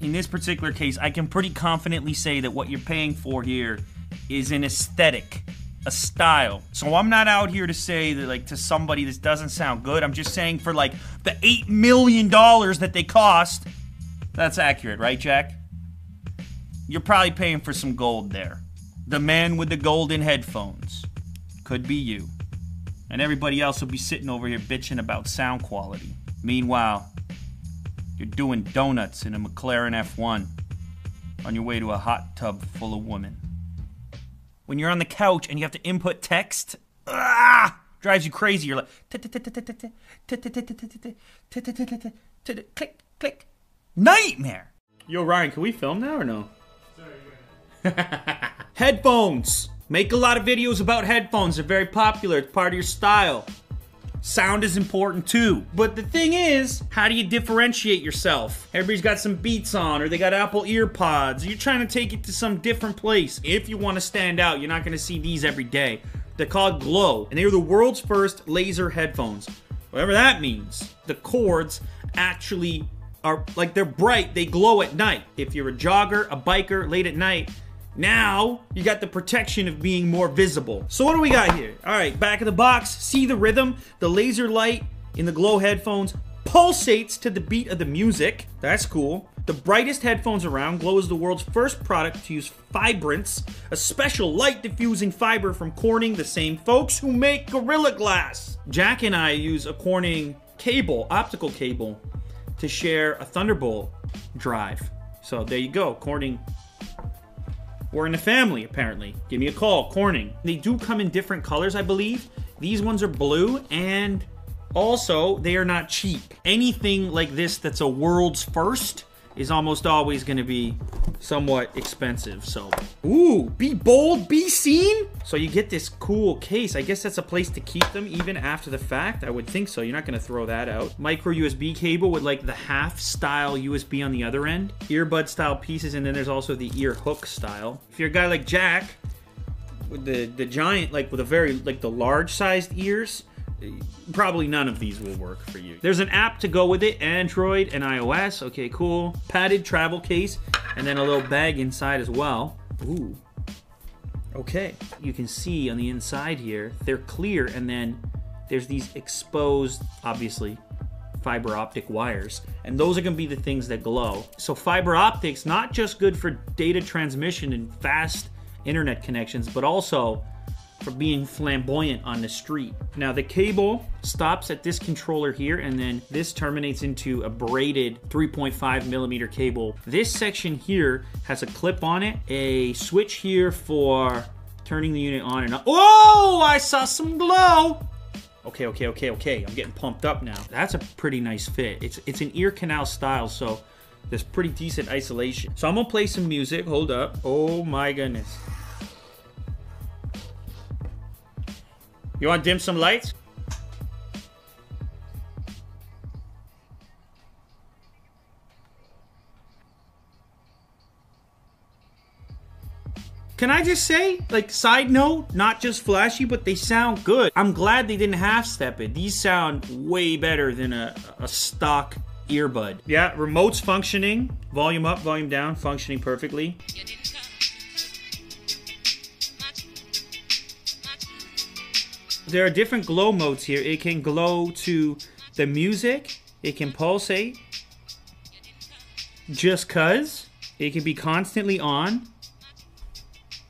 in this particular case, I can pretty confidently say that what you're paying for here is an aesthetic, a style. So I'm not out here to say that like to somebody this doesn't sound good. I'm just saying for like the eight million dollars that they cost, that's accurate, right, Jack? You're probably paying for some gold there. The man with the golden headphones could be you. And everybody else will be sitting over here bitching about sound quality. Meanwhile, you're doing donuts in a McLaren F1 on your way to a hot tub full of women. When you're on the couch and you have to input text, ah, drives you crazy. You're like click click nightmare. Yo, Ryan, can we film now or no? headphones. Make a lot of videos about headphones. They're very popular. It's part of your style. Sound is important too. But the thing is, how do you differentiate yourself? Everybody's got some Beats on, or they got Apple EarPods. You're trying to take it to some different place. If you want to stand out, you're not going to see these every day. They're called Glow, and they are the world's first laser headphones. Whatever that means. The cords actually are like they're bright, they glow at night. If you're a jogger, a biker, late at night, now you got the protection of being more visible. So what do we got here? All right, back of the box. See the rhythm? The laser light in the glow headphones pulsates to the beat of the music. That's cool. The brightest headphones around, Glow is the world's first product to use Fibrance, a special light diffusing fiber from Corning, the same folks who make Gorilla Glass. Jack and I use a Corning cable, optical cable, to share a Thunderbolt drive. So there you go, Corning we're in a family, apparently. Give me a call, Corning. They do come in different colors, I believe. These ones are blue, and also, they are not cheap. Anything like this that's a world's first is almost always going to be somewhat expensive. So, ooh, be bold, be seen. So you get this cool case. I guess that's a place to keep them even after the fact. I would think so. You're not going to throw that out. Micro USB cable with like the half style USB on the other end. Earbud style pieces, and then there's also the ear hook style. If you're a guy like Jack, with the the giant like with a very like the large sized ears probably none of these will work for you. There's an app to go with it android and ios. Okay cool. Padded travel case and then a little bag inside as well. Ooh. Okay you can see on the inside here they're clear and then there's these exposed obviously fiber optic wires. And those are going to be the things that glow. So fiber optics not just good for data transmission and fast internet connections, but also for being flamboyant on the street. Now the cable stops at this controller here and then this terminates into a braided 3.5 millimeter cable. This section here has a clip on it, a switch here for turning the unit on and off. Oh, I saw some glow. Okay, okay, okay, okay. I'm getting pumped up now. That's a pretty nice fit. It's it's an ear canal style, so there's pretty decent isolation. So I'm gonna play some music. Hold up. Oh my goodness. You want to dim some lights? Can I just say, like, side note, not just flashy, but they sound good. I'm glad they didn't half step it. These sound way better than a, a stock earbud. Yeah, remote's functioning. Volume up, volume down, functioning perfectly. There are different glow modes here. It can glow to the music, it can pulsate, just cuz. It can be constantly on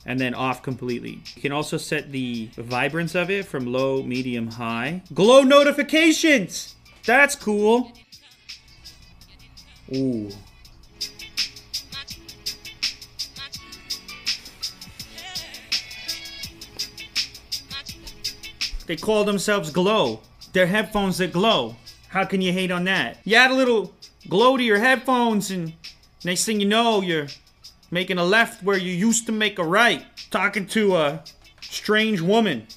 and then off completely. You can also set the vibrance of it from low, medium, high. Glow notifications! That's cool. Ooh. They call themselves Glow. They're headphones that glow. How can you hate on that? You add a little glow to your headphones, and next thing you know, you're making a left where you used to make a right. Talking to a strange woman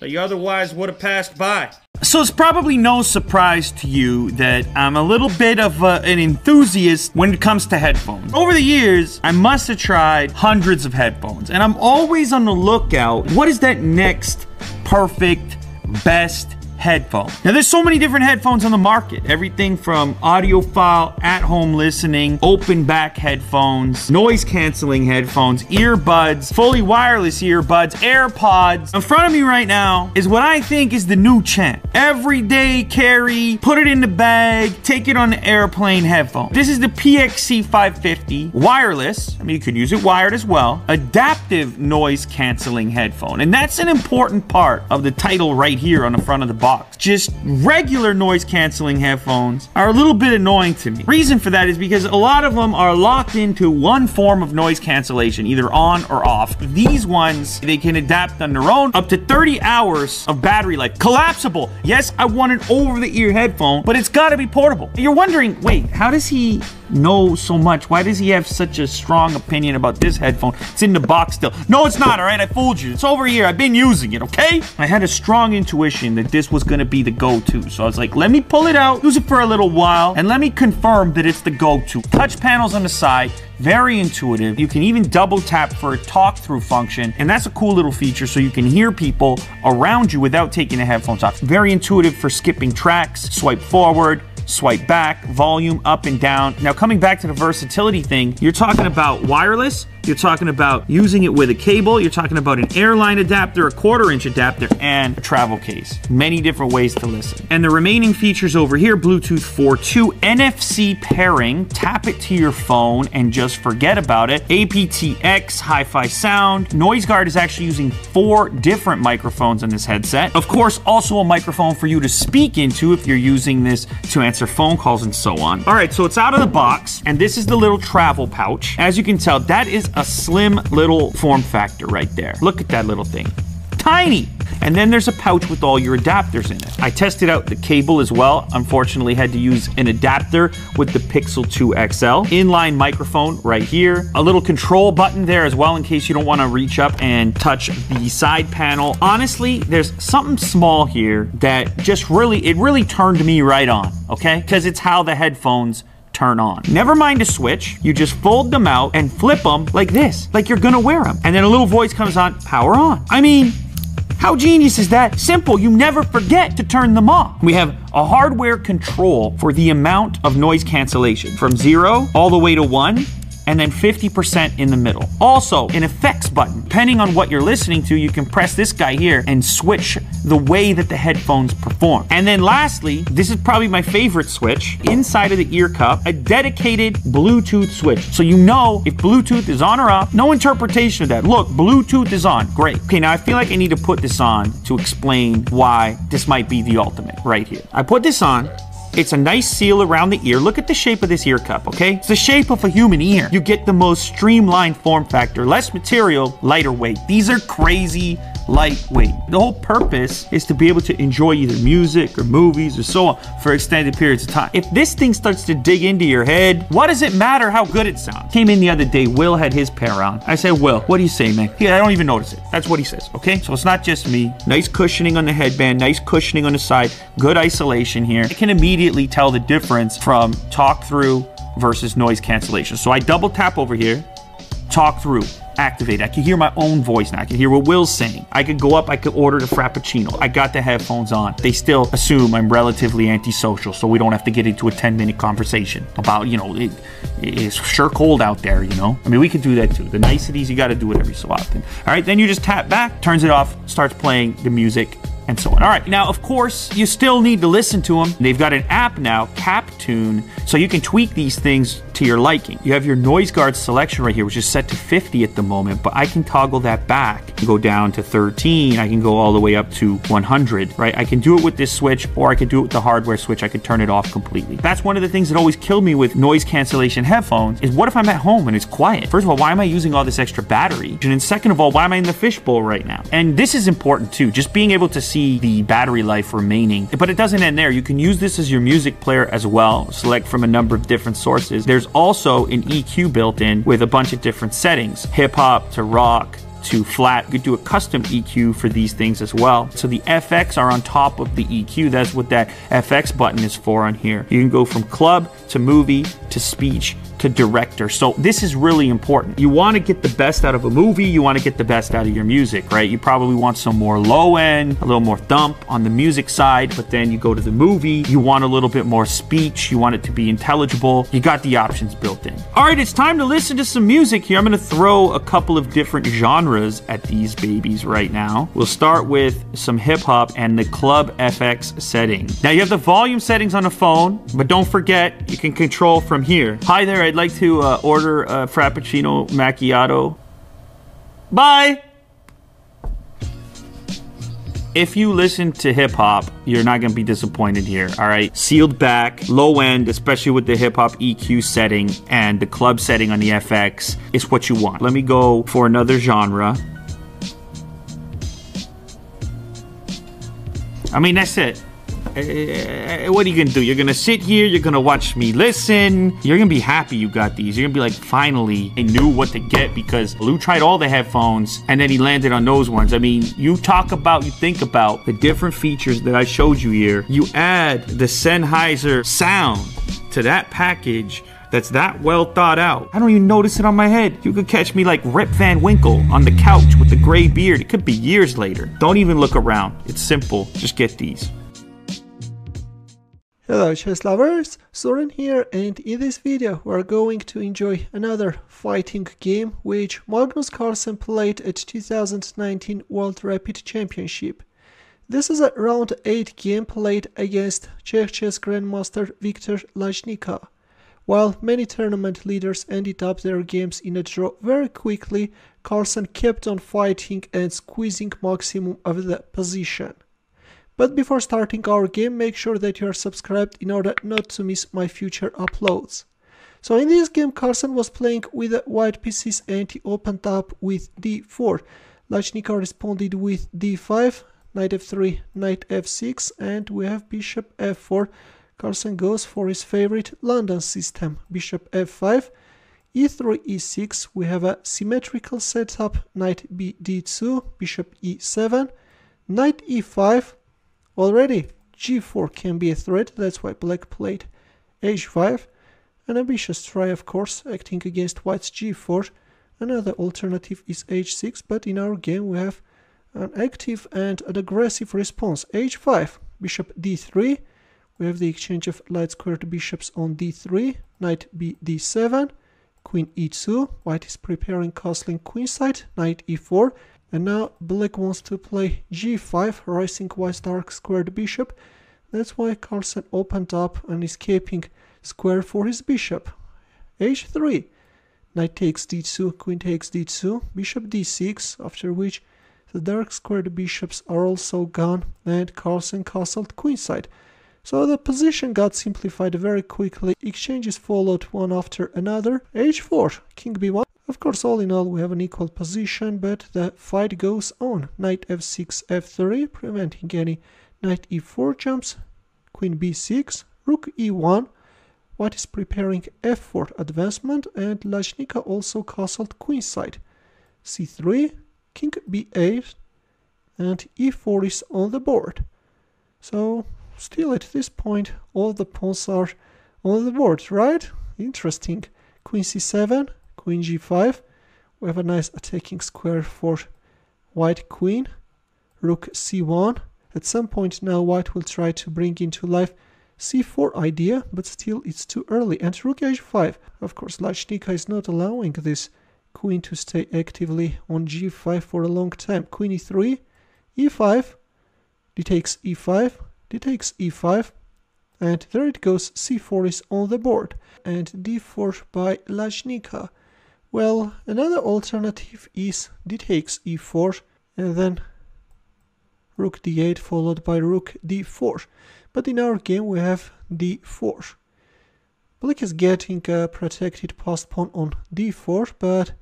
that you otherwise would have passed by. So it's probably no surprise to you that I'm a little bit of a, an enthusiast when it comes to headphones. Over the years, I must have tried hundreds of headphones, and I'm always on the lookout. What is that next perfect, best headphone. Now, there's so many different headphones on the market. Everything from audiophile, at-home listening, open back headphones, noise canceling headphones, earbuds, fully wireless earbuds, AirPods. In front of me right now is what I think is the new champ. Everyday carry, put it in the bag, take it on the airplane headphone. This is the PXC 550 wireless. I mean, you could use it wired as well. Adaptive noise canceling headphone. And that's an important part of the title right here on the front of the box. Just regular noise canceling headphones are a little bit annoying to me. Reason for that is because a lot of them are locked into one form of noise cancellation, either on or off. These ones, they can adapt on their own up to 30 hours of battery life. Collapsible. Yes, I want an over the ear headphone, but it's got to be portable. You're wondering, wait, how does he know so much? Why does he have such a strong opinion about this headphone? It's in the box still. No, it's not, all right? I fooled you. It's over here. I've been using it, okay? I had a strong intuition that this was to be the go to. So I was like, let me pull it out, use it for a little while, and let me confirm that it's the go to. Touch panels on the side. Very intuitive. You can even double tap for a talk through function, and that's a cool little feature so you can hear people around you without taking the headphones off. Very intuitive for skipping tracks, swipe forward, swipe back, volume up and down. Now, coming back to the versatility thing, you're talking about wireless, you're talking about using it with a cable, you're talking about an airline adapter, a quarter inch adapter, and a travel case. Many different ways to listen. And the remaining features over here Bluetooth 4.2, NFC pairing, tap it to your phone and just forget about it. aptX, hi fi sound. NoiseGuard is actually using four different microphones in this headset. Of course, also a microphone for you to speak into if you're using this to answer phone calls and so on. All right, so it's out of the box, and this is the little travel pouch. As you can tell, that is a slim little form factor right there. Look at that little thing. Tiny. And then there's a pouch with all your adapters in it. I tested out the cable as well. Unfortunately, had to use an adapter with the Pixel 2 XL. Inline microphone right here. A little control button there as well in case you don't want to reach up and touch the side panel. Honestly, there's something small here that just really, it really turned me right on, okay? Because it's how the headphones turn on. Never mind a switch, you just fold them out and flip them like this, like you're gonna wear them. And then a little voice comes on, power on. I mean, how genius is that? Simple, you never forget to turn them off. We have a hardware control for the amount of noise cancellation from zero all the way to one and then 50% in the middle. Also, an effects button. Depending on what you're listening to, you can press this guy here and switch the way that the headphones perform. And then lastly, this is probably my favorite switch. Inside of the ear cup, a dedicated Bluetooth switch. So you know if Bluetooth is on or off, no interpretation of that. Look, Bluetooth is on, great. Okay, now I feel like I need to put this on to explain why this might be the ultimate right here. I put this on, it's a nice seal around the ear. Look at the shape of this ear cup, okay? It's the shape of a human ear. You get the most streamlined form factor, less material, lighter weight. These are crazy lightweight. The whole purpose is to be able to enjoy either music or movies or so on for extended periods of time. If this thing starts to dig into your head, what does it matter how good it sounds? Came in the other day, Will had his pair on. I said, Will, what do you say, man? Yeah, I don't even notice it. That's what he says, okay? So it's not just me. Nice cushioning on the headband, nice cushioning on the side, good isolation here. I can immediately tell the difference from talk through versus noise cancellation. So I double tap over here, talk through, activate. I can hear my own voice now. I can hear what Will's saying. I could go up, I could order the Frappuccino. I got the headphones on. They still assume I'm relatively antisocial, so we don't have to get into a 10 minute conversation about, you know, it, it's sure cold out there, you know? I mean, we could do that too. The niceties, you got to do it every so often. All right, then you just tap back, turns it off, starts playing the music and so on. All right, now of course you still need to listen to them. They've got an app now, CapTune, so you can tweak these things to your liking. You have your noise guard selection right here, which is set to 50 at the moment, but I can toggle that back, go down to 13, I can go all the way up to 100, right? I can do it with this switch, or I could do it with the hardware switch. I could turn it off completely. That's one of the things that always killed me with noise cancellation headphones. Is what if I'm at home and it's quiet? First of all, why am I using all this extra battery? And then second of all, why am I in the fishbowl right now? And this is important too. Just being able to see the battery life remaining. But it doesn't end there. You can use this as your music player as well. Select from a number of different sources. There's also an EQ built in with a bunch of different settings hip hop to rock to flat. You could do a custom EQ for these things as well. So the FX are on top of the EQ. That's what that FX button is for on here. You can go from club to movie to speech to director. So this is really important. You want to get the best out of a movie, you want to get the best out of your music, right? You probably want some more low end, a little more thump on the music side, but then you go to the movie, you want a little bit more speech, you want it to be intelligible. You got the options built in. All right, it's time to listen to some music here. I'm going to throw a couple of different genres at these babies right now. We'll start with some hip hop and the Club FX setting. Now you have the volume settings on the phone, but don't forget you can control from here. Hi there, I'd like to uh, order a Frappuccino Macchiato. Bye! If you listen to hip hop, you're not gonna be disappointed here, all right? Sealed back, low end, especially with the hip hop EQ setting and the club setting on the FX, is what you want. Let me go for another genre. I mean, that's it. Uh, what are you gonna do? You're gonna sit here, you're gonna watch me listen. You're gonna be happy you got these. You're gonna be like, finally, I knew what to get because Lou tried all the headphones and then he landed on those ones. I mean, you talk about, you think about the different features that I showed you here. You add the Sennheiser sound to that package that's that well thought out. I don't even notice it on my head. You could catch me like Rip Van Winkle on the couch with the gray beard. It could be years later. Don't even look around. It's simple. Just get these. Hello chess lovers, Soren here and in this video we're going to enjoy another fighting game which Magnus Carlsen played at 2019 World Rapid Championship. This is a round 8 game played against Czech chess grandmaster Viktor Laznicka. While many tournament leaders ended up their games in a draw very quickly, Carlsen kept on fighting and squeezing maximum of the position. But before starting our game, make sure that you are subscribed in order not to miss my future uploads. So in this game, Carlsen was playing with white pieces and he opened up with d4. Laznicka responded with d5, knight f3, knight f6, and we have bishop f4. Carlsen goes for his favorite London system, bishop f5, e3, e6. We have a symmetrical setup, knight b d2, bishop e7, knight e5, Already, g4 can be a threat, that's why black played h5. An ambitious try, of course, acting against white's g4. Another alternative is h6, but in our game we have an active and an aggressive response. h5, bishop d3. We have the exchange of light squared bishops on d3, knight b d7, queen e2. White is preparing castling queenside, knight e4. And now black wants to play g5, rising white's dark squared bishop. That's why Carlsen opened up an escaping square for his bishop. h3, knight takes d2, queen takes d2, bishop d6, after which the dark squared bishops are also gone and Carlsen castled queenside. So the position got simplified very quickly, exchanges followed one after another. h4, king b1, of course, all in all, we have an equal position, but the fight goes on. Knight f6, f3, preventing any knight e4 jumps. Queen b6, rook e1. White is preparing f4 advancement, and Laznicka also castled queenside. c3, king b8, and e4 is on the board. So, still at this point, all the pawns are on the board, right? Interesting. Queen c7, queen g5 we have a nice attacking square for white queen. Rook c1 at some point now white will try to bring into life c4 idea but still it's too early. And rook h5 of course Laznicka is not allowing this queen to stay actively on g5 for a long time. Queen e3 e5 d takes e5 d takes e5 and there it goes. c4 is on the board. And d4 by Laznicka well, another alternative is d takes e4 and then rook d8 followed by rook d4. But in our game we have d4. Black is getting a protected passed pawn on d4, but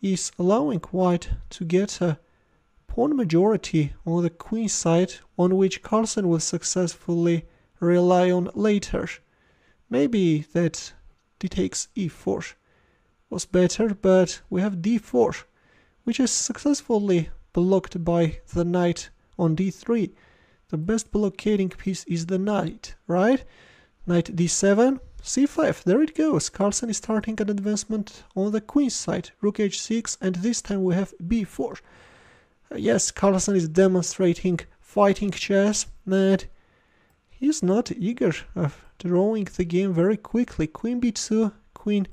is allowing white to get a pawn majority on the queen side on which Carlsen will successfully rely on later. Maybe that d takes e4 was better, but we have d4, which is successfully blocked by the knight on d3. The best blockading piece is the knight, right? Knight d7, c5. There it goes. Carlsen is starting an advancement on the queen side. Rook h6, and this time we have b4. Uh, yes, Carlsen is demonstrating fighting chess, and he's not eager of drawing the game very quickly. Queen b2, queen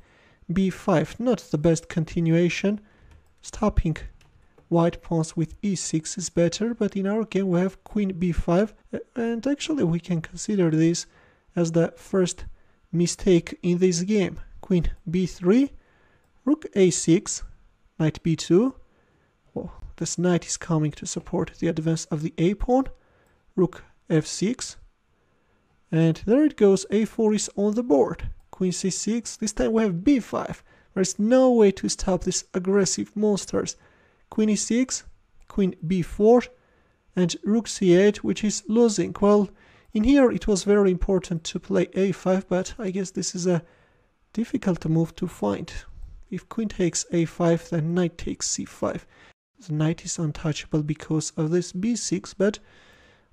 b5. Not the best continuation. Stopping white pawns with e6 is better, but in our game we have queen b5, and actually we can consider this as the first mistake in this game. Queen b3, rook a6, knight b2. Oh, this knight is coming to support the advance of the a pawn. Rook f6. And there it goes, a4 is on the board. Queen c6, this time we have b5. There's no way to stop these aggressive monsters. Queen e6, queen b4, and rook c8, which is losing. Well, in here it was very important to play a5, but I guess this is a difficult move to find. If queen takes a5, then knight takes c5. The knight is untouchable because of this b6, but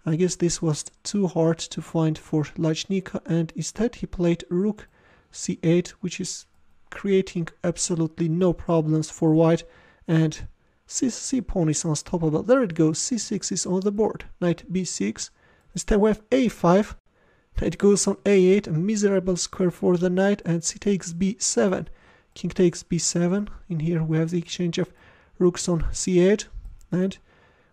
I guess this was too hard to find for Laznicka, and instead he played rook c8, which is creating absolutely no problems for white, and c pawn is unstoppable. There it goes, c6 is on the board, knight b6, Instead we have a5, knight goes on a8, a miserable square for the knight, and c takes b7. King takes b7. In here we have the exchange of rooks on c8, and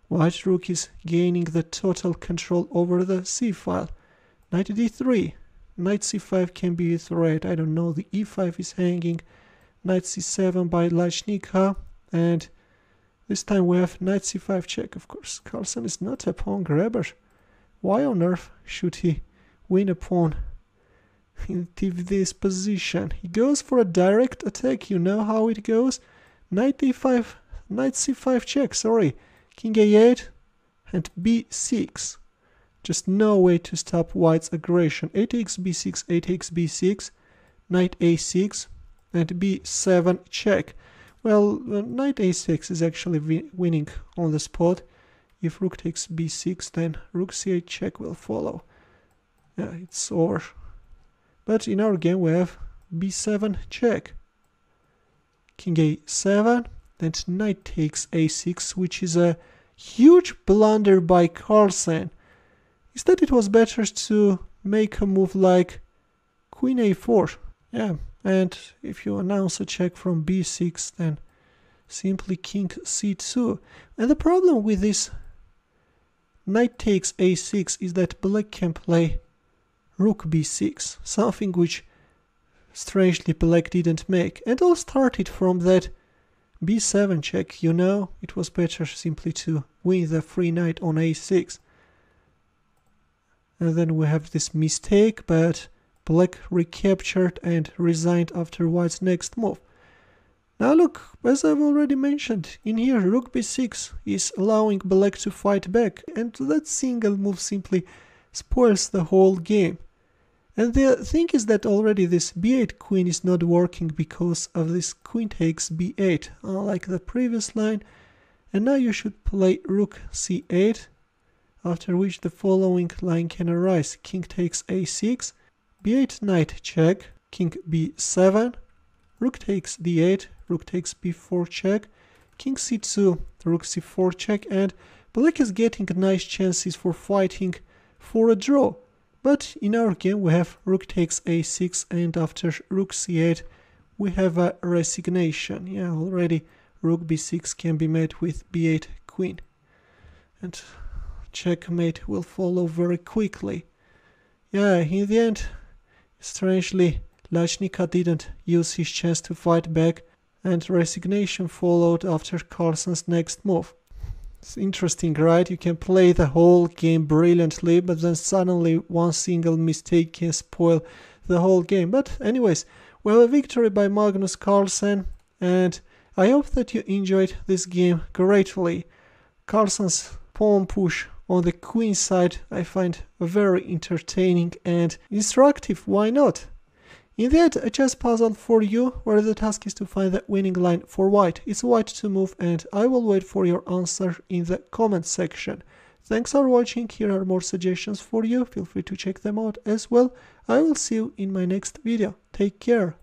white rook is gaining the total control over the c file. Knight d3. Knight c5 can be a threat. I don't know. The e5 is hanging. Knight c7 by Laznicka, and this time we have knight c5 check. Of course, Carlsen is not a pawn grabber. Why on earth should he win a pawn [laughs] in this position? He goes for a direct attack. You know how it goes. Knight a5, knight c5 check, sorry. King a8 and b6. Just no way to stop white's aggression. a takes b6, a takes b6, knight a6, and b7 check. Well, uh, knight a6 is actually winning on the spot. If rook takes b6, then rook c8 check will follow. Yeah, it's over. But in our game we have b7 check. King a7, and knight takes a6, which is a huge blunder by Carlsen. Instead it was better to make a move like queen a4. Yeah, and if you announce a check from b6, then simply king c2. And the problem with this knight takes a6 is that black can play rook b6, something which strangely black didn't make. And all started from that b7 check, you know, it was better simply to win the free knight on a6. And then we have this mistake, but black recaptured and resigned after white's next move. Now look, as I've already mentioned, in here rook b6 is allowing black to fight back and that single move simply spoils the whole game. And the thing is that already this b8 queen is not working because of this queen takes b8, unlike the previous line. And now you should play rook c8, after which the following line can arise. King takes a6, b8 knight check, king b7, rook takes d8, rook takes b4 check, king c2, rook c4 check, and black is getting nice chances for fighting for a draw. But in our game we have rook takes a6 and after rook c8 we have a resignation. Yeah, already rook b6 can be met with b8 queen. And checkmate will follow very quickly. Yeah, in the end, strangely, Laznicka didn't use his chance to fight back and resignation followed after Carlsen's next move. It's interesting, right? You can play the whole game brilliantly, but then suddenly one single mistake can spoil the whole game. But anyways, we have a victory by Magnus Carlsen, and I hope that you enjoyed this game greatly. Carlsen's pawn push on the queen side I find very entertaining and instructive, why not? In the end, a chess puzzle for you, where the task is to find the winning line for white. It's white to move and I will wait for your answer in the comment section. Thanks for watching. Here are more suggestions for you. Feel free to check them out as well. I will see you in my next video. Take care.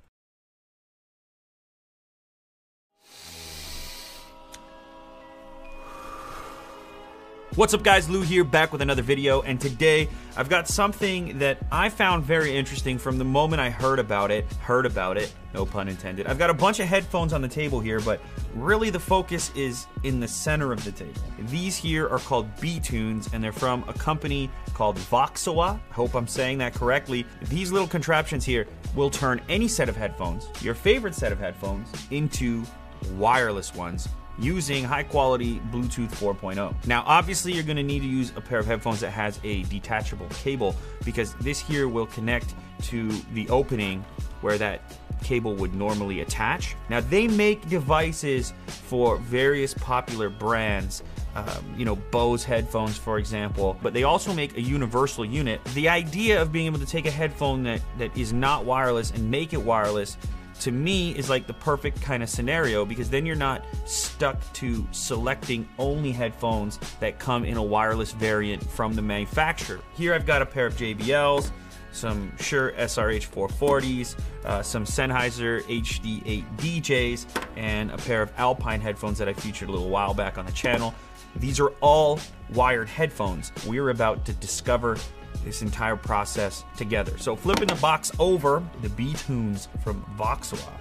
What's up guys, Lou here, back with another video, and today I've got something that I found very interesting from the moment I heard about it, heard about it, no pun intended. I've got a bunch of headphones on the table here, but really the focus is in the center of the table. These here are called B-Tunes, and they're from a company called Voxoa. I hope I'm saying that correctly. These little contraptions here will turn any set of headphones, your favorite set of headphones, into wireless ones using high quality Bluetooth 4.0. Now, obviously, you're gonna need to use a pair of headphones that has a detachable cable because this here will connect to the opening where that cable would normally attach. Now, they make devices for various popular brands. Um, you know, Bose headphones, for example, but they also make a universal unit. The idea of being able to take a headphone that, that is not wireless and make it wireless to me is like the perfect kind of scenario because then you're not stuck to selecting only headphones that come in a wireless variant from the manufacturer. Here I've got a pair of JBLs, some Shure SRH 440s, uh, some Sennheiser HD8 DJs, and a pair of Alpine headphones that I featured a little while back on the channel. These are all wired headphones. We're about to discover this entire process together. So flipping the box over, the B-Tunes from Voxoa.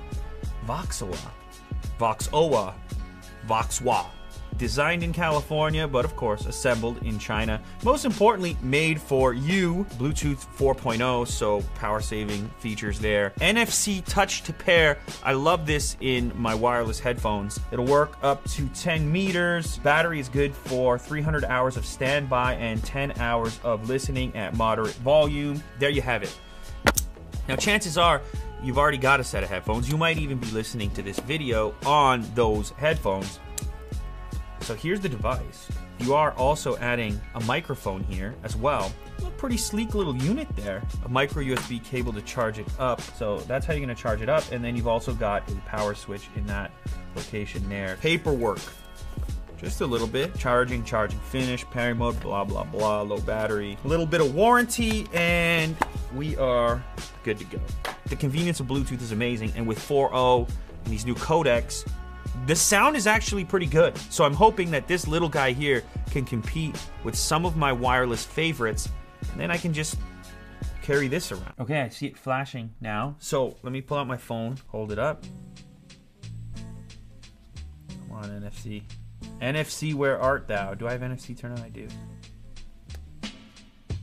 Voxoa. Voxoa. Voxwa. Designed in California, but of course assembled in China. Most importantly, made for you. Bluetooth 4.0, so power saving features there. NFC touch to pair. I love this in my wireless headphones. It'll work up to 10 meters. Battery is good for 300 hours of standby and 10 hours of listening at moderate volume. There you have it. Now, chances are you've already got a set of headphones. You might even be listening to this video on those headphones. So here's the device. You are also adding a microphone here as well. A pretty sleek little unit there. A micro USB cable to charge it up. So that's how you're gonna charge it up. And then you've also got a power switch in that location there. Paperwork. Just a little bit. Charging, charging finish, pairing mode, blah, blah, blah, low battery. A little bit of warranty, and we are good to go. The convenience of Bluetooth is amazing, and with 4.0 and these new codecs, the sound is actually pretty good. So I'm hoping that this little guy here can compete with some of my wireless favorites, and then I can just carry this around. Okay, I see it flashing now. So let me pull out my phone, hold it up. Come on, NFC. NFC, where art thou? Do I have NFC turned on? I do.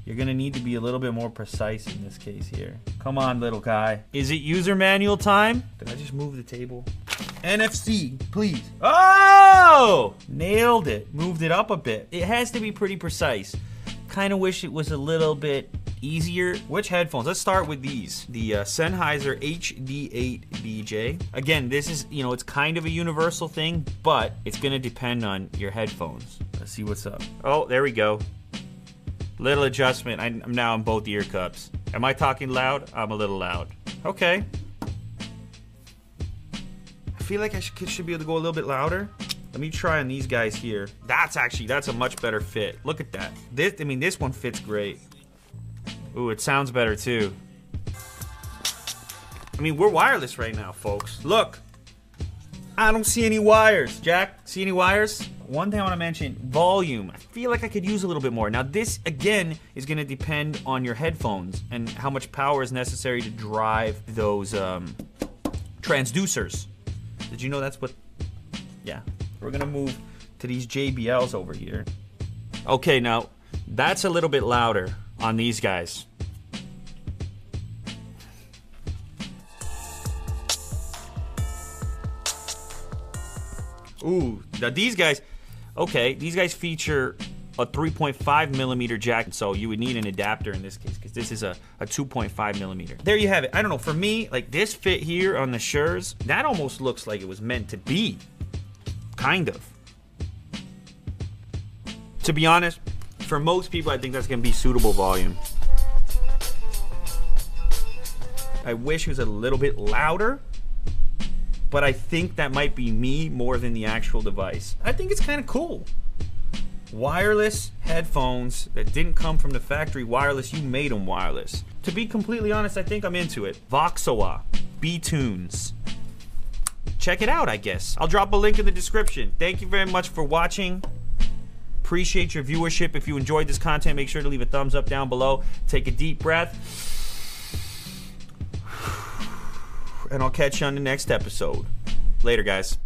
You're gonna need to be a little bit more precise in this case here. Come on, little guy. Is it user manual time? Did I just move the table? NFC, please. Oh! Nailed it. Moved it up a bit. It has to be pretty precise. Kind of wish it was a little bit easier. Which headphones? Let's start with these. The uh, Sennheiser HD8 DJ. Again, this is, you know, it's kind of a universal thing, but it's going to depend on your headphones. Let's see what's up. Oh, there we go. Little adjustment. I'm now on both ear cups. Am I talking loud? I'm a little loud. Okay. Feel like I should, should be able to go a little bit louder. Let me try on these guys here. That's actually, that's a much better fit. Look at that. This, I mean, this one fits great. Ooh, it sounds better too. I mean, we're wireless right now, folks. Look. I don't see any wires. Jack, see any wires? One thing I want to mention, volume. I feel like I could use a little bit more. Now this, again, is going to depend on your headphones and how much power is necessary to drive those um, transducers. Did you know that's what, yeah. We're going to move to these JBLs over here. Okay, now, that's a little bit louder on these guys. Ooh, now these guys, okay, these guys feature a 3.5 millimeter jack, so you would need an adapter in this case because this is a, a 2.5 millimeter. There you have it. I don't know, for me, like this fit here on the Shures, that almost looks like it was meant to be. Kind of. To be honest, for most people, I think that's gonna be suitable volume. I wish it was a little bit louder, but I think that might be me more than the actual device. I think it's kind of cool. Wireless headphones that didn't come from the factory wireless. You made them wireless. To be completely honest, I think I'm into it. Voxoa, B-Tunes. Check it out, I guess. I'll drop a link in the description. Thank you very much for watching. Appreciate your viewership. If you enjoyed this content, make sure to leave a thumbs up down below. Take a deep breath. [sighs] And I'll catch you on the next episode. Later, guys.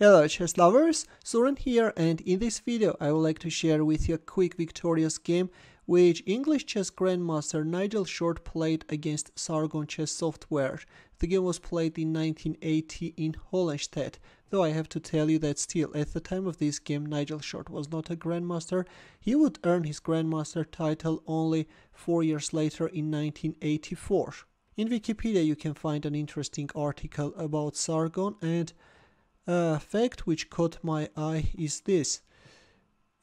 Hello chess lovers, Soren here and in this video I would like to share with you a quick victorious game which English chess grandmaster Nigel Short played against Sargon Chess Software. The game was played in 1980 in Hollenstedt, though I have to tell you that still at the time of this game Nigel Short was not a grandmaster, he would earn his grandmaster title only 4 years later in 1984. In Wikipedia you can find an interesting article about Sargon and a fact which caught my eye is this.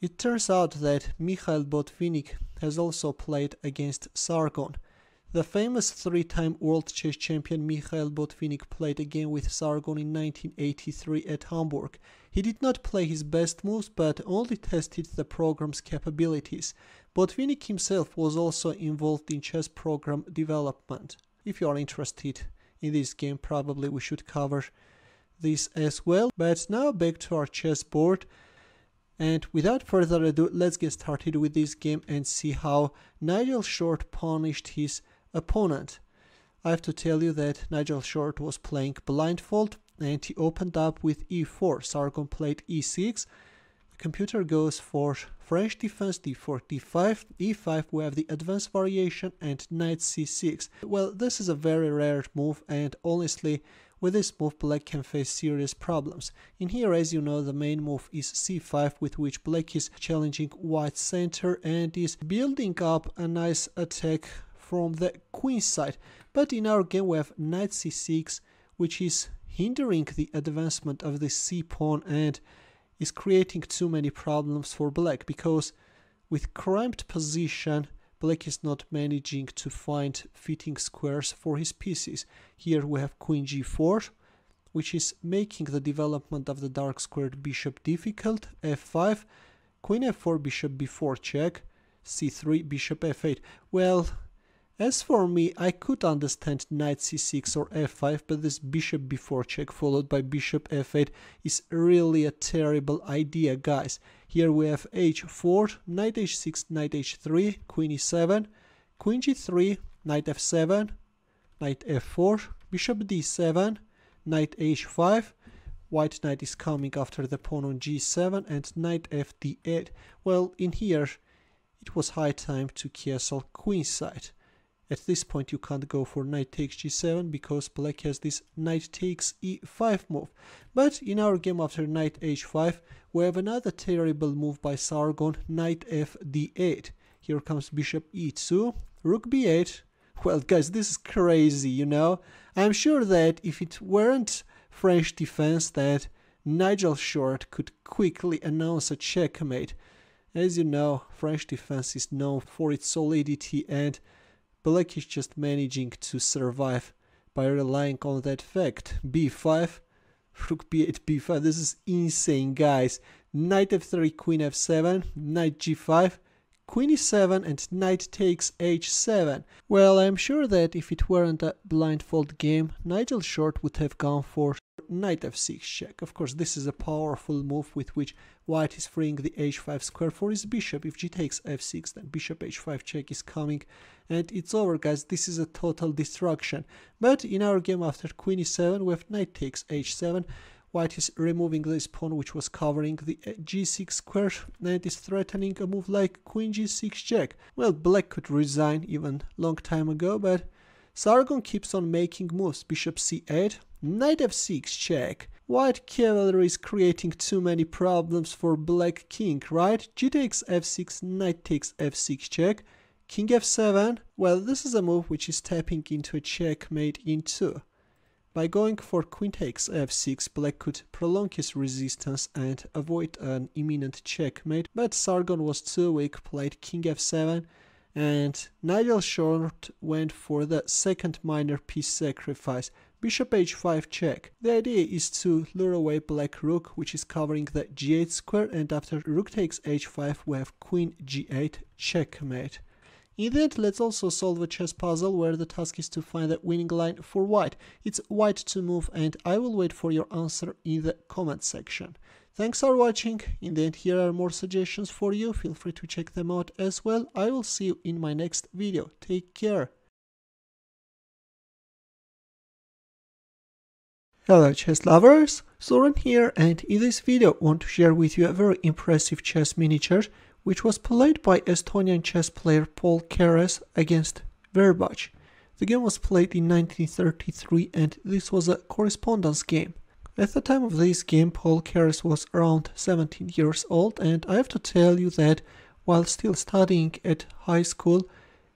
It turns out that Mikhail Botvinnik has also played against Sargon. The famous three-time world chess champion Mikhail Botvinnik played again with Sargon in 1983 at Hamburg. He did not play his best moves but only tested the program's capabilities. Botvinnik himself was also involved in chess program development. If you are interested in this game probably we should cover this as well. But now back to our chessboard. And without further ado, let's get started with this game and see how Nigel Short punished his opponent. I have to tell you that Nigel Short was playing blindfold and he opened up with e4. Sargon played e6. The computer goes for French defense, d4, d5, e5, we have the advanced variation and knight c6. Well, this is a very rare move and honestly, with this move, black can face serious problems. In here, as you know, the main move is c5, with which black is challenging white center and is building up a nice attack from the queen side. But in our game, we have knight c6, which is hindering the advancement of the c pawn and is creating too many problems for black because with cramped position Black is not managing to find fitting squares for his pieces. Here we have queen g4, which is making the development of the dark squared bishop difficult. f5, queen f4, bishop b4 check, c3, bishop f8. Well, as for me, I could understand knight c6 or f5, but this bishop b4 check followed by bishop f8 is really a terrible idea, guys. Here we have h4, knight h6, knight h3, queen e7, queen g3, knight f7, knight f4, bishop d7, knight h5, white knight is coming after the pawn on g7 and knight f d8. Well, in here, it was high time to castle queenside. At this point you can't go for knight takes g7 because black has this knight takes e5 move. But in our game after knight h5 we have another terrible move by Sargon, knight f d8. Here comes bishop e2, rook b8. Well guys this is crazy you know. I'm sure that if it weren't French defense that Nigel Short could quickly announce a checkmate. As you know, French defense is known for its solidity and Black is just managing to survive by relying on that fact. b5, rook b8, b5. This is insane, guys. Knight f3, queen f7, knight g5, queen e7 and knight takes h7. Well, I'm sure that if it weren't a blindfold game, Nigel Short would have gone for knight f6 check. Of course, this is a powerful move with which white is freeing the h5 square for his bishop. If g takes f6, then bishop h5 check is coming and it's over, guys. This is a total destruction. But in our game after queen e7, we have knight takes h7. White is removing this pawn which was covering the uh, g6 square and is threatening a move like queen g6 check. Well, black could resign even long time ago, but Sargon keeps on making moves. Bishop c8, knight f6 check. White cavalry is creating too many problems for black king, right? g takes f6, knight takes f6 check. King f7, well this is a move which is tapping into a checkmate in 2. By going for queen takes f6, black could prolong his resistance and avoid an imminent checkmate, but Sargon was too weak, played king f7, and Nigel Short went for the second minor piece sacrifice, bishop h5 check. The idea is to lure away black rook which is covering the g8 square and after rook takes h5 we have queen g8 checkmate. In end, let's also solve a chess puzzle where the task is to find the winning line for white. It's white to move and I will wait for your answer in the comment section. Thanks for watching. In the end, here are more suggestions for you. Feel free to check them out as well. I will see you in my next video. Take care. Hello chess lovers, Soren here and in this video I want to share with you a very impressive chess miniature which was played by Estonian chess player Paul Keres against Verbac. The game was played in 1933 and this was a correspondence game. At the time of this game, Paul Keres was around 17 years old and I have to tell you that while still studying at high school,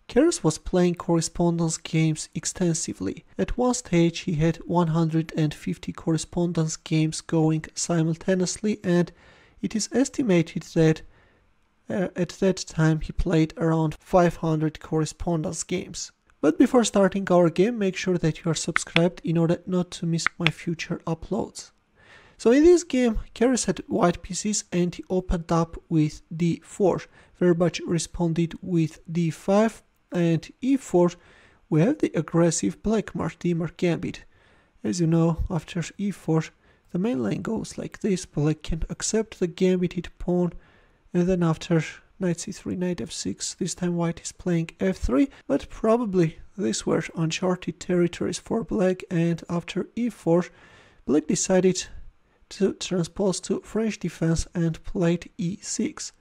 Keres was playing correspondence games extensively. At one stage he had 150 correspondence games going simultaneously and it is estimated that uh, at that time he played around 500 correspondence games. But before starting our game, make sure that you are subscribed in order not to miss my future uploads. So in this game, Keres had white pieces and he opened up with d4. Verbac responded with d5 and e4 we have the aggressive Blackmar-Diemer gambit. As you know, after e4 the main line goes like this, black can accept the gambited pawn and then after knight c3, knight f6, this time white is playing f3, but probably these were uncharted territories for black and after e4, black decided to transpose to French defense and played e6.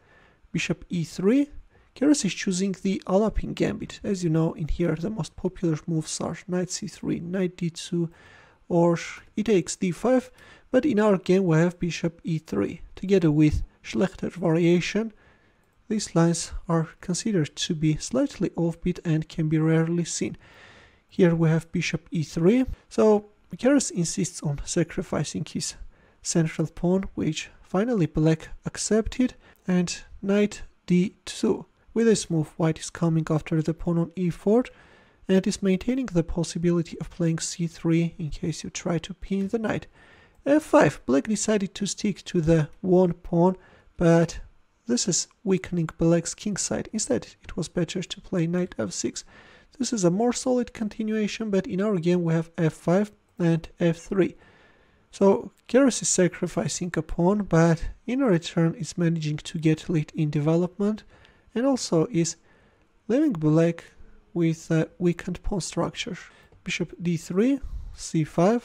Bishop e3, Keres is choosing the Alapin gambit. As you know, in here the most popular moves are knight c3, knight d2, or e takes d5, but in our game we have bishop e3, together with Schlechter variation. These lines are considered to be slightly offbeat and can be rarely seen. Here we have bishop e3, so Keres insists on sacrificing his central pawn, which finally black accepted, and knight d2. With this move, white is coming after the pawn on e4 and is maintaining the possibility of playing c3 in case you try to pin the knight f5. Black decided to stick to the one pawn, but this is weakening black's king side. Instead, it was better to play knight f6. This is a more solid continuation, but in our game we have f5 and f3. So Keres is sacrificing a pawn, but in return is managing to get lead in development, and also is leaving black with a weakened pawn structure. Bishop d3, c5,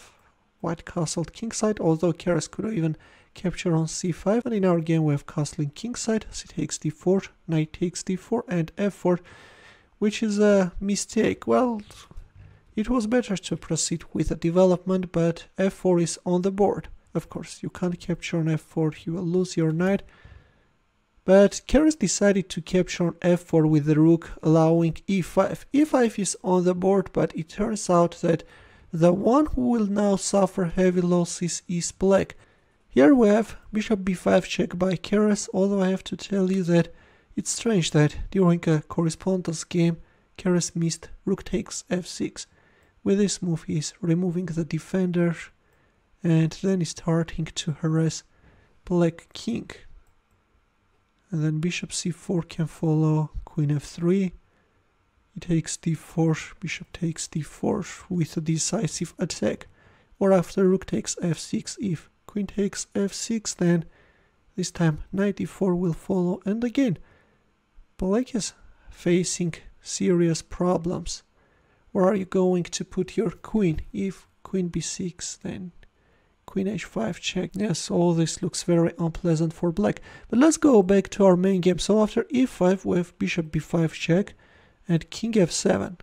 white castled kingside, although Keres could even capture on c5. And in our game we have castling kingside, c takes d4, knight takes d4 and f4, which is a mistake. Well, it was better to proceed with the development, but f4 is on the board. Of course, you can't capture on f4, you will lose your knight. But Keres decided to capture on f4 with the rook, allowing e5. e5 is on the board, but it turns out that the one who will now suffer heavy losses is black. Here we have bishop b5 check by Keres, although I have to tell you that it's strange that during a correspondence game Keres missed rook takes f6. With this move he is removing the defender and then is starting to harass black king. And then bishop c4 can follow queen f3 he takes d4, bishop takes d4 with a decisive attack. Or after rook takes f6, if queen takes f6, then this time knight d4 will follow. And again, black is facing serious problems. Where are you going to put your queen? If queen b6, then queen h5 check. Yes, all this looks very unpleasant for black. But let's go back to our main game. So after e5 we have bishop b5 check and king f7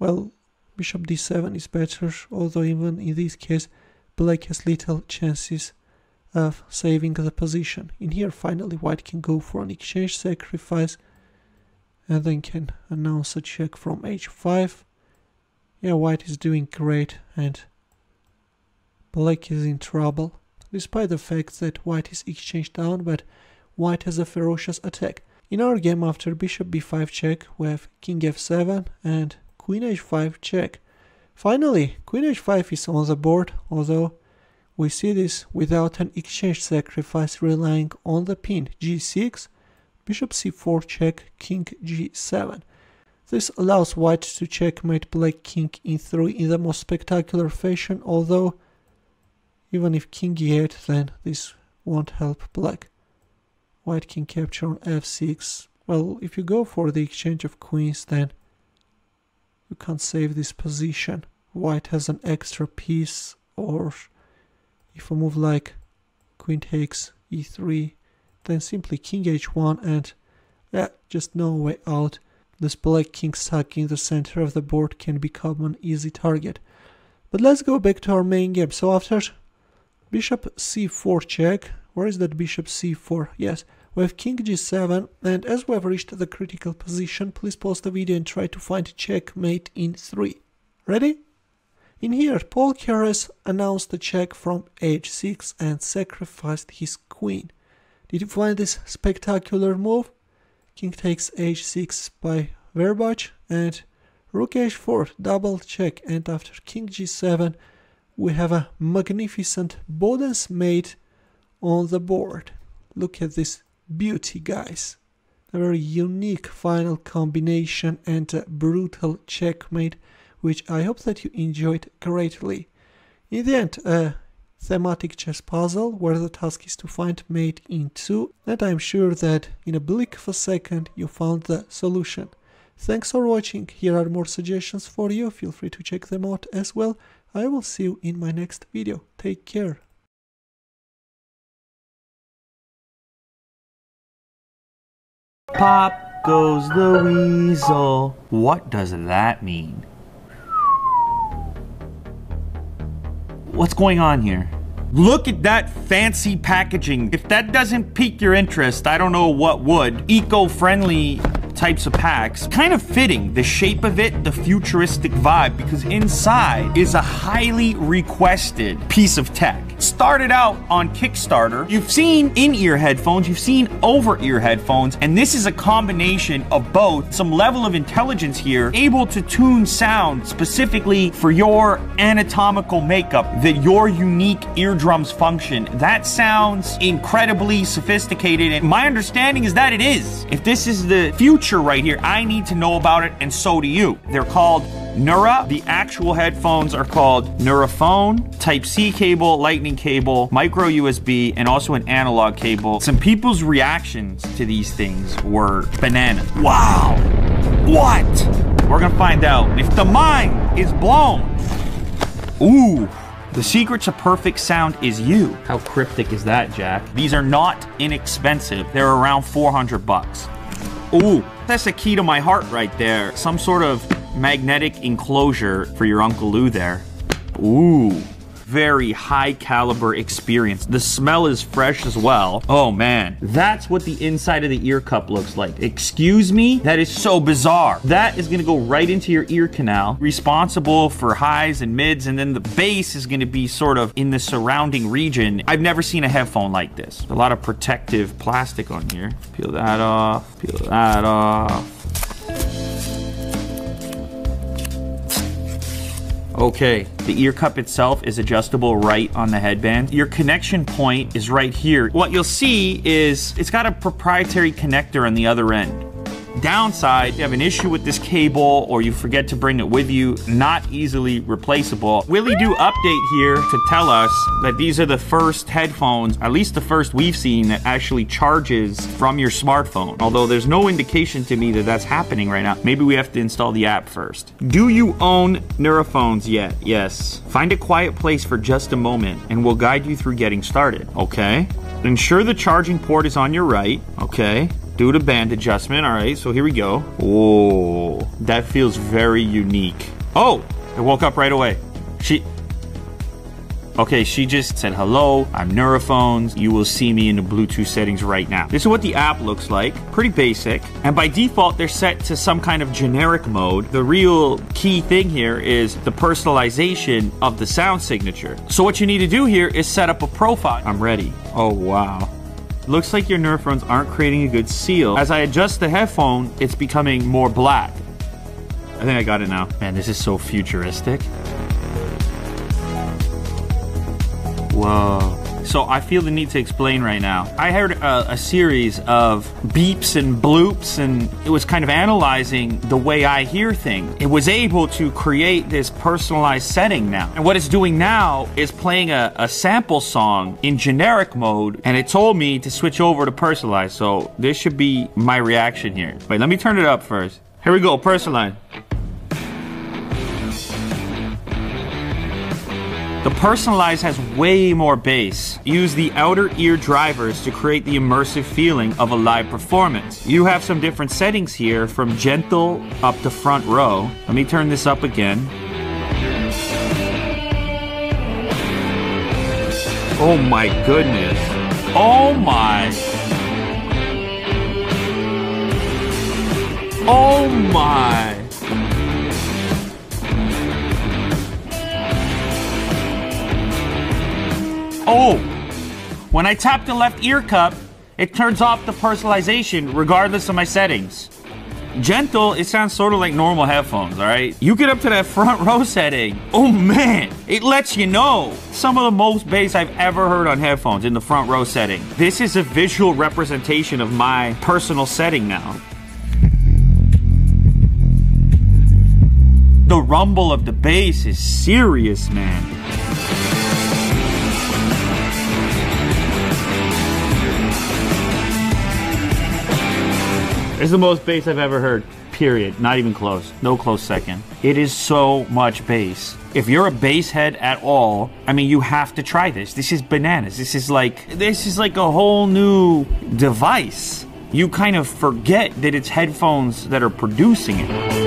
well bishop d7 is better although even in this case black has little chances of saving the position. In here finally white can go for an exchange sacrifice and then can announce a check from h5 yeah white is doing great and black is in trouble despite the fact that white is exchanged down but white has a ferocious attack. In our game after bishop b5 check we have king f7 and queen h5 check. Finally, queen h5 is on the board, although we see this without an exchange sacrifice relying on the pin g6, bishop c4 check, king g7. This allows white to checkmate black king in 3 in the most spectacular fashion, although even if king e8 then this won't help black. White can capture on f6. Well, if you go for the exchange of queens then you can't save this position. White has an extra piece or if a move like queen takes e3 then simply king h1 and yeah, just no way out. This black king stuck in the center of the board can become an easy target. But let's go back to our main game. So after bishop c4 check, where is that bishop c4? Yes, we have king g7 and as we have reached the critical position, please pause the video and try to find checkmate in 3. Ready? In here, Paul Keres announced a check from h6 and sacrificed his queen. Did you find this spectacular move? King takes h6 by Verbach and rook h4 double check and after king g7 we have a magnificent Boden's mate on the board. Look at this beauty guys. A very unique final combination and a brutal checkmate which I hope that you enjoyed greatly. In the end, a thematic chess puzzle where the task is to find mate in 2 and I'm sure that in a blink of a second you found the solution. Thanks for watching, here are more suggestions for you, feel free to check them out as well. I will see you in my next video, take care. Pop goes the weasel. What does that mean? What's going on here? Look at that fancy packaging. If that doesn't pique your interest, I don't know what would. Eco-friendly types of packs. Kind of fitting, the shape of it, the futuristic vibe, because inside is a highly requested piece of tech. Started out on Kickstarter. You've seen in-ear headphones, you've seen over-ear headphones, and this is a combination of both. Some level of intelligence here, able to tune sound specifically for your anatomical makeup, that your unique eardrums function. That sounds incredibly sophisticated, and my understanding is that it is. If this is the future right here, I need to know about it, and so do you. They're called Nura. The actual headphones are called Nuraphone, Type-C cable, lightning cable, micro USB, and also an analog cable. Some people's reactions to these things were banana. Wow! What? We're gonna find out if the mind is blown. Ooh. The secret to perfect sound is you. How cryptic is that, Jack? These are not inexpensive. They're around 400 bucks. Ooh, that's the key to my heart right there. Some sort of magnetic enclosure for your Uncle Lou there. Ooh. Very high caliber experience. The smell is fresh as well. Oh man. That's what the inside of the ear cup looks like. Excuse me? That is so bizarre. That is gonna go right into your ear canal, responsible for highs and mids, and then the bass is gonna be sort of in the surrounding region. I've never seen a headphone like this. A lot of protective plastic on here. Peel that off, peel that off. Okay, the ear cup itself is adjustable right on the headband. Your connection point is right here. What you'll see is it's got a proprietary connector on the other end. Downside, you have an issue with this cable or you forget to bring it with you, not easily replaceable. Willie do update here to tell us that these are the first headphones, at least the first we've seen, that actually charges from your smartphone. Although there's no indication to me that that's happening right now. Maybe we have to install the app first. Do you own Nuraphones yet? Yes. Find a quiet place for just a moment and we'll guide you through getting started. Okay. Ensure the charging port is on your right. Okay. Do the band adjustment. All right, so here we go. Whoa, that feels very unique. Oh, I woke up right away. She. Okay, she just said hello. I'm Nuraphones. You will see me in the Bluetooth settings right now. This is what the app looks like. Pretty basic. And by default, they're set to some kind of generic mode. The real key thing here is the personalization of the sound signature. So what you need to do here is set up a profile. I'm ready. Oh, wow. Looks like your Nuraphones aren't creating a good seal. As I adjust the headphone, it's becoming more black. I think I got it now. Man, this is so futuristic. Whoa. So I feel the need to explain right now. I heard a, a, series of beeps and bloops, and it was kind of analyzing the way I hear things. It was able to create this personalized setting now. And what it's doing now is playing a, a sample song in generic mode, and it told me to switch over to personalized. So this should be my reaction here. Wait, let me turn it up first. Here we go, personalized. The personalized has way more bass. Use the outer ear drivers to create the immersive feeling of a live performance. You have some different settings here from gentle up to front row. Let me turn this up again. Oh my goodness. Oh my. Oh my. Oh, when I tap the left ear cup, it turns off the personalization regardless of my settings. Gentle, it sounds sort of like normal headphones, all right? You get up to that front row setting, oh man, it lets you know some of the most bass I've ever heard on headphones in the front row setting. This is a visual representation of my personal setting now. The rumble of the bass is serious, man. It's the most bass I've ever heard. Period. Not even close. No close second. It is so much bass. If you're a bass head at all, I mean, you have to try this. This is bananas. This is like this is like a whole new device. You kind of forget that it's headphones that are producing it.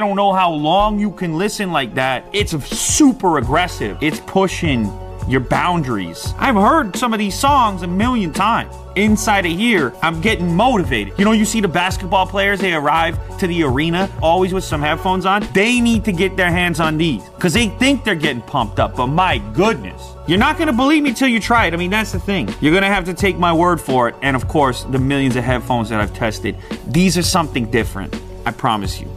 I don't know how long you can listen like that. It's super aggressive. It's pushing your boundaries. I've heard some of these songs a million times. Inside of here, I'm getting motivated. You know, you see the basketball players, they arrive to the arena always with some headphones on. They need to get their hands on these because they think they're getting pumped up, but my goodness. You're not gonna believe me till you try it. I mean, that's the thing. You're gonna have to take my word for it. And of course, the millions of headphones that I've tested, these are something different. I promise you.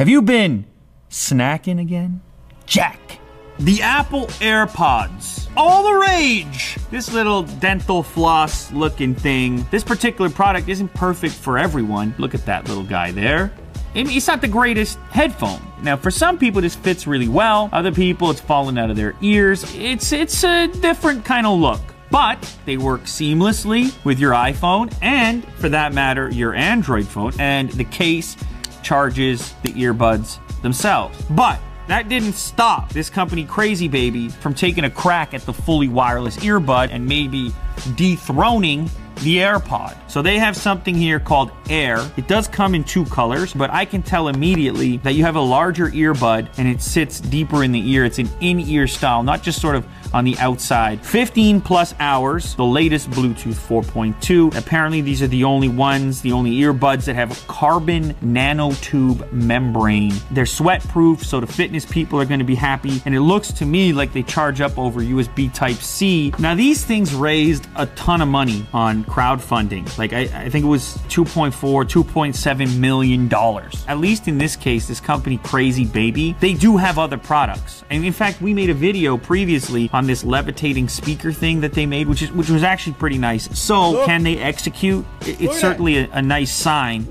Have you been snacking again? Jack. The Apple AirPods. All the rage! This little dental floss looking thing. This particular product isn't perfect for everyone. Look at that little guy there. It's not the greatest headphone. Now, for some people, this fits really well. Other people, it's falling out of their ears. It's it's a different kind of look. But they work seamlessly with your iPhone and, for that matter, your Android phone. And the case charges the earbuds themselves. But that didn't stop this company, Crazy Baby, from taking a crack at the fully wireless earbud and maybe dethroning the AirPod. So they have something here called Air. It does come in two colors, but I can tell immediately that you have a larger earbud and it sits deeper in the ear. It's an in-ear style, not just sort of on the outside. 15 plus hours, the latest Bluetooth 4.2. Apparently these are the only ones, the only earbuds that have a carbon nanotube membrane. They're sweat proof, so the fitness people are gonna be happy. And it looks to me like they charge up over USB type C. Now these things raised a ton of money on crowdfunding. Like I, I think it was 2.4, 2.7 million dollars. At least in this case, this company Crazy Baby, they do have other products. And in fact, we made a video previously on this levitating speaker thing that they made, which is which was actually pretty nice. So can they execute? It- it's certainly a, a nice sign.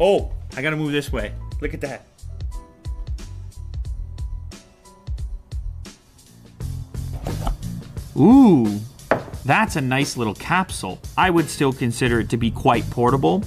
Oh, I gotta move this way. Look at that. Ooh, that's a nice little capsule. I would still consider it to be quite portable.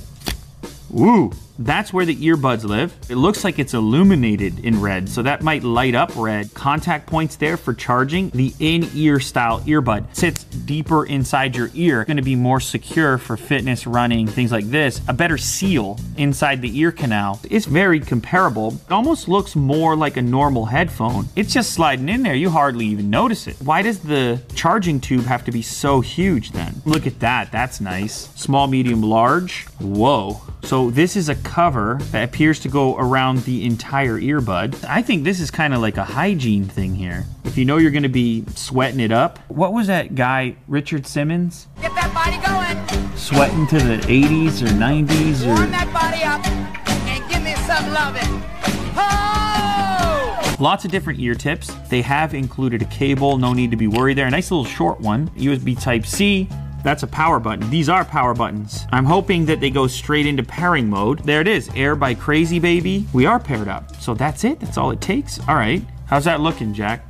Ooh, That's where the earbuds live. It looks like it's illuminated in red, so that might light up red. Contact points there for charging. The in-ear style earbud sits deeper inside your ear. Going to be more secure for fitness, running, things like this. A better seal inside the ear canal. It's very comparable. It almost looks more like a normal headphone. It's just sliding in there. You hardly even notice it. Why does the charging tube have to be so huge then? Look at that. That's nice. Small, medium, large. Whoa. So this is a cover that appears to go around the entire earbud. I think this is kind of like a hygiene thing here. If you know you're going to be sweating it up. What was that guy, Richard Simmons? Get that body going. Sweating to the 80s or 90s Warm or that body up and give me some loving. Oh! lots of different ear tips. They have included a cable, no need to be worried there. A nice little short one, USB Type C. That's a power button. These are power buttons. I'm hoping that they go straight into pairing mode. There it is, Air by Crazy Baby. We are paired up. So that's it. That's all it takes. All right. How's that looking, Jack?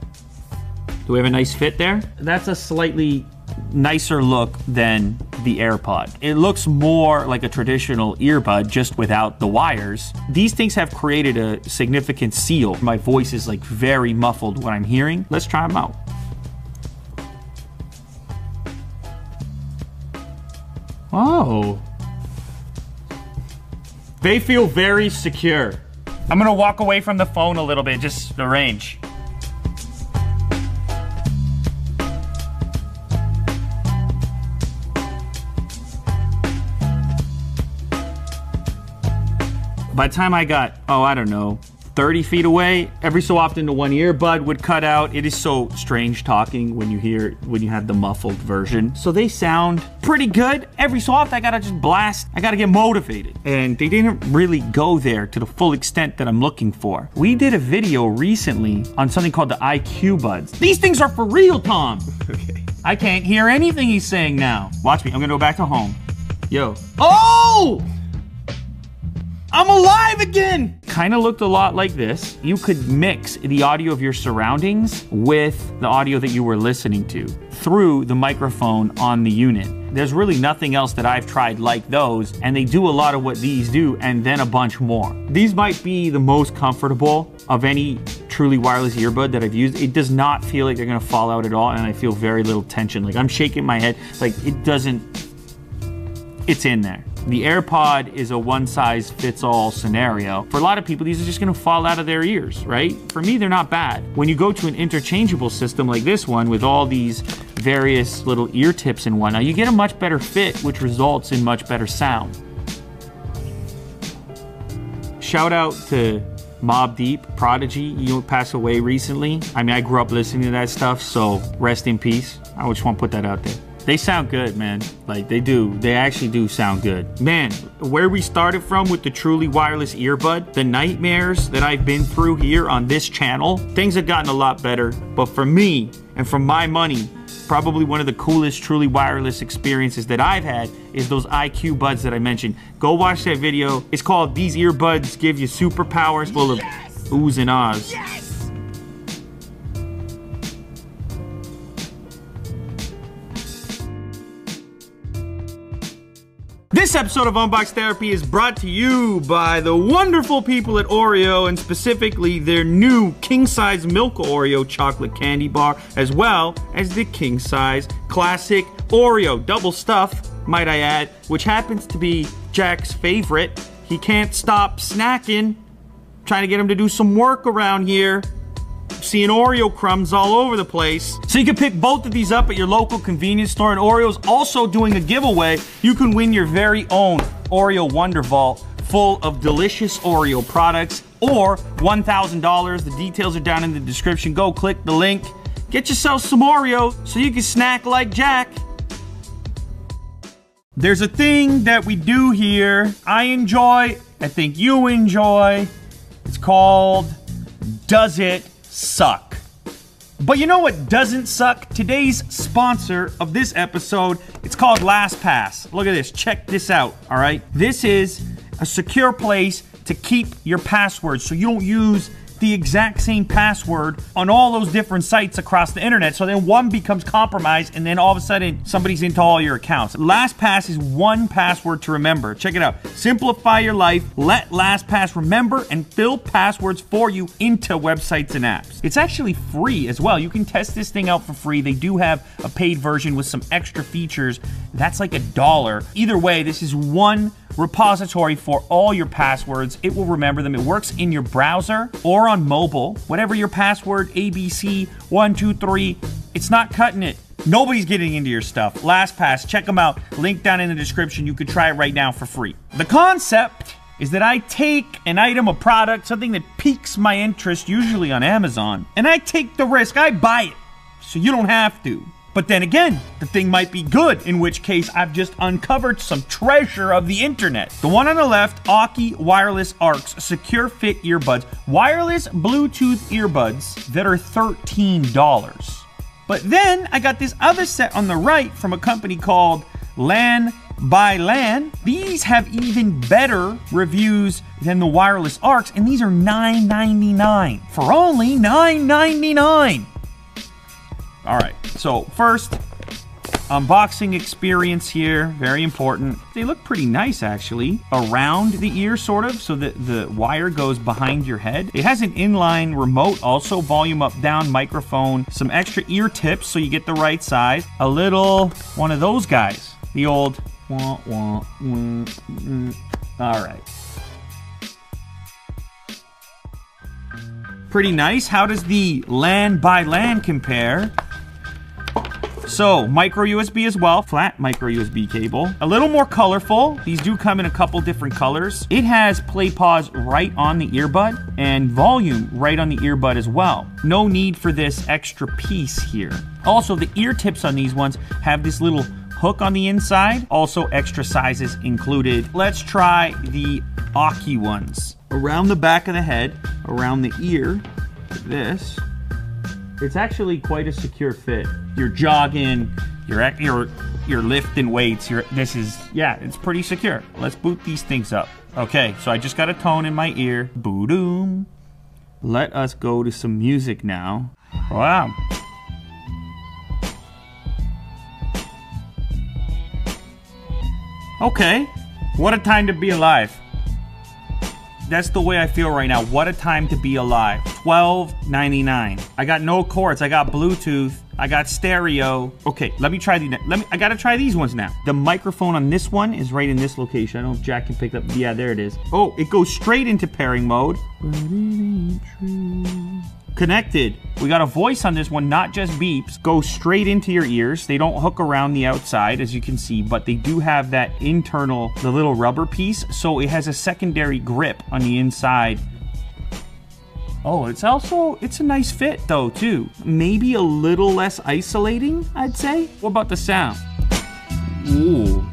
Do we have a nice fit there? That's a slightly nicer look than the AirPod. It looks more like a traditional earbud just without the wires. These things have created a significant seal. My voice is like very muffled when I'm hearing. Let's try them out. Oh. They feel very secure. I'm gonna walk away from the phone a little bit, just the range. By the time I got, oh, I don't know, 30 feet away, every so often the one earbud would cut out. It is so strange talking when you hear, when you have the muffled version. So they sound pretty good. Every so often I gotta just blast, I gotta get motivated. And they didn't really go there to the full extent that I'm looking for. We did a video recently on something called the IQ Buds. These things are for real, Tom. [laughs] Okay. I can't hear anything he's saying now. Watch me, I'm gonna go back to home. Yo. [laughs] Oh! I'm alive again! Kind of looked a lot like this. You could mix the audio of your surroundings with the audio that you were listening to through the microphone on the unit. There's really nothing else that I've tried like those, and they do a lot of what these do and then a bunch more. These might be the most comfortable of any truly wireless earbud that I've used. It does not feel like they're gonna fall out at all, and I feel very little tension. Like I'm shaking my head, like it doesn't it's in there. The AirPod is a one size fits all scenario. For a lot of people, these are just gonna fall out of their ears, right? For me, they're not bad. When you go to an interchangeable system like this one with all these various little ear tips in one, now you get a much better fit, which results in much better sound. Shout out to Mobb Deep, Prodigy, you passed away recently. I mean, I grew up listening to that stuff, so rest in peace. I just want to put that out there. They sound good, man. Like they do. They actually do sound good. Man, where we started from with the truly wireless earbud, the nightmares that I've been through here on this channel, things have gotten a lot better. But for me and for my money, probably one of the coolest truly wireless experiences that I've had is those IQ buds that I mentioned. Go watch that video. It's called These Earbuds Give You Superpowers full of oohs and ahs. This episode of Unbox Therapy is brought to you by the wonderful people at Oreo and specifically their new king size milk Oreo chocolate candy bar, as well as the king size classic Oreo double stuff, might I add, which happens to be Jack's favorite. He can't stop snacking. Trying to get him to do some work around here seeing Oreo crumbs all over the place. So you can pick both of these up at your local convenience store. And Oreo's also doing a giveaway. You can win your very own Oreo Wonder Vault full of delicious Oreo products or $1,000. The details are down in the description. Go click the link. Get yourself some Oreo so you can snack like Jack. There's a thing that we do here. I enjoy, I think you enjoy. It's called Does It Suck? But you know what doesn't suck? Today's sponsor of this episode, it's called LastPass. Look at this, check this out, all right? This is a secure place to keep your passwords so you don't use the exact same password on all those different sites across the internet. So then one becomes compromised, and then all of a sudden somebody's into all your accounts. LastPass is one password to remember. Check it out. Simplify your life. Let LastPass remember and fill passwords for you into websites and apps. It's actually free as well. You can test this thing out for free. They do have a paid version with some extra features. That's like a dollar. Either way, this is one repository for all your passwords. It will remember them. It works in your browser or on mobile. Whatever your password, ABC123, it's not cutting it. Nobody's getting into your stuff. LastPass, check them out. Link down in the description. You could try it right now for free. The concept is that I take an item, a product, something that piques my interest, usually on Amazon, and I take the risk. I buy it so you don't have to. But then again, the thing might be good, in which case I've just uncovered some treasure of the internet. The one on the left, Aki Wireless Arcs Secure Fit Earbuds. Wireless Bluetooth earbuds that are $13. But then I got this other set on the right from a company called LAN by LAN. These have even better reviews than the wireless arcs, and these are $9.99 for only $9.99. All right, so first, unboxing experience here, very important. They look pretty nice actually, around the ear sort of, so that the wire goes behind your head. It has an inline remote, also volume up down microphone, some extra ear tips so you get the right size, a little one of those guys, the old wah, wah, wah, mm. All right. Pretty nice. How does the LAN by LAN compare? So, micro USB as well, flat micro USB cable. A little more colorful. These do come in a couple different colors. It has play pause right on the earbud and volume right on the earbud as well. No need for this extra piece here. Also, the ear tips on these ones have this little hook on the inside. Also, extra sizes included. Let's try the Aki ones. Around the back of the head, around the ear, like this. It's actually quite a secure fit. You're jogging, you're at, you're you're lifting weights. You're this is yeah, it's pretty secure. Let's boot these things up. Okay, so I just got a tone in my ear. Boom. Let us go to some music now. Wow. Okay. What a time to be alive. That's the way I feel right now. What a time to be alive. $12.99. I got no cords. I got Bluetooth. I got stereo. Okay, let me try the. Let me. I gotta try these ones now. The microphone on this one is right in this location. I don't know if Jack can pick up. Yeah, there it is. Oh, it goes straight into pairing mode. Connected. We got a voice on this one, not just beeps. Go straight into your ears. They don't hook around the outside, as you can see, but they do have that internal, the little rubber piece, so it has a secondary grip on the inside. Oh, it's also, it's a nice fit though, too. Maybe a little less isolating, I'd say. What about the sound? Ooh.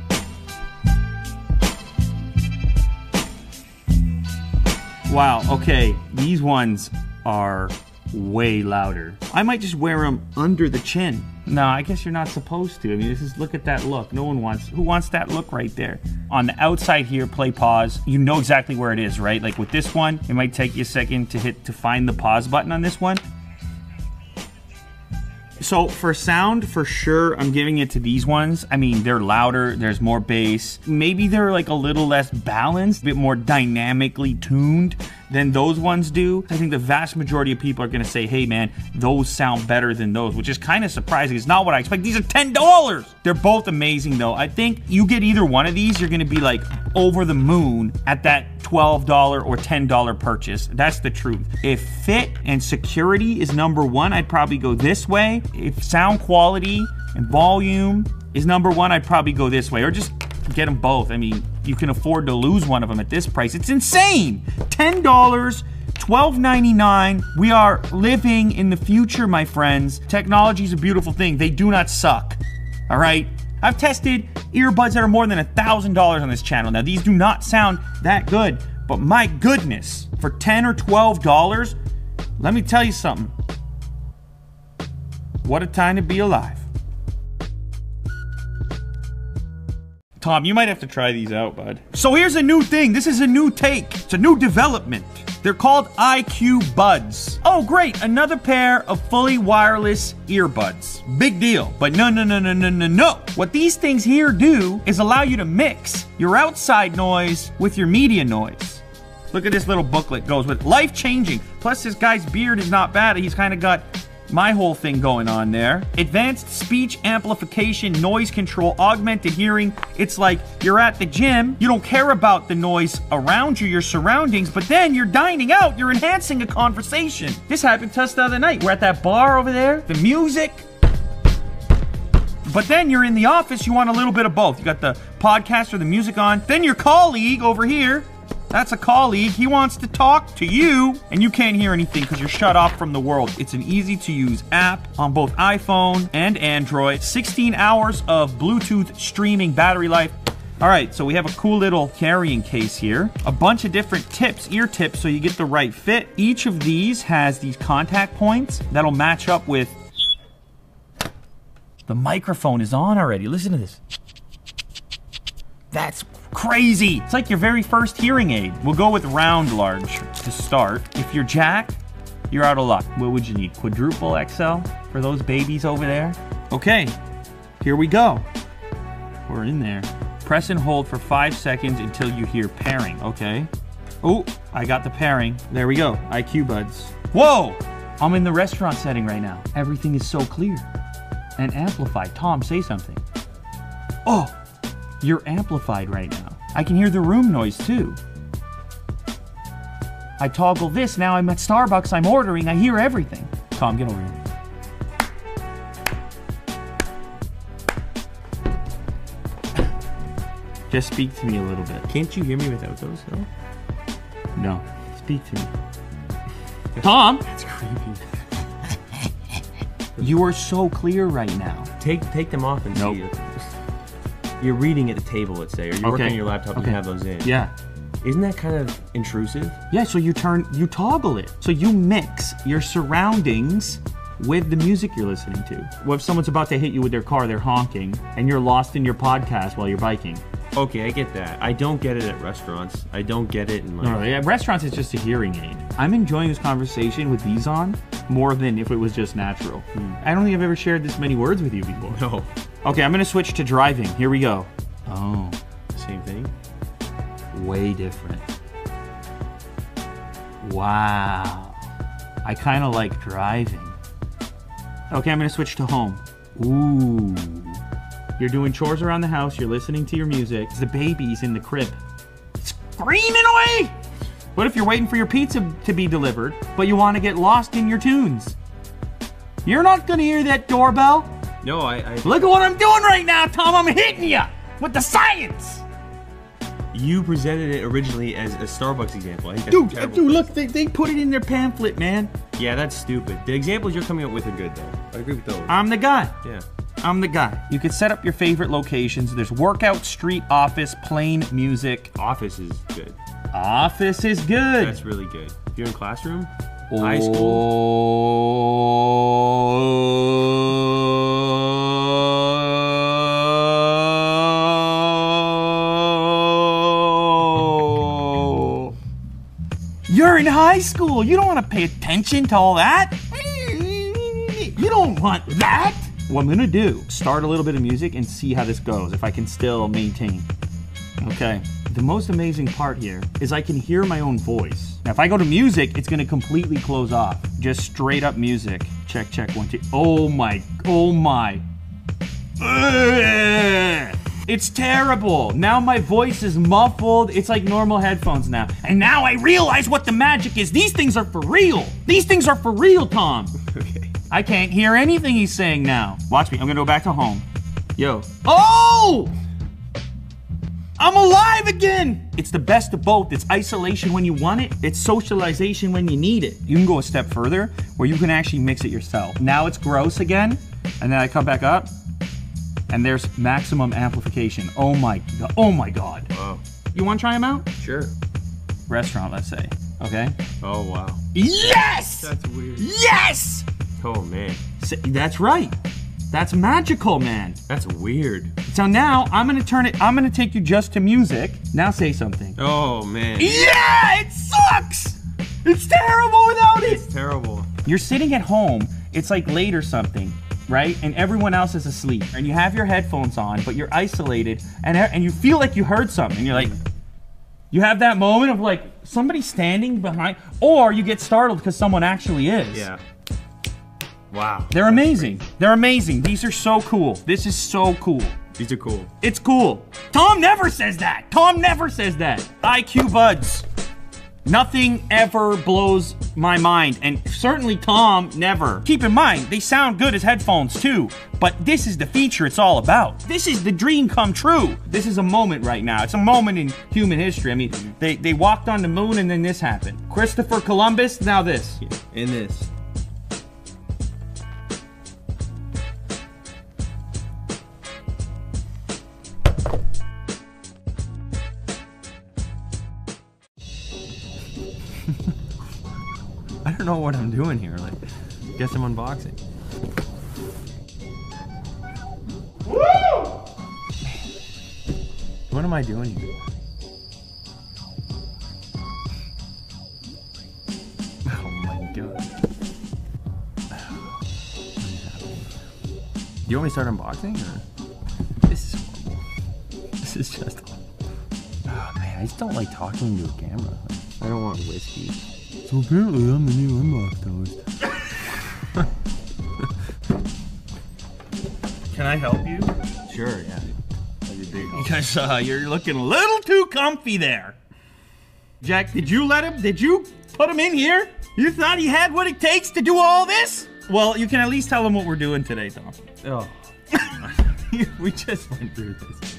Wow, okay, these ones are way louder. I might just wear them under the chin. No, I guess you're not supposed to. I mean, this is look at that look. No one wants who wants that look right there. On the outside here, play pause. You know exactly where it is, right? Like with this one, it might take you a second to hit to find the pause button on this one. So for sound, for sure, I'm giving it to these ones. I mean, they're louder, there's more bass. Maybe they're like a little less balanced, a bit more dynamically tuned than those ones do. I think the vast majority of people are gonna say, hey man, those sound better than those, which is kind of surprising. It's not what I expect. These are $10. They're both amazing though. I think you get either one of these, you're gonna be like over the moon at that $12 or $10 purchase. That's the truth. If fit and security is number one, I'd probably go this way. If sound quality and volume is number one, I'd probably go this way. Or just get them both. I mean, you can afford to lose one of them at this price. It's insane. $10, $12.99. We are living in the future, my friends. Technology is a beautiful thing. They do not suck. All right? I've tested earbuds that are more than a $1,000 on this channel. Now, these do not sound that good, but my goodness, for 10 or $12, let me tell you something. What a time to be alive. Tom, you might have to try these out, bud. So here's a new thing. This is a new take. It's a new development. They're called IQ Buds. Oh, great, another pair of fully wireless earbuds. Big deal. But no, no, no, no, no, no, no. What these things here do is allow you to mix your outside noise with your media noise. Look at this little booklet goes with life changing. Plus, this guy's beard is not bad. He's kind of got my whole thing going on there. Advanced speech amplification, noise control, augmented hearing. It's like you're at the gym, you don't care about the noise around you, your surroundings, but then you're dining out, you're enhancing a conversation. This happened to us the other night. We're at that bar over there, the music. But then you're in the office, you want a little bit of both. You got the podcast or the music on. Then your colleague over here that's a colleague. He wants to talk to you, and you can't hear anything because you're shut off from the world. It's an easy to use app on both iPhone and Android. 16 hours of Bluetooth streaming battery life. All right, so we have a cool little carrying case here. A bunch of different tips, ear tips, so you get the right fit. Each of these has these contact points that'll match up with. The microphone is on already. Listen to this. That's crazy. It's like your very first hearing aid. We'll go with round large to start. If you're Jack, you're out of luck. What would you need? Quadruple XL for those babies over there? Okay, here we go. We're in there. Press and hold for five seconds until you hear pairing, okay? Oh, I got the pairing. There we go. IQ buds. Whoa! I'm in the restaurant setting right now. Everything is so clear and amplified. Tom, say something. Oh, you're amplified right now. I can hear the room noise too. I toggle this, now I'm at Starbucks, I'm ordering, I hear everything. Tom, get over here. [laughs] Just speak to me a little bit. Can't you hear me without those though? No, speak to me. [laughs] Tom, That's creepy. you are so clear right now. Take take them off and Nope. see. It. You're reading at the table, let's say, or you're working Okay. on your laptop. Okay. You have those in. Yeah. Isn't that kind of intrusive? Yeah, so you turn, you toggle it. So you mix your surroundings with the music you're listening to. What if someone's about to hit you with their car, they're honking, and you're lost in your podcast while you're biking? Okay, I get that. I don't get it at restaurants. I don't get it in like. No, yeah, restaurants it's just a hearing aid. I'm enjoying this conversation with these on more than if it was just natural. Hmm. I don't think I've ever shared this many words with you before. No. Okay, I'm gonna switch to driving. Here we go. Oh, Same thing. way different. Wow. I kind of like driving. Okay, I'm gonna switch to home. Ooh. You're doing chores around the house, you're listening to your music. The baby's in the crib. Screaming away! What if you're waiting for your pizza to be delivered, but you want to get lost in your tunes? You're not gonna hear that doorbell. No, I. I Look at what I'm doing right now, Tom. I'm hitting you with the science. you presented it originally as a Starbucks example. I think that's Dude, a uh, terrible dude, look, they, they put it in their pamphlet, man. Yeah, that's stupid. The examples you're coming up with are good though. I agree with those. I'm the guy. yeah. I'm the guy. You could set up your favorite locations. There's workout, street, office, plain music. Office is good. Office is good. That's really good. If you're in classroom, high school. Oh. You're in high school. You don't want to pay attention to all that. You don't want that. What I'm gonna do, start a little bit of music and see how this goes, if I can still maintain. Okay. The most amazing part here is I can hear my own voice. Now, if I go to music, it's gonna completely close off. Just straight up music. Check, check, one, two. Oh my, oh my. It's terrible. Now my voice is muffled. It's like normal headphones now. And now I realize what the magic is. These things are for real. These things are for real, Tom. [laughs] Okay. I can't hear anything he's saying now. Watch me. I'm gonna go back to home. Yo. Oh! I'm alive again! It's the best of both. It's isolation when you want it, it's socialization when you need it. You can go a step further where you can actually mix it yourself. Now it's gross again, and then I come back up, and there's maximum amplification. Oh my god. Oh my god. Wow. You wanna try them out? Sure. Restaurant, let's say. Okay? Oh wow. Yes! That's weird. Yes! Oh man. S- That's right. That's magical, man. That's weird. So now I'm gonna turn it. I'm gonna take you just to music. Now say something. Oh man. Yeah, it sucks. It's terrible without it. It's terrible. You're sitting at home, it's like late or something, right? And everyone else is asleep. And you have your headphones on, but you're isolated and and you feel like you heard something. You're like you have that moment of like somebody standing behind or you get startled because someone actually is. Yeah. Wow. They're amazing. They're amazing. These are so cool. This is so cool. These are cool. It's cool. Tom never says that. Tom never says that. IQ buds. Nothing ever blows my mind, and certainly Tom never. Keep in mind, they sound good as headphones too, but this is the feature it's all about. This is the dream come true. This is a moment right now. It's a moment in human history. I mean, they, they walked on the moon and then this happened. Christopher Columbus, now this. In this. Know what I'm doing here. Like, guess I'm unboxing. What am I doing here? [laughs] Oh my god. You want me to start unboxing or? This is horrible. This is just. Oh man, I just don't like talking to a camera. I don't want whiskey. So apparently I'm the new unboxed host. Can I help you? Sure, yeah. That'd be big. Because uh, you're looking a little too comfy there. Jack, did you let him? Did you put him in here? You thought he had what it takes to do all this? Well, you can at least tell him what we're doing today, Tom. Oh. [laughs] we just went through this.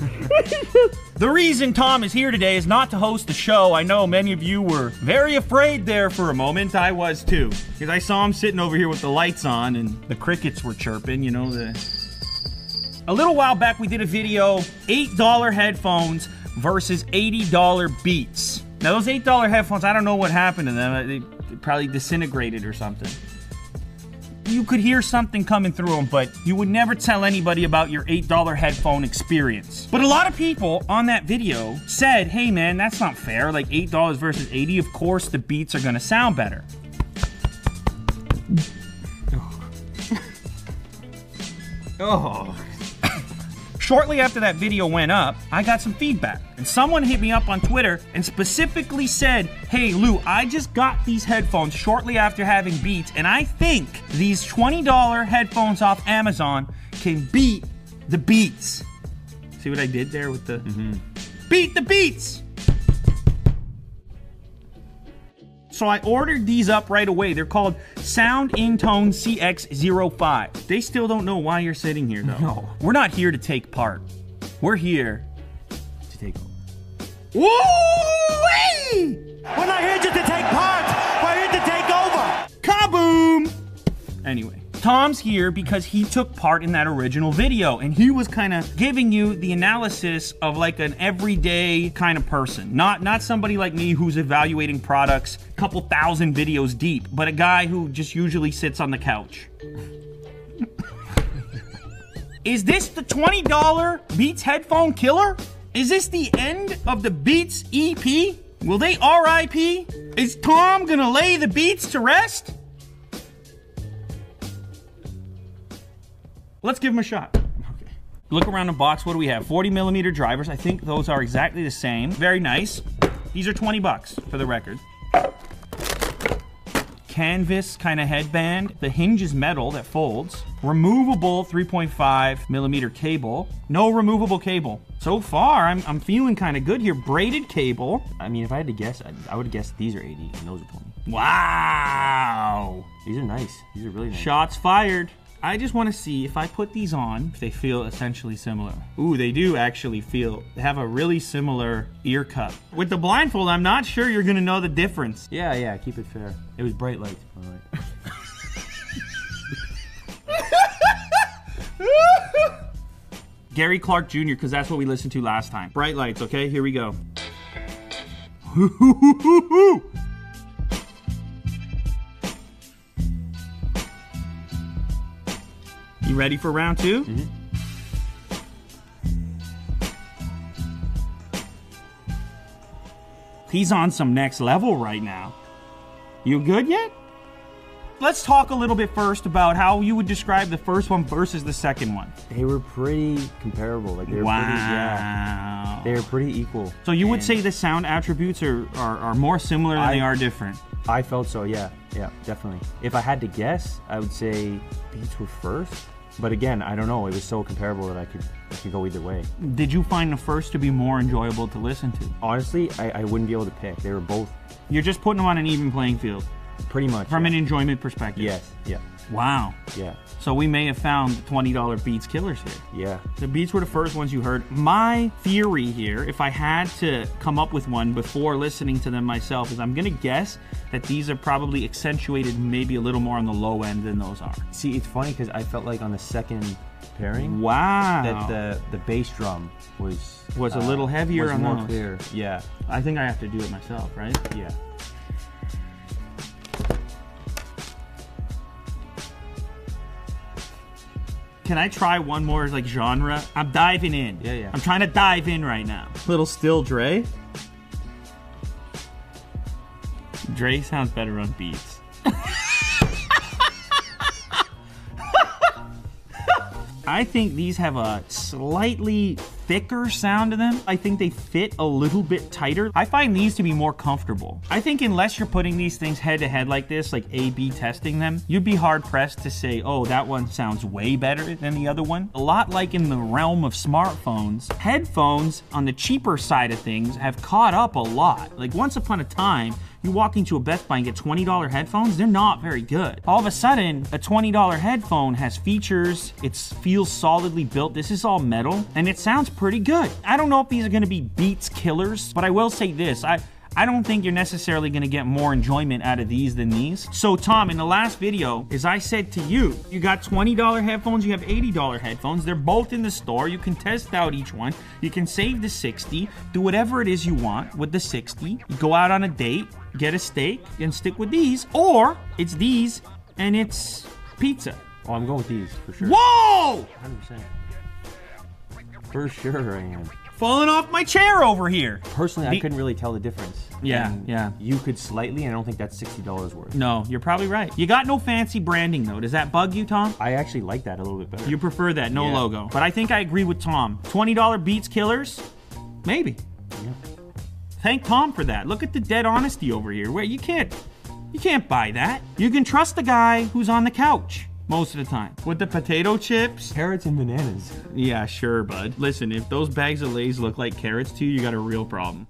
[laughs] The reason Tom is here today is not to host the show. I know many of you were very afraid there for a moment. I was too. Because I saw him sitting over here with the lights on and the crickets were chirping, you know, the. A little while back, we did a video $8 headphones versus $80 Beats. Now, those $8 headphones, I don't know what happened to them. They probably disintegrated or something. You could hear something coming through them, but you would never tell anybody about your $8 headphone experience. But a lot of people on that video said, hey man, that's not fair. Like $8 versus 80 of course the beats are gonna sound better. Oh. [laughs] oh. Shortly after that video went up, I got some feedback. And someone hit me up on Twitter and specifically said, Hey Lou, I just got these headphones shortly after having Beats, and I think these $20 headphones off Amazon can beat the Beats. See what I did there with the mm-hmm. beat the Beats? So I ordered these up right away. They're called Sound Intone CX05. They still don't know why you're sitting here though. No. We're not here to take part. We're here To take over. Woo! We're not here just to take part. We're here to take over. Kaboom! Anyway, Tom's here because he took part in that original video and he was kind of giving you the analysis of like an everyday kind of person. Not not somebody like me who's evaluating products a couple thousand videos deep, but a guy who just usually sits on the couch. [laughs] Is this the $20 Beats headphone killer? Is this the end of the Beats EP? Will they RIP? Is Tom gonna lay the Beats to rest? Let's give him a shot. Okay. Look around the box. What do we have? 40 millimeter drivers. I think those are exactly the same. Very nice. These are 20 bucks for the record. Canvas kind of headband. The hinge is metal that folds. Removable 3.5 millimeter cable. No removable cable. So far, I'm, I'm feeling kind of good here. Braided cable. I mean, if I had to guess, I, I would guessed these are 80 and those are 20. Wow. These are nice. These are really nice. Shots fired. I just want to see if I put these on, if they feel essentially similar. Ooh, they do actually feel, they have a really similar ear cup. With the blindfold, I'm not sure you're gonna know the difference. Yeah, yeah, keep it fair. It was bright lights. [laughs] Gary Clark Jr., because that's what we listened to last time. Bright lights, okay? Here we go. [laughs] You ready for round 2 mm-hmm. He's on some next level right now. You good yet? Let's talk a little bit first about how you would describe the first one versus the second one. They were pretty comparable. Like they were wow. pretty yeah. They were pretty equal. So you would say the sound attributes are, are, are more similar than I- they are different. I felt so, yeah. Yeah, definitely. If I had to guess, I would say Beats were first. But again, I don't know. It was so comparable that I could I could go either way. Did you find the first to be more enjoyable to listen to? Honestly, I, I wouldn't be able to pick. They were both You're just putting them on an even playing field pretty much from yeah. an enjoyment perspective. Yes, yeah, Wow. yeah, So we may have found $20 Beats killers here. yeah. The Beats were the first ones you heard. My theory here, if I had to come up with one before listening to them myself, is I'm gonna guess that these are probably accentuated maybe a little more on the low end than those are. See, it's funny because I felt like on the second pairing Wow. that the the bass drum was Was a uh, little heavier was on more those. clear. Yeah, I think I have to do it myself, right? yeah. Can I try one more like genre? I'm diving in. Yeah, yeah. I'm trying to dive in right now. Little still Dre. Dre sounds better on beats. [laughs] I think these have a slightly thicker sound to them. I think they fit a little bit tighter. I find these to be more comfortable. I think unless you're putting these things head to head like this, like A B testing them, you'd be hard pressed to say, oh, that one sounds way better than the other one. A lot like in the realm of smartphones, headphones on the cheaper side of things have caught up a lot. Like once upon a time, you walk into a Best Buy and get $20 headphones, they're not very good. All of a sudden, a $20 headphone has features, it feels solidly built. This is all metal, and it sounds pretty good. I don't know if these are gonna be Beats killers, but I will say this. I I don't think you're necessarily gonna get more enjoyment out of these than these. So Tom, in the last video, as I said to you, you got $20 headphones, you have $80 headphones. They're both in the store. You can test out each one. You can save the 60, do whatever it is you want with the 60. You go out on a date, get a steak, and stick with these. Or it's these and it's pizza. Oh, I'm going with these for sure. Whoa! 100%. For sure, I am. Falling off my chair over here. Personally, I couldn't really tell the difference. Yeah, And yeah. You could slightly, and I don't think that's sixty dollars worth. No, you're probably right. You got no fancy branding though. Does that bug you, Tom? I actually like that a little bit better. You prefer that, no Yeah. logo. But I think I agree with Tom. $20 Beats Killers? Maybe. Yeah. Thank Tom for that. Look at the dead honesty over here. Where you can't you can't buy that. You can trust the guy who's on the couch most of the time. With the potato chips? Carrots and bananas. Yeah, sure, bud. Listen, if those bags of Lay's look like carrots to you, you got a real problem.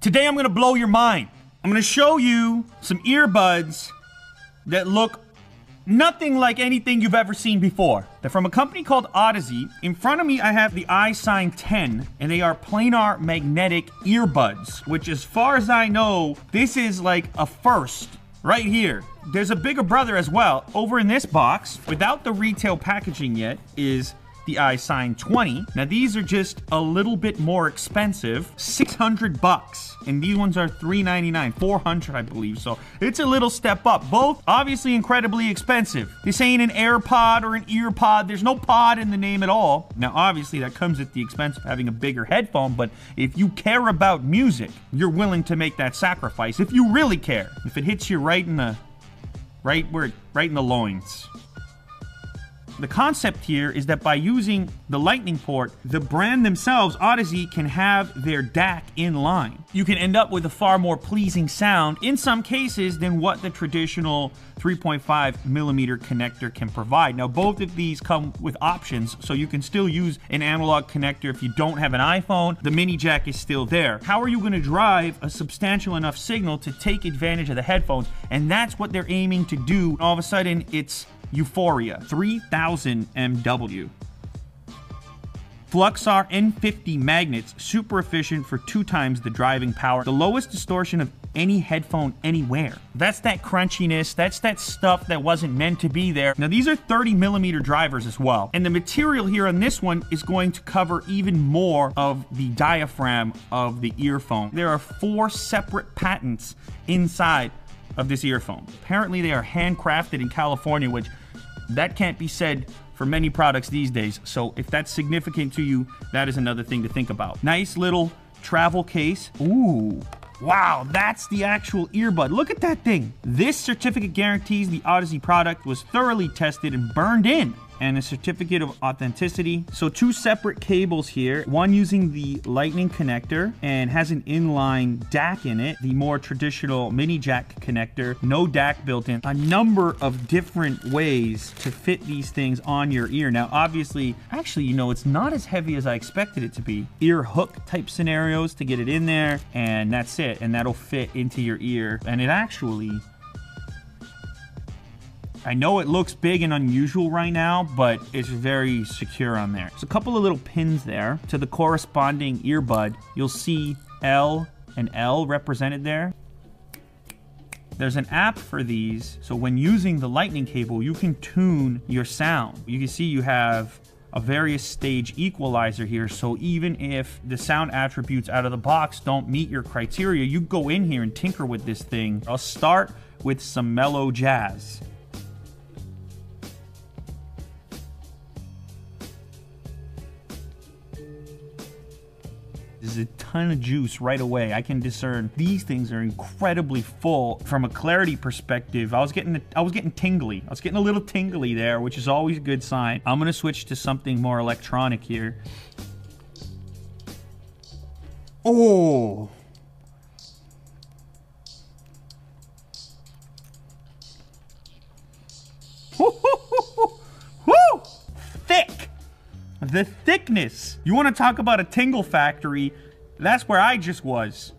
Today I'm gonna blow your mind. I'm gonna show you some earbuds that look nothing like anything you've ever seen before. They're from a company called Audeze. In front of me, I have the iSine 10, and they are planar magnetic earbuds, which, as far as I know, this is like a first right here. There's a bigger brother as well. Over in this box, without the retail packaging yet, is the iSine 20. Now these are just a little bit more expensive, 600 bucks. And these ones are 399, 400 I believe. So it's a little step up. Both obviously incredibly expensive. This ain't an AirPod or an EarPod. There's no pod in the name at all. Now obviously that comes at the expense of having a bigger headphone, but if you care about music, you're willing to make that sacrifice. If you really care. If it hits you right in the right where right in the loins. The concept here is that by using the lightning port, the brand themselves, Audeze, can have their DAC in line. You can end up with a far more pleasing sound in some cases than what the traditional 3.5 millimeter connector can provide. Now, both of these come with options, so you can still use an analog connector if you don't have an iPhone. The mini jack is still there. How are you going to drive a substantial enough signal to take advantage of the headphones? And that's what they're aiming to do. All of a sudden, it's Euphoria, 3000 MW. Fluxor N50 magnets, super efficient for two times the driving power. The lowest distortion of any headphone anywhere. That's that crunchiness, that's that stuff that wasn't meant to be there. Now these are 30 millimeter drivers as well. And the material here on this one is going to cover even more of the diaphragm of the earphone. There are four separate patents inside of this earphone. Apparently they are handcrafted in California, which that can't be said for many products these days. So if that's significant to you, that is another thing to think about. Nice little travel case. Ooh. Wow, that's the actual earbud. Look at that thing. This certificate guarantees the Audeze product was thoroughly tested and burned in and a certificate of authenticity. So two separate cables here, one using the lightning connector and has an inline DAC in it, the more traditional mini jack connector, no DAC built in. A number of different ways to fit these things on your ear. Now, obviously, actually, you know, it's not as heavy as I expected it to be. Ear hook type scenarios to get it in there, and that's it. And that'll fit into your ear. And it actually I know it looks big and unusual right now, but it's very secure on there. There's a couple of little pins there to the corresponding earbud. You'll see L and L represented there. There's an app for these, so when using the lightning cable, you can tune your sound. You can see you have a various stage equalizer here, so even if the sound attributes out of the box don't meet your criteria, you go in here and tinker with this thing. I'll start with some mellow jazz. There's a ton of juice right away. I can discern these things are incredibly full from a clarity perspective. I was getting I was getting tingly. I was getting a little tingly there, which is always a good sign. I'm gonna switch to something more electronic here. Oh. Woo! [laughs] Thick! The thickness. You want to talk about a tingle factory? That's where I just was.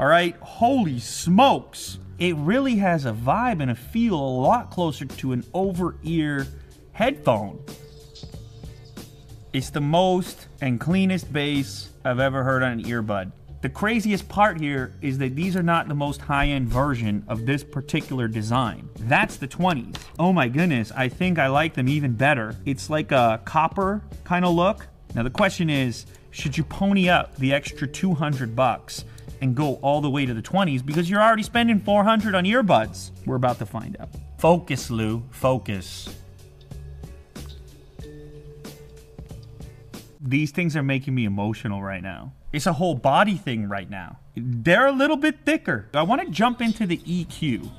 All right? Holy smokes. It really has a vibe and a feel a lot closer to an over ear headphone. It's the most and cleanest bass I've ever heard on an earbud. The craziest part here is that these are not the most high-end version of this particular design. That's the 20s. Oh my goodness, I think I like them even better. It's like a copper kind of look. Now the question is, should you pony up the extra 200 bucks and go all the way to the 20s because you're already spending 400 on earbuds? We're about to find out. Focus, Lou, focus. These things are making me emotional right now. It's a whole body thing right now. They're a little bit thicker. I want to jump into the EQ.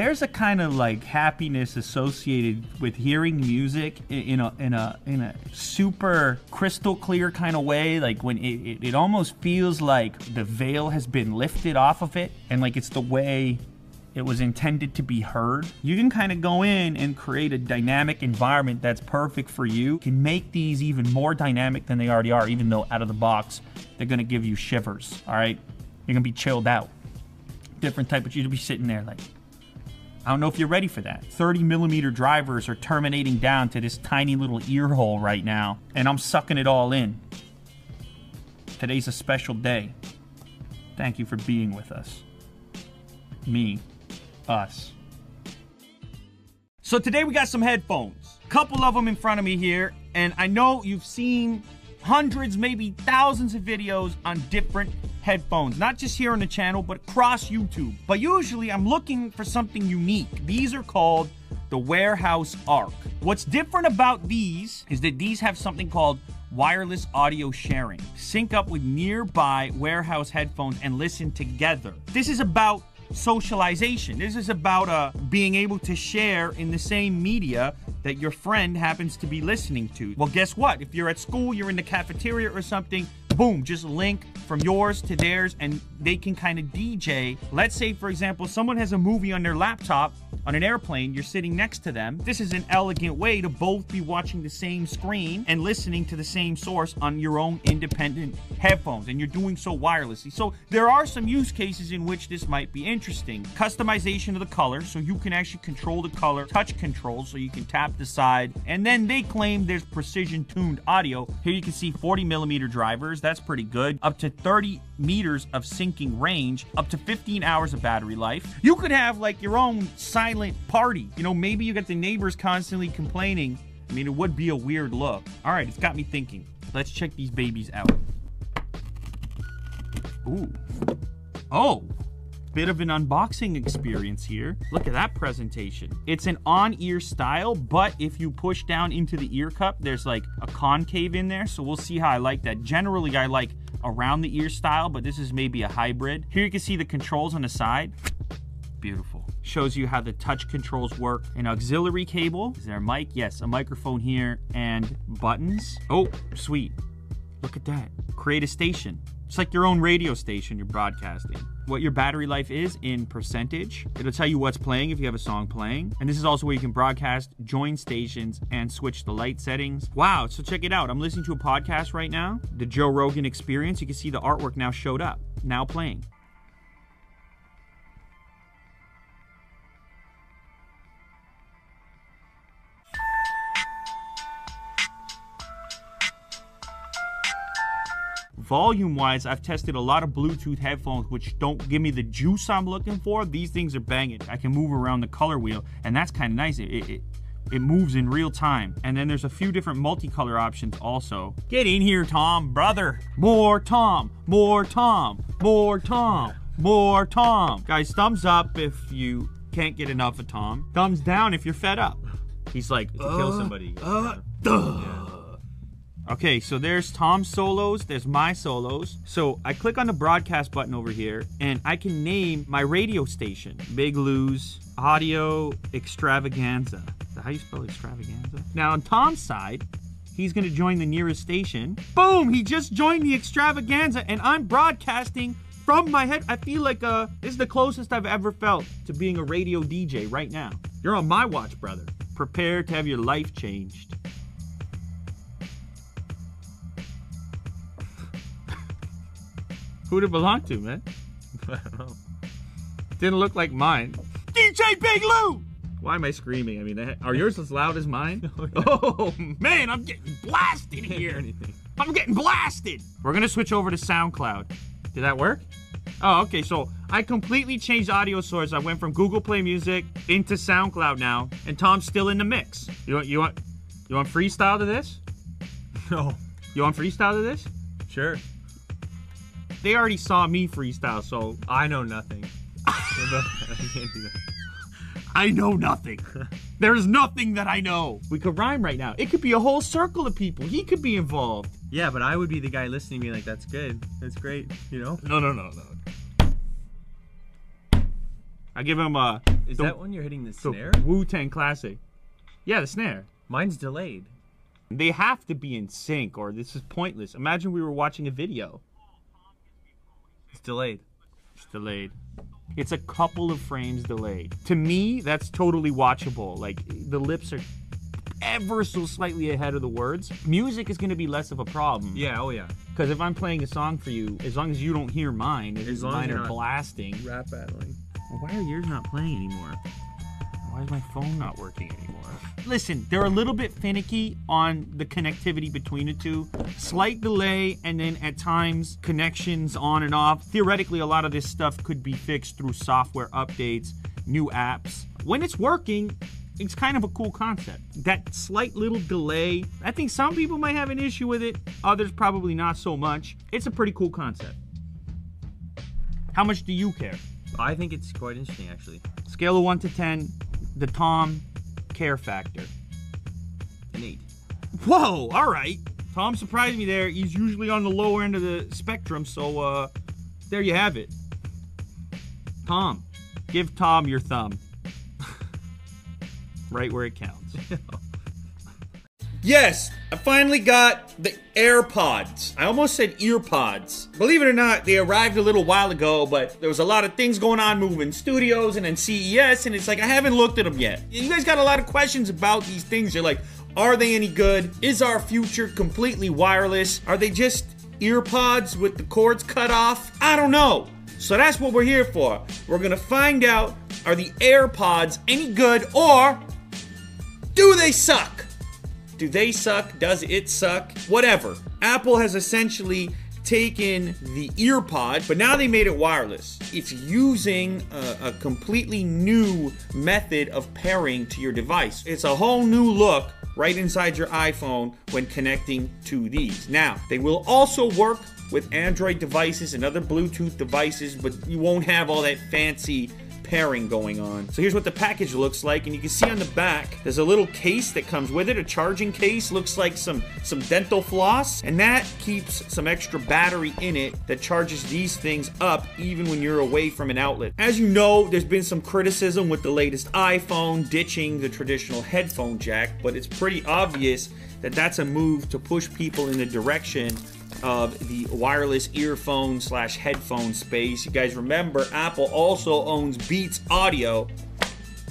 There's a kind of like happiness associated with hearing music in a in a in a super crystal clear kind of way. Like when it, it, it almost feels like the veil has been lifted off of it, and like it's the way it was intended to be heard. You can kind of go in and create a dynamic environment that's perfect for you. You can make these even more dynamic than they already are, even though out of the box, they're gonna give you shivers, all right? You're gonna be chilled out. Different type but you'll be sitting there like, I don't know if you're ready for that. 30 millimeter drivers are terminating down to this tiny little ear hole right now, and I'm sucking it all in. Today's a special day. Thank you for being with us. Me, us. So today we got some headphones. Couple of them in front of me here, and I know you've seen hundreds, maybe thousands of videos on different headphones, not just here on the channel, but across YouTube. But usually I'm looking for something unique. These are called the Wearhaus Arc. What's different about these is that these have something called wireless audio sharing. Sync up with nearby Wearhaus headphones and listen together. This is about socialization. This is about uh, being able to share in the same media that your friend happens to be listening to. Well, guess what? If you're at school, you're in the cafeteria or something, boom, just link from yours to theirs and they can kind of DJ. Let's say, for example, someone has a movie on their laptop on an airplane, you're sitting next to them. This is an elegant way to both be watching the same screen and listening to the same source on your own independent headphones, and you're doing so wirelessly. So there are some use cases in which this might be interesting. Customization of the color, so you can actually control the color, touch control, so you can tap the side, and then they claim there's precision tuned audio. Here you can see 40 millimeter drivers, that's pretty good. Up to 30 meters of syncing range, up to 15 hours of battery life. You could have like your own silent party. You know, maybe you got the neighbors constantly complaining. I mean, it would be a weird look. All right, it's got me thinking. Let's check these babies out. Ooh. Oh, bit of an unboxing experience here. Look at that presentation. It's an on-ear style, but if you push down into the ear cup, there's like a concave in there. So we'll see how I like that. Generally, I like around the ear style, but this is maybe a hybrid. Here you can see the controls on the side. Beautiful. Shows you how the touch controls work. An auxiliary cable. Is there a mic? Yes, a microphone here and buttons. Oh, sweet. Look at that. Create a station. It's like your own radio station you're broadcasting. What your battery life is in percentage. It'll tell you what's playing if you have a song playing. And this is also where you can broadcast, join stations, and switch the light settings. Wow, so check it out. I'm listening to a podcast right now, the Joe Rogan Experience. You can see the artwork now showed up, now playing. Volume wise, I've tested a lot of Bluetooth headphones which don't give me the juice I'm looking for. These things are banging. I can move around the color wheel, and that's kind of nice. It, it, it moves in real time. And then there's a few different multicolor options also. Get in here, Tom, brother. More Tom, more Tom, more Tom, more Tom. Guys, thumbs up if you can't get enough of Tom. Thumbs down if you're fed up. He's like, To kill somebody. uh, duh. Okay, so there's Tom's solos, there's my solos. So I click on the broadcast button over here and I can name my radio station. Big Lou's Audio Extravaganza. How you spell extravaganza? Now on Tom's side, he's gonna join the nearest station. Boom! He just joined the extravaganza and I'm broadcasting from my head. I feel like uh this is the closest I've ever felt to being a radio DJ right now. You're on my watch, brother. Prepare to have your life changed. Who'd it belong to, man? Didn't look like mine. DJ Big Lou! Why am I screaming? I mean, are yours as loud as mine? [laughs] Oh, oh, man, I'm getting blasted here. [laughs] I'm getting blasted. We're gonna switch over to SoundCloud. Did that work? Oh, okay. So I completely changed audio source. I went from Google Play Music into SoundCloud now, and Tom's still in the mix. You want you want you want freestyle to this? No. You want freestyle to this? Sure. They already saw me freestyle, so I know nothing. I can't do that. I know nothing. There's nothing that I know. We could rhyme right now. It could be a whole circle of people. He could be involved. Yeah, but I would be the guy listening, being like, "That's good. That's great." You know. No, no, no, no. I give him a. Is the- that when you're hitting the the snare? Wu Tang Classic. Yeah, the snare. Mine's delayed. They have to be in sync, or this is pointless. Imagine we were watching a video. It's delayed. It's delayed. It's a couple of frames delayed. To me, that's totally watchable. Like the lips are ever so slightly ahead of the words. Music is going to be less of a problem. Yeah. Oh yeah. Because if I'm playing a song for you, as long as you don't hear mine, as As long as mine you're not- blasting. Rap battling. Why are yours not playing anymore? Why is my phone not working anymore? Listen, they're a little bit finicky on the connectivity between the two. Slight delay, and then at times connections on and off. Theoretically, a lot of this stuff could be fixed through software updates, new apps. When it's working, it's kind of a cool concept. That slight little delay, I think some people might have an issue with it, others probably not so much. It's a pretty cool concept. How much do you care? I think it's quite interesting, actually. Scale of 1 to 10, the Tom care factor. An eight. Whoa, all right. Tom surprised me there. He's usually on the lower end of the spectrum, so uh there you have it. Tom, give Tom your thumb. [laughs] right where it counts. [laughs] Yes, I finally got the AirPods. I almost said earpods. Believe it or not, they arrived a little while ago, but there was a lot of things going on moving studios and then CES, and it's like I haven't looked at them yet. You guys got a lot of questions about these things. You're like, are they any good? Is our future completely wireless? Are they just earpods with the cords cut off? I don't know. So that's what we're here for. We're gonna find out are the AirPods any good or do they suck? Do they suck? Does it suck? Whatever. Apple has essentially taken the earpod, but now they made it wireless. It's using a, a completely new method of pairing to your device. It's a whole new look right inside your iPhone when connecting to these. Now, they will also work with Android devices and other Bluetooth devices, but you won't have all that fancy pairing going on. So here's what the package looks like, and you can see on the back, there's a little case that comes with it, a charging case, looks like some, some dental floss, and that keeps some extra battery in it that charges these things up even when you're away from an outlet. As you know, there's been some criticism with the latest iPhone ditching the traditional headphone jack, but it's pretty obvious that that's a move to push people in the direction of the wireless earphone slash headphone space. You guys remember Apple also owns Beats Audio.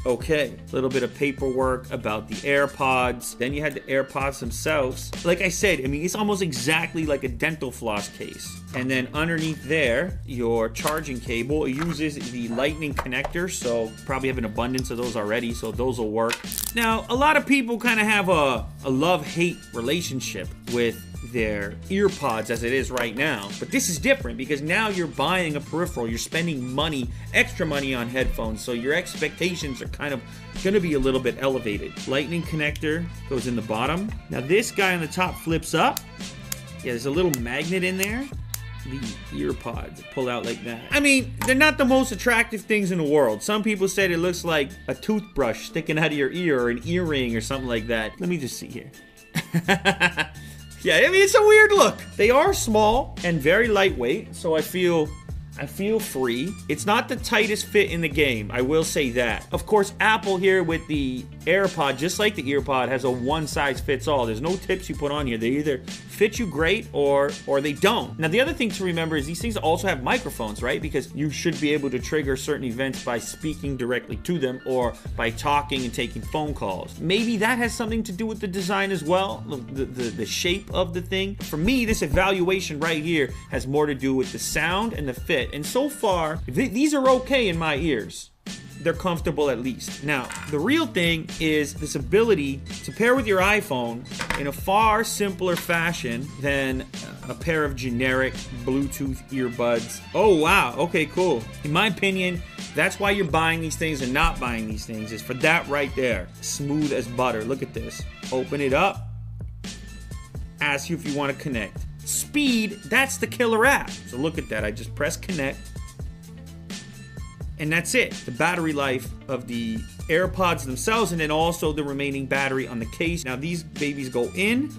Okay, a little bit of paperwork about the AirPods. Then you had the AirPods themselves. Like I said, I mean, it's almost exactly like a dental floss case. And then underneath there, your charging cable it uses the lightning connector. So probably have an abundance of those already. So those will work. Now, a lot of people kind of have a, a love-hate relationship with their earpods as it is right now. But this is different because now you're buying a peripheral, you're spending money, extra money on headphones, so your expectations are kind of going to be a little bit elevated. Lightning connector goes in the bottom. Now this guy on the top flips up. Yeah, there's a little magnet in there. The earpods pull out like that. I mean, they're not the most attractive things in the world. Some people said it looks like a toothbrush sticking out of your ear or an earring or something like that. Let me just see here. [laughs] Yeah, I mean it's a weird look. They are small and very lightweight, so I feel I feel free. It's not the tightest fit in the game, I will say that. Of course, Apple here with the AirPod, just like the EarPod, has a one size fits all. There's no tips you put on here. They either fit you great or or they don't. Now the other thing to remember is these things also have microphones, right? Because you should be able to trigger certain events by speaking directly to them or by talking and taking phone calls. Maybe that has something to do with the design as well, the, the, the shape of the thing. For me, this evaluation right here has more to do with the sound and the fit. And so far, th- these are okay in my ears they're comfortable at least. Now, the real thing is this ability to pair with your iPhone in a far simpler fashion than a pair of generic Bluetooth earbuds. Oh, wow. Okay, cool. In my opinion, that's why you're buying these things and not buying these things, is for that right there. Smooth as butter. Look at this. Open it up. Ask you if you want to connect. Speed, that's the killer app. So look at that. I just press connect and that's it. The battery life of the AirPods themselves, and then also the remaining battery on the case. Now these babies go in,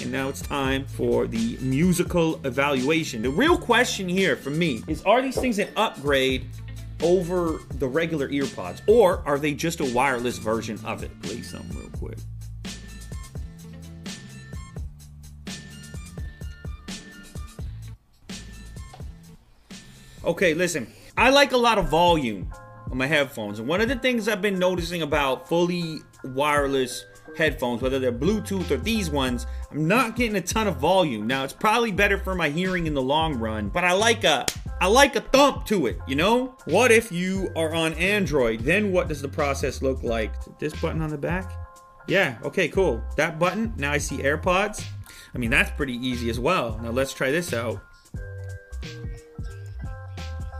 and now it's time for the musical evaluation. The real question here for me is are these things an upgrade over the regular earpods, or are they just a wireless version of it? Play some real quick. Okay, listen. I like a lot of volume on my headphones. And one of the things I've been noticing about fully wireless headphones, whether they're Bluetooth or these ones, I'm not getting a ton of volume. Now, it's probably better for my hearing in the long run, but I like a I like a thump to it, you know? What if you are on Android? Then what does the process look like? This button on the back? Yeah, okay, cool. That button, now I see AirPods. I mean, that's pretty easy as well. Now let's try this out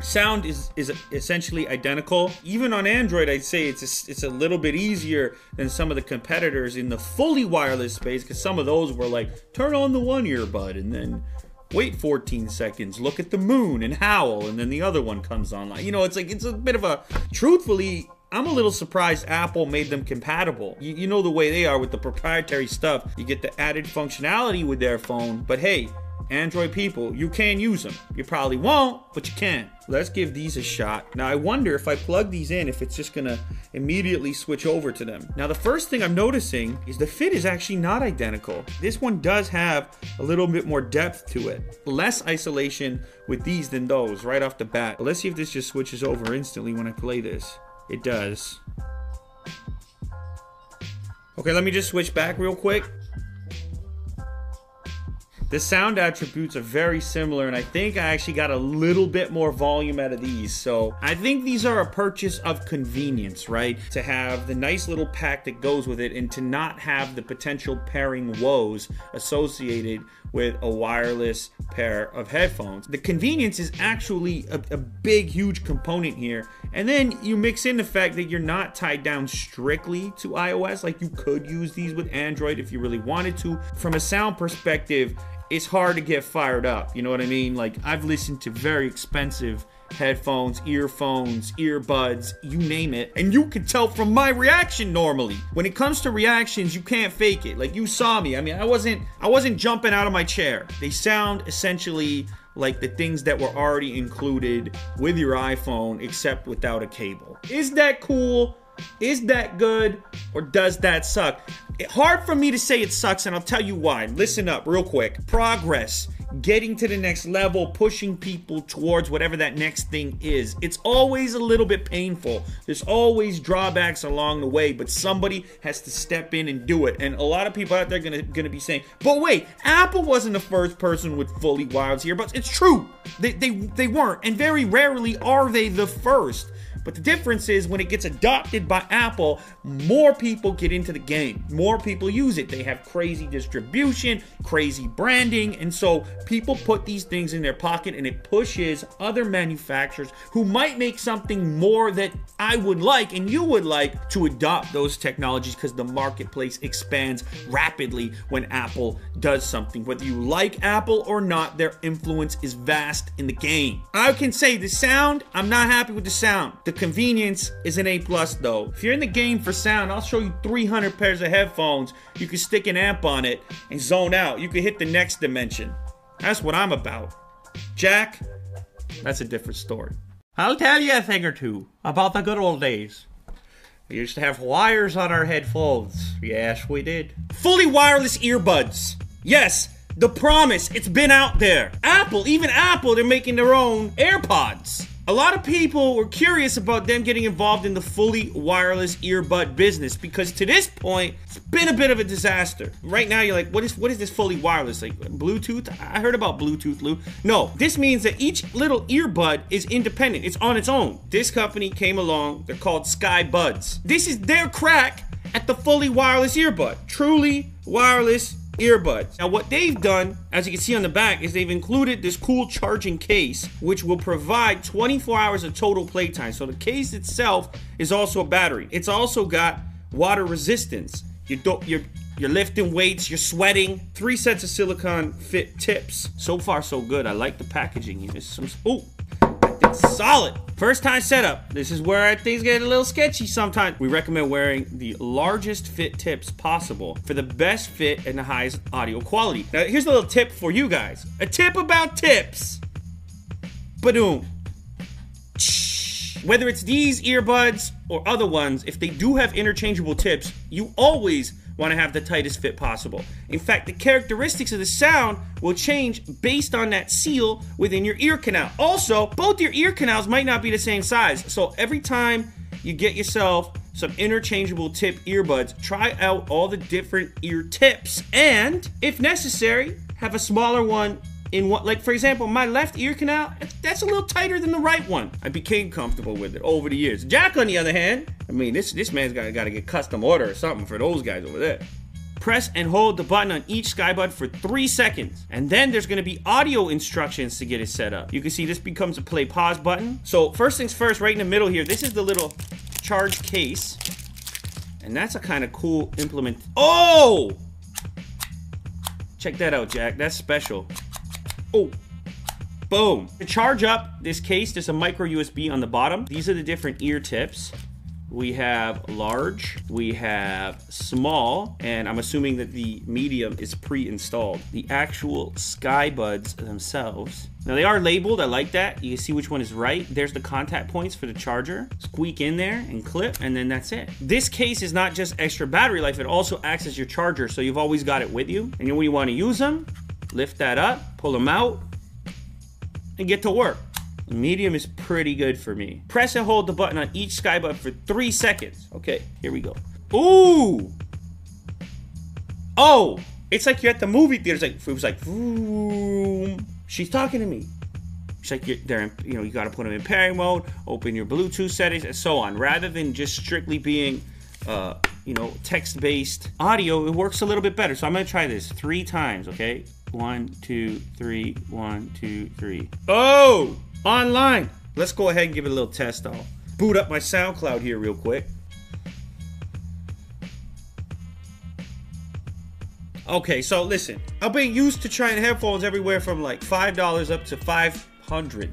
sound is is essentially identical. Even on Android, I'd say it's a, it's a little bit easier than some of the competitors in the fully wireless space because some of those were like turn on the one earbud and then wait 14 seconds, look at the moon and howl, and then the other one comes online. You know, it's like it's a bit of a truthfully. I'm a little surprised Apple made them compatible. You, you know the way they are with the proprietary stuff. You get the added functionality with their phone, but hey, Android people, you can use them. You probably won't, but you can. Let's give these a shot. Now I wonder if I plug these in, if it's just gonna immediately switch over to them. Now the first thing I'm noticing is the fit is actually not identical. This one does have a little bit more depth to it. Less isolation with these than those right off the bat. But let's see if this just switches over instantly when I play this. It does. Okay, let me just switch back real quick. The sound attributes are very similar, and I think I actually got a little bit more volume out of these. So I think these are a purchase of convenience, right? To have the nice little pack that goes with it and to not have the potential pairing woes associated with a wireless pair of headphones. The convenience is actually a, a big, huge component here. And then you mix in the fact that you're not tied down strictly to iOS, like you could use these with Android if you really wanted to. From a sound perspective, it's hard to get fired up. You know what I mean? Like I've listened to very expensive headphones, earphones, earbuds, you name it. And you can tell from my reaction normally. When it comes to reactions, you can't fake it. Like you saw me. I mean, I wasn't I wasn't jumping out of my chair. They sound essentially like the things that were already included with your iPhone except without a cable. Is that cool? Is that good or does that suck? It, hard for me to say it sucks, and I'll tell you why. Listen up, real quick. Progress, getting to the next level, pushing people towards whatever that next thing is. It's always a little bit painful. There's always drawbacks along the way, but somebody has to step in and do it. And a lot of people out there are gonna gonna be saying, "But wait, Apple wasn't the first person with fully wireless earbuds." It's true. They they they weren't, and very rarely are they the first. But the difference is when it gets adopted by Apple, more people get into the game. More people use it. They have crazy distribution, crazy branding, and so people put these things in their pocket and it pushes other manufacturers who might make something more that I would like and you would like to adopt those technologies because the marketplace expands rapidly when Apple does something. Whether you like Apple or not, their influence is vast in the game. I can say the sound, I'm not happy with the sound. The convenience is an A plus though. If you're in the game for sound, I'll show you 300 pairs of headphones. You can stick an amp on it and zone out. You can hit the next dimension. That's what I'm about. Jack, that's a different story. I'll tell you a thing or two about the good old days. We used to have wires on our headphones. Yes, we did. Fully wireless earbuds. Yes, the promise, it's been out there. Apple, even Apple, they're making their own AirPods. A lot of people were curious about them getting involved in the fully wireless earbud business because to this point, it's been a bit of a disaster. Right now, you're like, what is what is this fully wireless? Like Bluetooth? I heard about Bluetooth, Lou. No, this means that each little earbud is independent. It's on its own. This company came along. They're called Skybuds. This is their crack at the fully wireless earbud. Truly wireless earbuds. Now what they've done, as you can see on the back, is they've included this cool charging case, which will provide 24 hours of total playtime. So the case itself is also a battery. It's also got water resistance. You don't, you're, you're lifting weights, you're sweating. Three sets of silicone fit tips. So far, so good. I like the packaging. Some, oh, solid. First time setup. This is where things get a little sketchy sometimes. We recommend wearing the largest fit tips possible for the best fit and the highest audio quality. Now, here's a little tip for you guys. A tip about tips. Badoom. Whether it's these earbuds or other ones, if they do have interchangeable tips, you always want to have the tightest fit possible. In fact, the characteristics of the sound will change based on that seal within your ear canal. Also, both your ear canals might not be the same size. So every time you get yourself some interchangeable tip earbuds, try out all the different ear tips and, if necessary, have a smaller one in what like for example my left ear canal that's a little tighter than the right one. I became comfortable with it over the years. Jack on the other hand i mean this this man's got, got to get custom order or something for those guys over there. Press and hold the button on each skybud for three seconds and then there's going to be audio instructions to get it set up. You can see this becomes a play pause button. So first things first right in the middle here this is the little charge case and that's a kind of cool implement. Oh! Check that out jack that's special Oh, boom. To charge up this case, there's a micro USB on the bottom. These are the different ear tips. We have large, we have small, and I'm assuming that the medium is pre-installed. The actual Skybuds themselves. Now they are labeled, I like that. You can see which one is right. There's the contact points for the charger. Squeak in there and clip, and then that's it. This case is not just extra battery life, it also acts as your charger, so you've always got it with you. And when you wanna use them, lift that up, pull them out, and get to work. Medium is pretty good for me. Press and hold the button on each skybud for three seconds. Okay, here we go. Ooh! Oh! It's like you're at the movie theater. It's like, it was like, vroom. She's talking to me. It's like you're there, you know, you gotta put them in pairing mode, open your Bluetooth settings, and so on. Rather than just strictly being, uh, you know, text-based audio, it works a little bit better. So I'm gonna try this three times, okay? One, two, three, one, two, three. Oh! Online! Let's go ahead and give it a little test. I'll boot up my SoundCloud here real quick. Okay, so listen, I've been used to trying headphones everywhere from like $5 up to 500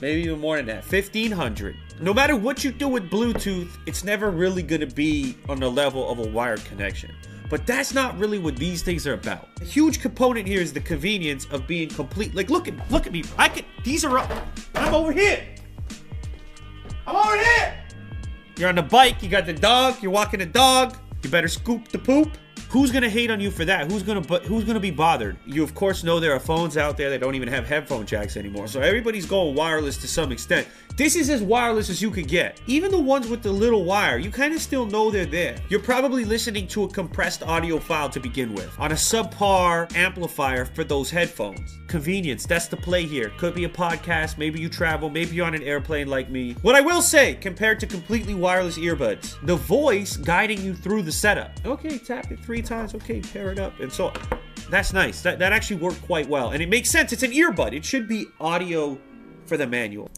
maybe even more than that 1500 no matter what you do with bluetooth it's never really going to be on the level of a wired connection but that's not really what these things are about. A huge component here is the convenience of being complete. Like look at look at me. I can these are up. I'm over here. I'm over here. You're on the bike. You got the dog. You're walking the dog. You better scoop the poop Who's gonna hate on you for that? Who's gonna bu- who's gonna be bothered? You of course know there are phones out there that don't even have headphone jacks anymore. So everybody's going wireless to some extent. This is as wireless as you could get. Even the ones with the little wire, you kind of still know they're there. You're probably listening to a compressed audio file to begin with on a subpar amplifier for those headphones. Convenience, that's the play here. Could be a podcast, maybe you travel, maybe you're on an airplane like me. What I will say, compared to completely wireless earbuds, the voice guiding you through the setup. Okay, tap it three times. Okay, pair it up. And so that's nice. That, that actually worked quite well. And it makes sense. It's an earbud. It should be audio for the manual.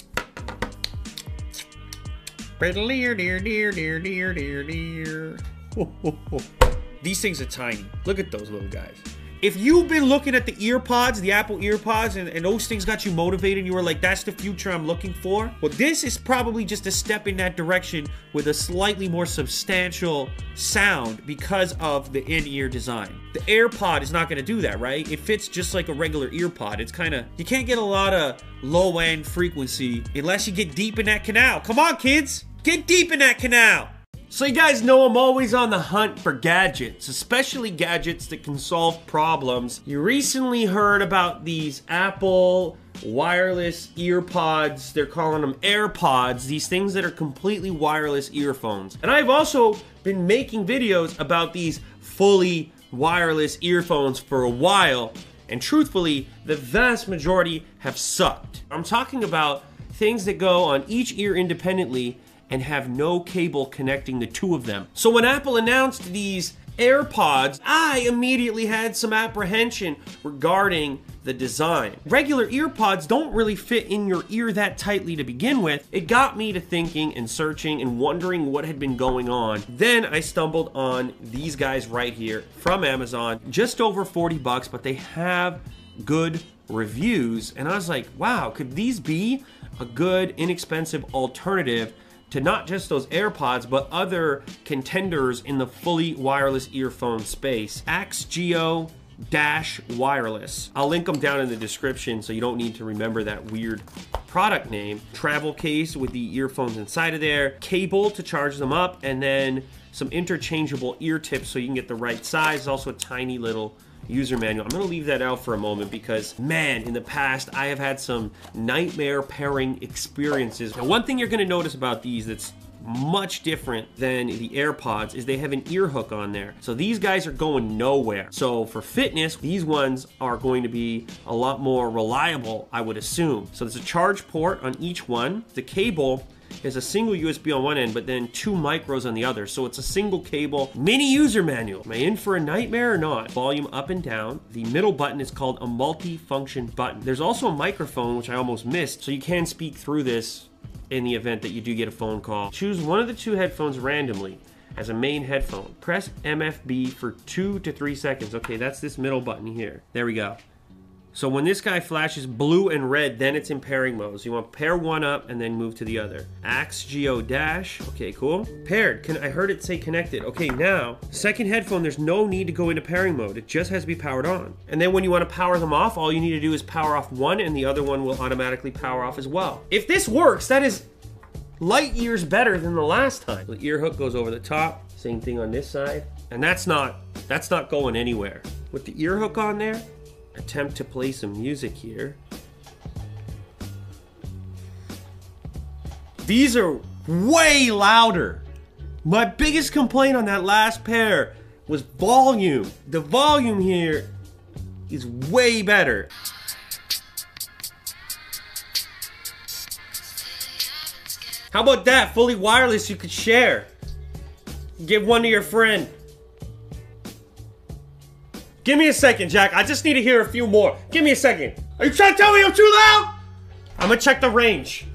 [laughs] These things are tiny. Look at those little guys. If you've been looking at the earpods, the Apple earpods, and, and those things got you motivated, you were like, that's the future I'm looking for. Well, this is probably just a step in that direction with a slightly more substantial sound because of the in-ear design. The AirPod is not going to do that, right? It fits just like a regular earpod. It's kind of, you can't get a lot of low-end frequency unless you get deep in that canal. Come on, kids! Get deep in that canal! So you guys know I'm always on the hunt for gadgets, especially gadgets that can solve problems. You recently heard about these Apple wireless earpods. They're calling them AirPods, these things that are completely wireless earphones. And I've also been making videos about these fully wireless earphones for a while. And truthfully, the vast majority have sucked. I'm talking about things that go on each ear independently and have no cable connecting the two of them. So when Apple announced these AirPods, I immediately had some apprehension regarding the design. Regular earpods don't really fit in your ear that tightly to begin with. It got me to thinking and searching and wondering what had been going on. Then I stumbled on these guys right here from Amazon, just over 40 bucks, but they have good reviews. And I was like, wow, could these be a good, inexpensive alternative to not just those AirPods, but other contenders in the fully wireless earphone space. Axgeo Dash Wireless. I'll link them down in the description so you don't need to remember that weird product name. Travel case with the earphones inside of there, cable to charge them up, and then some interchangeable ear tips so you can get the right size. Also a tiny little user manual. I'm gonna leave that out for a moment because man, in the past, I have had some nightmare pairing experiences. Now, one thing you're gonna notice about these that's much different than the AirPods is they have an ear hook on there. So these guys are going nowhere. So for fitness, these ones are going to be a lot more reliable, I would assume. So there's a charge port on each one. The cable is a single USB on one end, but then two micros on the other. So it's a single cable mini user manual. Am I in for a nightmare or not? Volume up and down. The middle button is called a multi-function button. There's also a microphone, which I almost missed. So you can speak through this in the event that you do get a phone call. Choose one of the two headphones randomly as a main headphone. Press MFB for two to three seconds. Okay, that's this middle button here. There we go. So when this guy flashes blue and red, then it's in pairing mode. So you want to pair one up and then move to the other. Axe Geo Dash. Okay, cool. Paired. Can I heard it say connected. Okay, now second headphone. There's no need to go into pairing mode. It just has to be powered on. And then when you want to power them off, all you need to do is power off one, and the other one will automatically power off as well. If this works, that is light years better than the last time. The ear hook goes over the top. Same thing on this side. And that's not that's not going anywhere. With the ear hook on there, attempt to play some music here. These are way louder. My biggest complaint on that last pair was volume. The volume here is way better. How about that? Fully wireless you could share. Give one to your friend. Give me a second, Jack. I just need to hear a few more. Give me a second. Are you trying to tell me I'm too loud? I'm gonna check the range.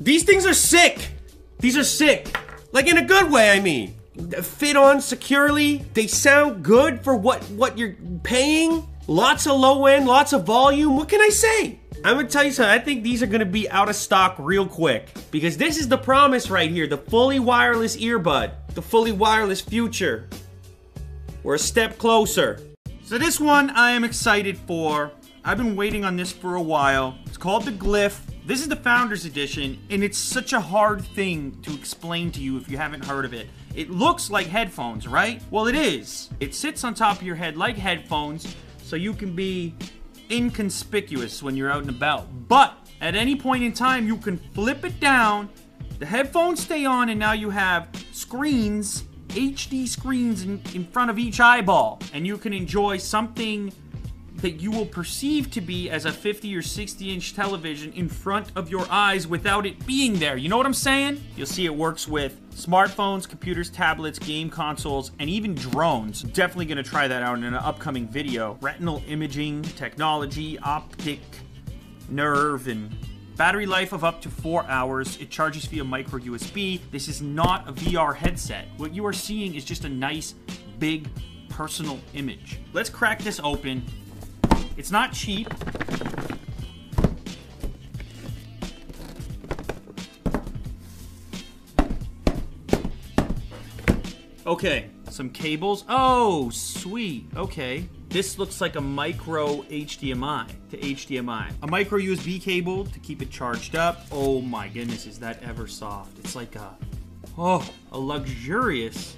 These things are sick. These are sick. Like in a good way, I mean. Fit on securely. They sound good for what what you're paying. Lots of low end, lots of volume. What can I say? I'm gonna tell you something. I think these are gonna be out of stock real quick because this is the promise right here: the fully wireless earbud, the fully wireless future. We're a step closer. So this one I am excited for. I've been waiting on this for a while. It's called the Glyph. This is the Founders Edition, and it's such a hard thing to explain to you if you haven't heard of it. It looks like headphones, right? Well, it is. It sits on top of your head like headphones, so you can be inconspicuous when you're out and about. But at any point in time, you can flip it down, the headphones stay on, and now you have screens, HD screens in, in front of each eyeball, and you can enjoy something that you will perceive to be as a 50 or 60 inch television in front of your eyes without it being there. You know what I'm saying? You'll see it works with smartphones, computers, tablets, game consoles, and even drones. Definitely gonna try that out in an upcoming video. Retinal imaging, technology, optic, nerve, and Battery life of up to 4 hours. It charges via micro USB. This is not a VR headset. What you are seeing is just a nice, big, personal image. Let's crack this open it's not cheap. Okay, some cables. Oh, sweet. Okay. This looks like a micro HDMI to HDMI. A micro USB cable to keep it charged up. Oh my goodness, is that ever soft. It's like a, oh, a luxurious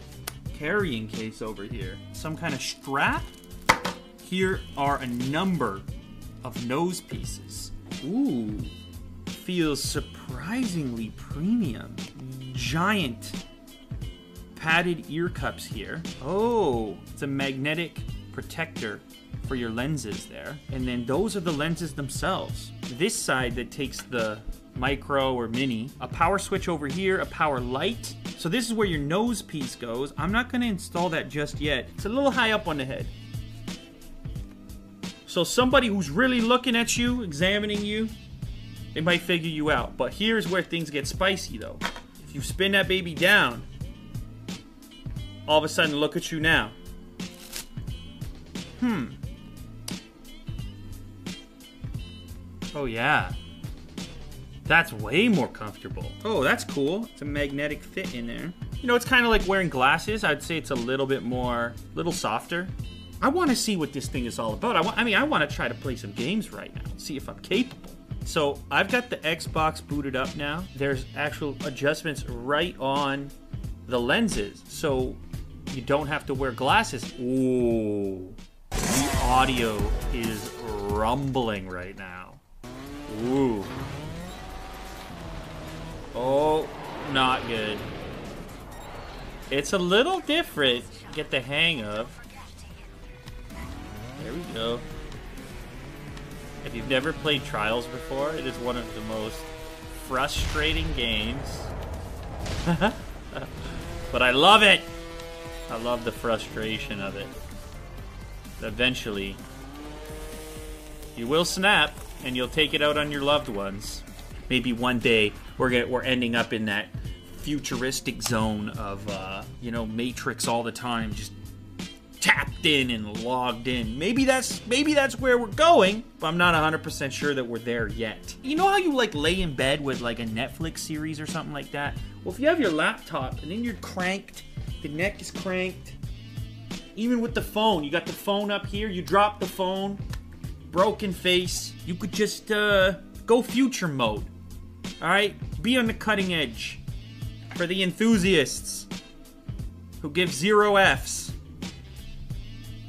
carrying case over here. Some kind of strap here are a number of nose pieces. Ooh, feels surprisingly premium. Giant padded ear cups here. Oh, it's a magnetic protector for your lenses there. And then those are the lenses themselves. This side that takes the micro or mini, a power switch over here, a power light. So this is where your nose piece goes. I'm not gonna install that just yet. It's a little high up on the head. So somebody who's really looking at you, examining you, they might figure you out. But here's where things get spicy though. If you spin that baby down, all of a sudden look at you now. Hmm. Oh yeah. That's way more comfortable. Oh, that's cool. It's a magnetic fit in there. You know, it's kind of like wearing glasses. I'd say it's a little bit more, little softer. I want to see what this thing is all about. I, I mean, I want to try to play some games right now, see if I'm capable. So I've got the Xbox booted up now. There's actual adjustments right on the lenses, so you don't have to wear glasses. Ooh, the audio is rumbling right now. Ooh. Oh, not good. It's a little different. Get the hang of. There we go. If you've never played Trials before, it is one of the most frustrating games. [laughs] but I love it! I love the frustration of it. Eventually, you will snap, and you'll take it out on your loved ones. Maybe one day we're we're ending up in that futuristic zone of uh, you know Matrix all the time, just tapped in and logged in. Maybe that's maybe that's where we're going, but I'm not 100% sure that we're there yet. You know how you like lay in bed with like a Netflix series or something like that? Well, if you have your laptop and then you're cranked, the neck is cranked, even with the phone, you got the phone up here, you drop the phone, broken face, you could just uh, go future mode. All right, be on the cutting edge for the enthusiasts who give zero Fs.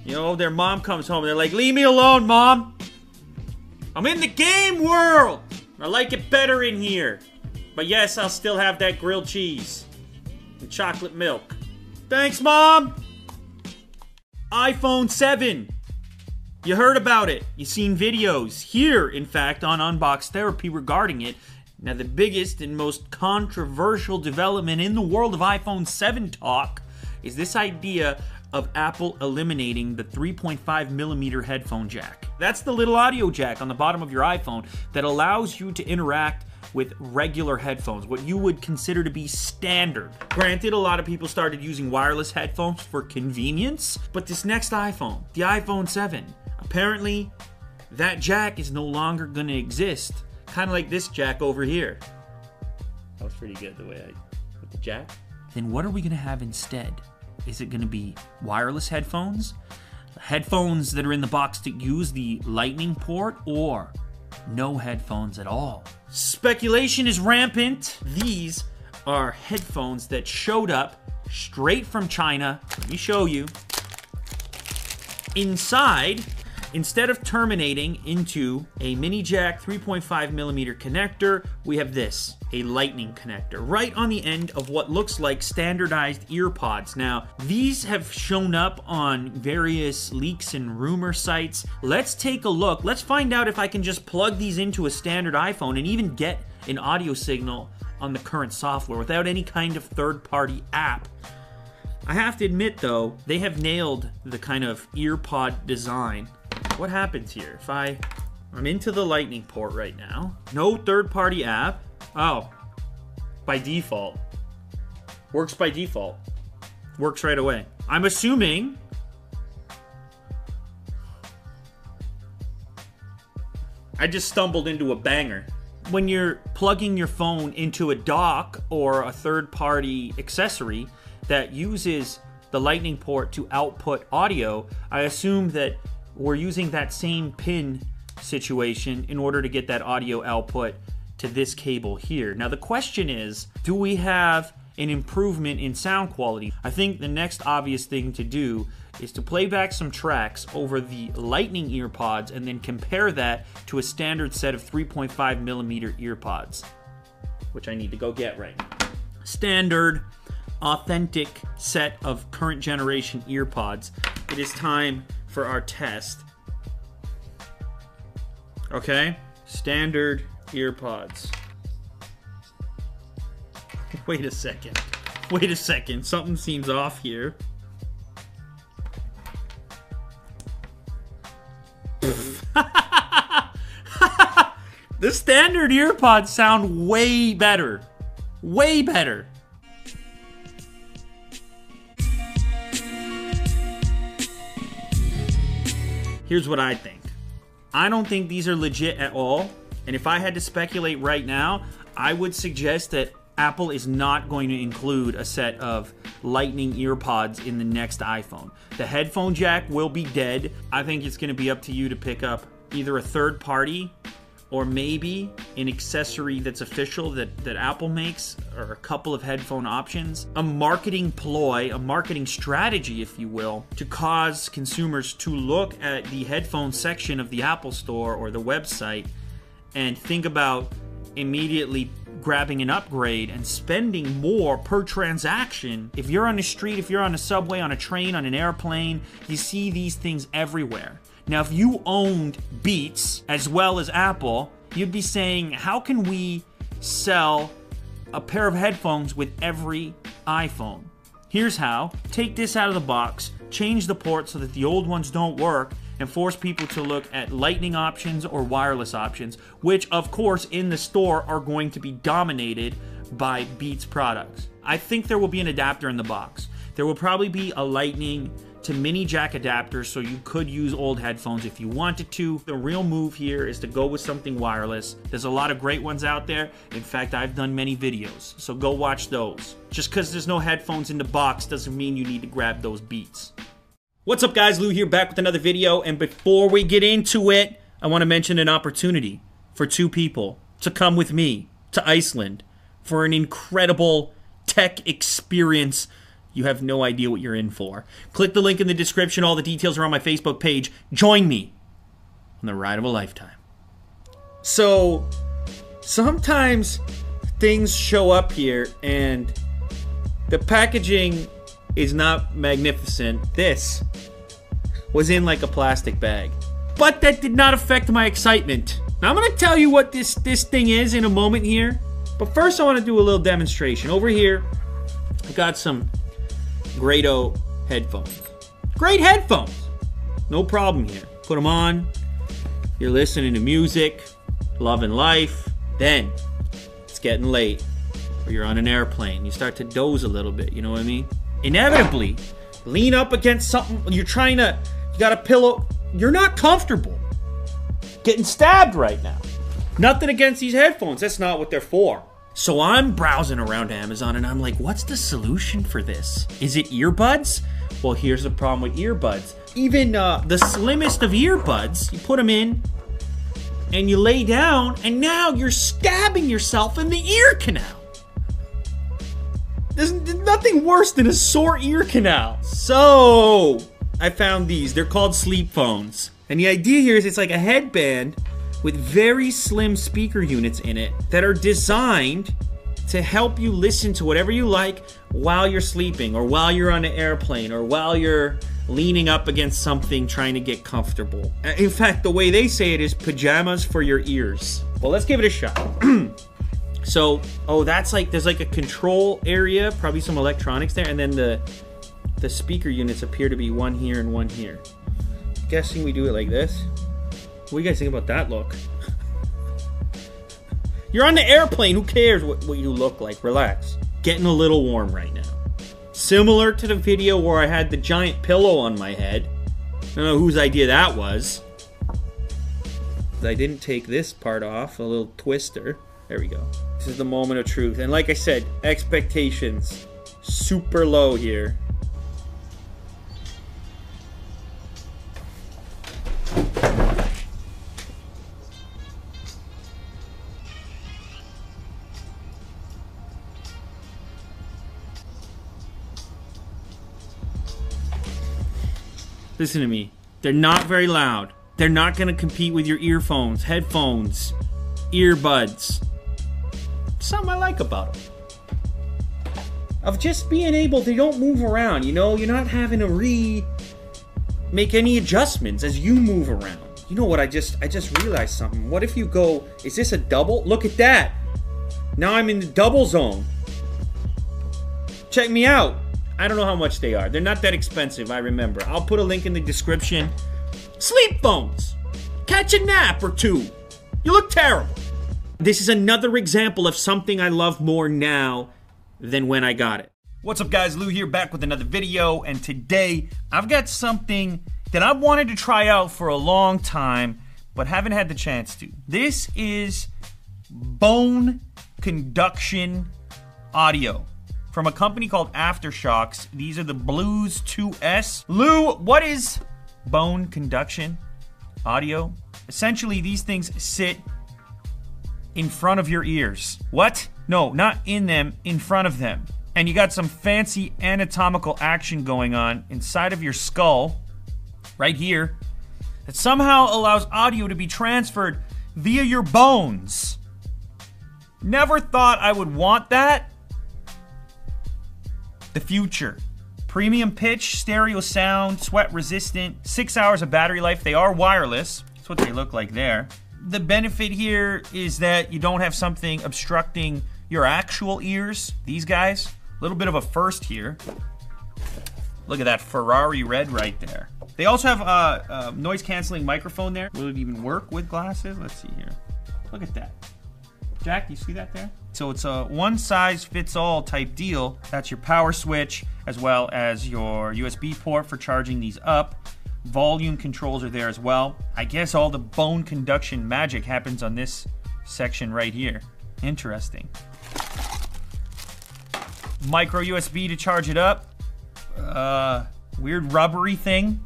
You know, their mom comes home and they're like, Leave me alone, mom! I'm in the game world! I like it better in here. But yes, I'll still have that grilled cheese and chocolate milk. Thanks, mom! iPhone 7. You heard about it. You've seen videos here, in fact, on Unbox Therapy regarding it. Now, the biggest and most controversial development in the world of iPhone 7 talk is this idea of Apple eliminating the 3.5 millimeter headphone jack. That's the little audio jack on the bottom of your iPhone that allows you to interact with regular headphones, what you would consider to be standard. Granted, a lot of people started using wireless headphones for convenience, but this next iPhone, the iPhone 7, apparently that jack is no longer going to exist. Kind of like this jack over here. That was pretty good the way I put the jack. Then what are we going to have instead? Is it going to be wireless headphones? Headphones that are in the box to use the lightning port or no headphones at all? Speculation is rampant. These are headphones that showed up straight from China. Let me show you. Inside, instead of terminating into a mini jack 3.5 millimeter connector, we have this a lightning connector right on the end of what looks like standardized ear pods. Now, these have shown up on various leaks and rumor sites. Let's take a look. Let's find out if I can just plug these into a standard iPhone and even get an audio signal on the current software without any kind of third party app. I have to admit though, they have nailed the kind of ear pod design. What happens here? If I I'm into the lightning port right now. No third party app. Oh. By default. Works by default. Works right away. I'm assuming I just stumbled into a banger. When you're plugging your phone into a dock or a third party accessory that uses the lightning port to output audio, I assume that we're using that same pin situation in order to get that audio output to this cable here. Now the question is, do we have an improvement in sound quality? I think the next obvious thing to do is to play back some tracks over the lightning earpods and then compare that to a standard set of 3.5 millimeter earpods, which I need to go get right now. Standard, authentic set of current generation earpods. It is time for our test. Okay, standard earpods. [laughs] Wait a second. Wait a second. Something seems off here. [laughs] the standard earpods sound way better. Way better. Here's what I think. I don't think these are legit at all. And if I had to speculate right now, I would suggest that Apple is not going to include a set of lightning earpods in the next iPhone. The headphone jack will be dead. I think it's going to be up to you to pick up either a third party or maybe an accessory that's official that, that Apple makes, or a couple of headphone options. A marketing ploy, a marketing strategy, if you will, to cause consumers to look at the headphone section of the Apple Store or the website and think about immediately grabbing an upgrade and spending more per transaction. If you're on the street, if you're on a subway, on a train, on an airplane, you see these things everywhere. Now, if you owned Beats as well as Apple, you'd be saying, how can we sell a pair of headphones with every iPhone? Here's how take this out of the box, change the port so that the old ones don't work, and force people to look at lightning options or wireless options, which, of course, in the store are going to be dominated by Beats products. I think there will be an adapter in the box. There will probably be a lightning to mini jack adapters, so you could use old headphones if you wanted to. The real move here is to go with something wireless. There's a lot of great ones out there. In fact, I've done many videos, so go watch those. Just because there's no headphones in the box doesn't mean you need to grab those beats. What's up guys, Lou here back with another video and before we get into it, I want to mention an opportunity for two people to come with me to Iceland for an incredible tech experience you have no idea what you're in for. Click the link in the description. All the details are on my Facebook page. Join me on the ride of a lifetime. So, sometimes things show up here and the packaging is not magnificent. This was in like a plastic bag. But that did not affect my excitement. Now I'm gonna tell you what this, this thing is in a moment here. But first I wanna do a little demonstration. Over here, I've got some Grado headphones. Great headphones. No problem here. Put them on. You're listening to music, loving life. Then it's getting late, or you're on an airplane. You start to doze a little bit. You know what I mean? Inevitably, lean up against something. You're trying to. You got a pillow. You're not comfortable. Getting stabbed right now. Nothing against these headphones. That's not what they're for. So I'm browsing around Amazon and I'm like, what's the solution for this? Is it earbuds? Well, here's the problem with earbuds. Even uh, the slimmest of earbuds, you put them in and you lay down, and now you're stabbing yourself in the ear canal. There's, there's nothing worse than a sore ear canal. So, I found these. They're called SleepPhones. And the idea here is it's like a headband with very slim speaker units in it that are designed to help you listen to whatever you like while you're sleeping or while you're on an airplane or while you're leaning up against something trying to get comfortable. Uh, In fact, the way they say it is pajamas for your ears. Well, let's give it a shot. [clears throat] so, oh, that's like there's like a control area, probably some electronics there, and then the the speaker units appear to be one here and one here. Guessing we do it like this. What do you guys think about that look? [laughs] You're on the airplane. Who cares what, what you look like? Relax. Getting a little warm right now. Similar to the video where I had the giant pillow on my head. I don't know whose idea that was. I didn't take this part off, a little twister. There we go. This is the moment of truth. And like I said, expectations super low here. Listen to me. They're not very loud. They're not going to compete with your earphones, headphones, earbuds. Something I like about them. Of just being able, they don't move around, you know? You're not having to re make any adjustments as you move around. You know what? I just I just realized something. What if you go, is this a double? Look at that. Now I'm in the double zone. Check me out. I don't know how much they are. They're not that expensive, I remember. I'll put a link in the description. SleepPhones. Catch a nap or two. You look terrible. This is another example of something I love more now than when I got it. What's up, guys? Lou here, back with another video, and today I've got something that I wanted to try out for a long time, but haven't had the chance to. This is bone conduction audio from a company called AfterShokz. These are the Bluez 2S. Lou, what is bone conduction audio? Essentially, these things sit in front of your ears. What? No, not in them, in front of them. And you got some fancy anatomical action going on inside of your skull, right here, that somehow allows audio to be transferred via your bones. Never thought I would want that. The future. Premium pitch, stereo sound, sweat resistant, six hours of battery life. They are wireless. That's what they look like there. The benefit here is that you don't have something obstructing your actual ears. These guys, a little bit of a first here. Look at that Ferrari red right there. They also have a, a noise canceling microphone there. Will it even work with glasses? Let's see here. Look at that. Jack, you see that there? So it's a one size fits all type deal. That's your power switch as well as your USB port for charging these up. Volume controls are there as well. I guess all the bone conduction magic happens on this section right here. Interesting. Micro USB to charge it up. Uh, weird rubbery thing.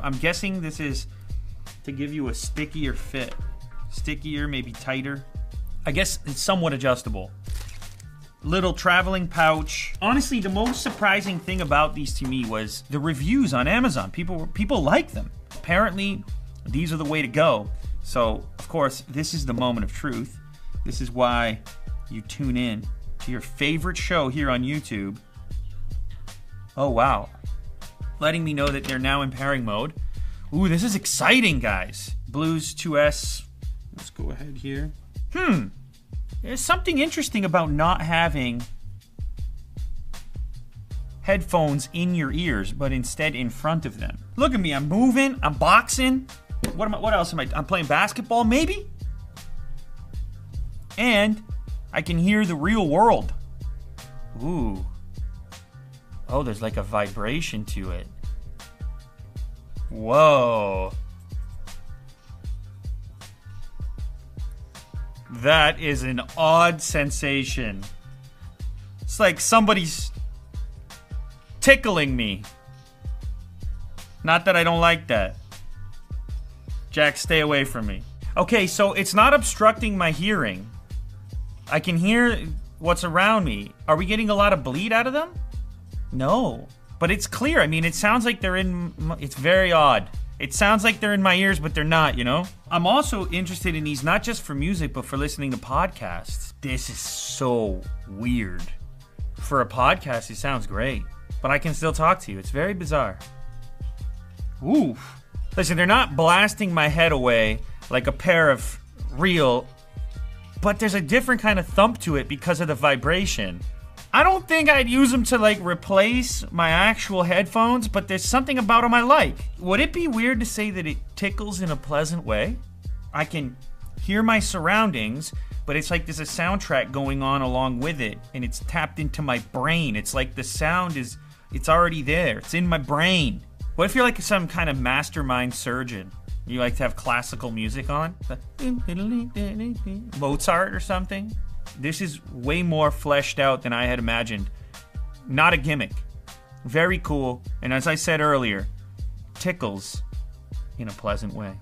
I'm guessing this is to give you a stickier fit. Stickier, maybe tighter. I guess it's somewhat adjustable. Little traveling pouch. Honestly, the most surprising thing about these to me was the reviews on Amazon. People people like them. Apparently, these are the way to go. So, of course, this is the moment of truth. This is why you tune in to your favorite show here on YouTube. Oh wow. Letting me know that they're now in pairing mode Ooh, this is exciting, guys. Bluez 2S. Let's go ahead here. Hmm. There's something interesting about not having headphones in your ears, but instead in front of them. Look at me, I'm moving, I'm boxing. What am I, what else am I? I'm playing basketball, maybe? And I can hear the real world. Ooh. Oh, there's like a vibration to it. Whoa. That is an odd sensation. It's like somebody's tickling me. Not that I don't like that. Jack, stay away from me. Okay, so it's not obstructing my hearing. I can hear what's around me. Are we getting a lot of bleed out of them? No. But it's clear. I mean, it sounds like they're in. It's very odd. It sounds like they're in my ears, but they're not, you know? I'm also interested in these not just for music, but for listening to podcasts. This is so weird. For a podcast, it sounds great, but I can still talk to you. It's very bizarre. Oof. Listen, they're not blasting my head away like a pair of real, but there's a different kind of thump to it because of the vibration. I don't think I'd use them to like replace my actual headphones, but there's something about them I like. Would it be weird to say that it tickles in a pleasant way? I can hear my surroundings, but it's like there's a soundtrack going on along with it, and it's tapped into my brain. It's like the sound is, it's already there. It's in my brain. What if you're like some kind of mastermind surgeon? You like to have classical music on? [laughs] Mozart or something? This is way more fleshed out than I had imagined. Not a gimmick. Very cool, and as I said earlier, tickles in a pleasant way.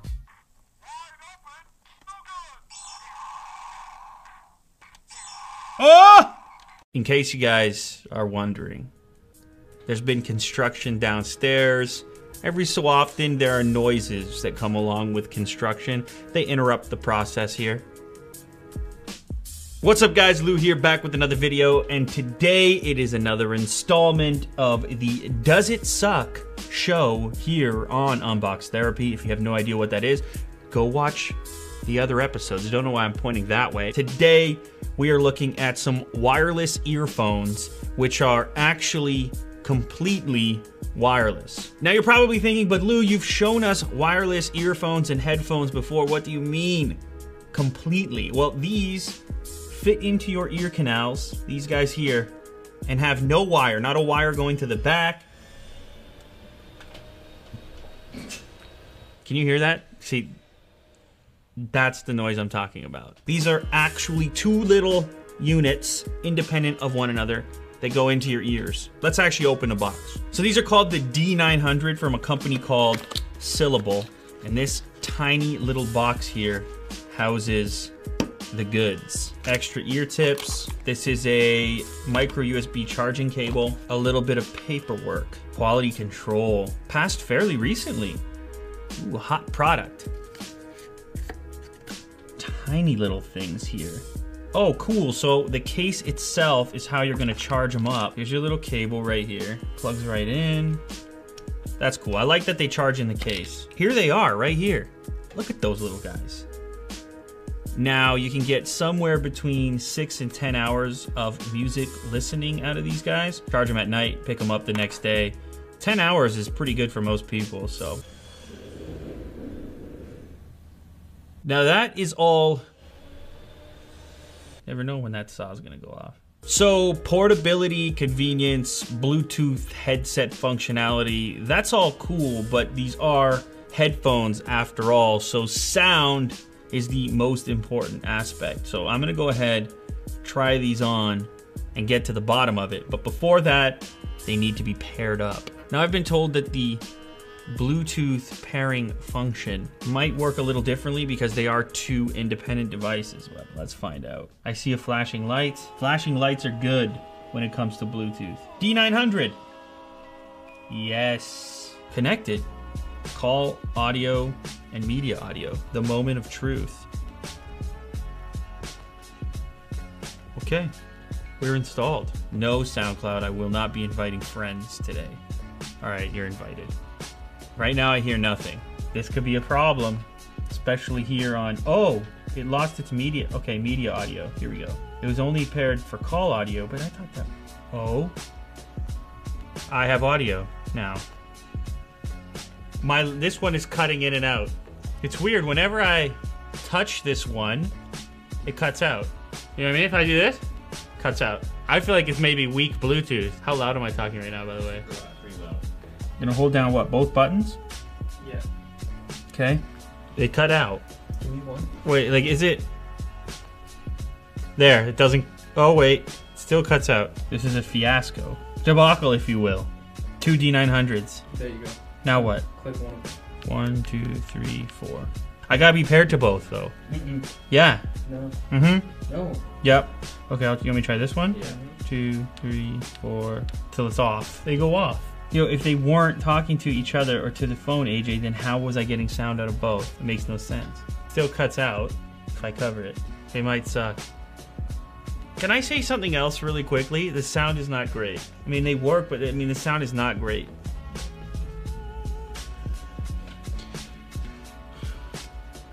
Oh! In case you guys are wondering, there's been construction downstairs. Every so often, there are noises that come along with construction. They interrupt the process here. What's up guys, Lou here back with another video and today it is another installment of the Does It Suck show here on Unbox Therapy. If you have no idea what that is, go watch the other episodes. Don't know why I'm pointing that way. Today we are looking at some wireless earphones which are actually completely wireless. Now you're probably thinking, but Lou, you've shown us wireless earphones and headphones before. What do you mean completely? Well, these fit into your ear canals, these guys here, and have no wire, not a wire going to the back. Can you hear that? See, that's the noise I'm talking about. These are actually two little units independent of one another that go into your ears. Let's actually open the box. So these are called the D900 from a company called Syllable. And this tiny little box here houses the goods. Extra ear tips. This is a micro USB charging cable. A little bit of paperwork. Quality control. Passed fairly recently. Ooh, hot product. Tiny little things here. Oh, cool. So the case itself is how you're gonna charge them up. Here's your little cable right here. Plugs right in. That's cool. I like that they charge in the case. Here they are, right here. Look at those little guys. Now you can get somewhere between six and 10 hours of music listening out of these guys. Charge them at night, pick them up the next day. 10 hours is pretty good for most people, so. Now that is all. Never know when that saw is gonna go off. So portability, convenience, Bluetooth headset functionality, that's all cool, but these are headphones after all, so sound is the most important aspect. So I'm gonna go ahead, try these on, and get to the bottom of it. But before that, they need to be paired up. Now I've been told that the Bluetooth pairing function might work a little differently because they are two independent devices. but let's find out. I see a flashing light. Flashing lights are good when it comes to Bluetooth. D900. Yes. Connected. Call audio and media audio. The moment of truth. Okay. We're installed. No SoundCloud. I will not be inviting friends today. All right, you're invited. Right now, I hear nothing. This could be a problem, especially here on. Oh, it lost its media. Okay, media audio. Here we go. It was only paired for call audio, but I thought that. Oh, I have audio now. My this one is cutting in and out. It's weird. Whenever I touch this one, it cuts out. You know what I mean? If I do this, cuts out. I feel like it's maybe weak Bluetooth. How loud am I talking right now, by the way? Pretty loud. Gonna hold down what? Both buttons? Yeah. Okay. They cut out. Give me one. Wait, like, is it. There, it doesn't. Oh, wait. Still cuts out. This is a fiasco. Debacle, if you will. Two D900s. There you go. Now what? Click one. One, two, three, four. I gotta be paired to both, though. Mm-mm. Yeah. No. Mm hmm. No. Yep. Okay, I'll, you want me to try this one? Yeah. Two, three, four, till it's off. They go off. You know, if they weren't talking to each other or to the phone, AJ, then how was I getting sound out of both? It makes no sense. Still cuts out if I cover it. They might suck. Can I say something else really quickly? The sound is not great. I mean, they work, but I mean, the sound is not great.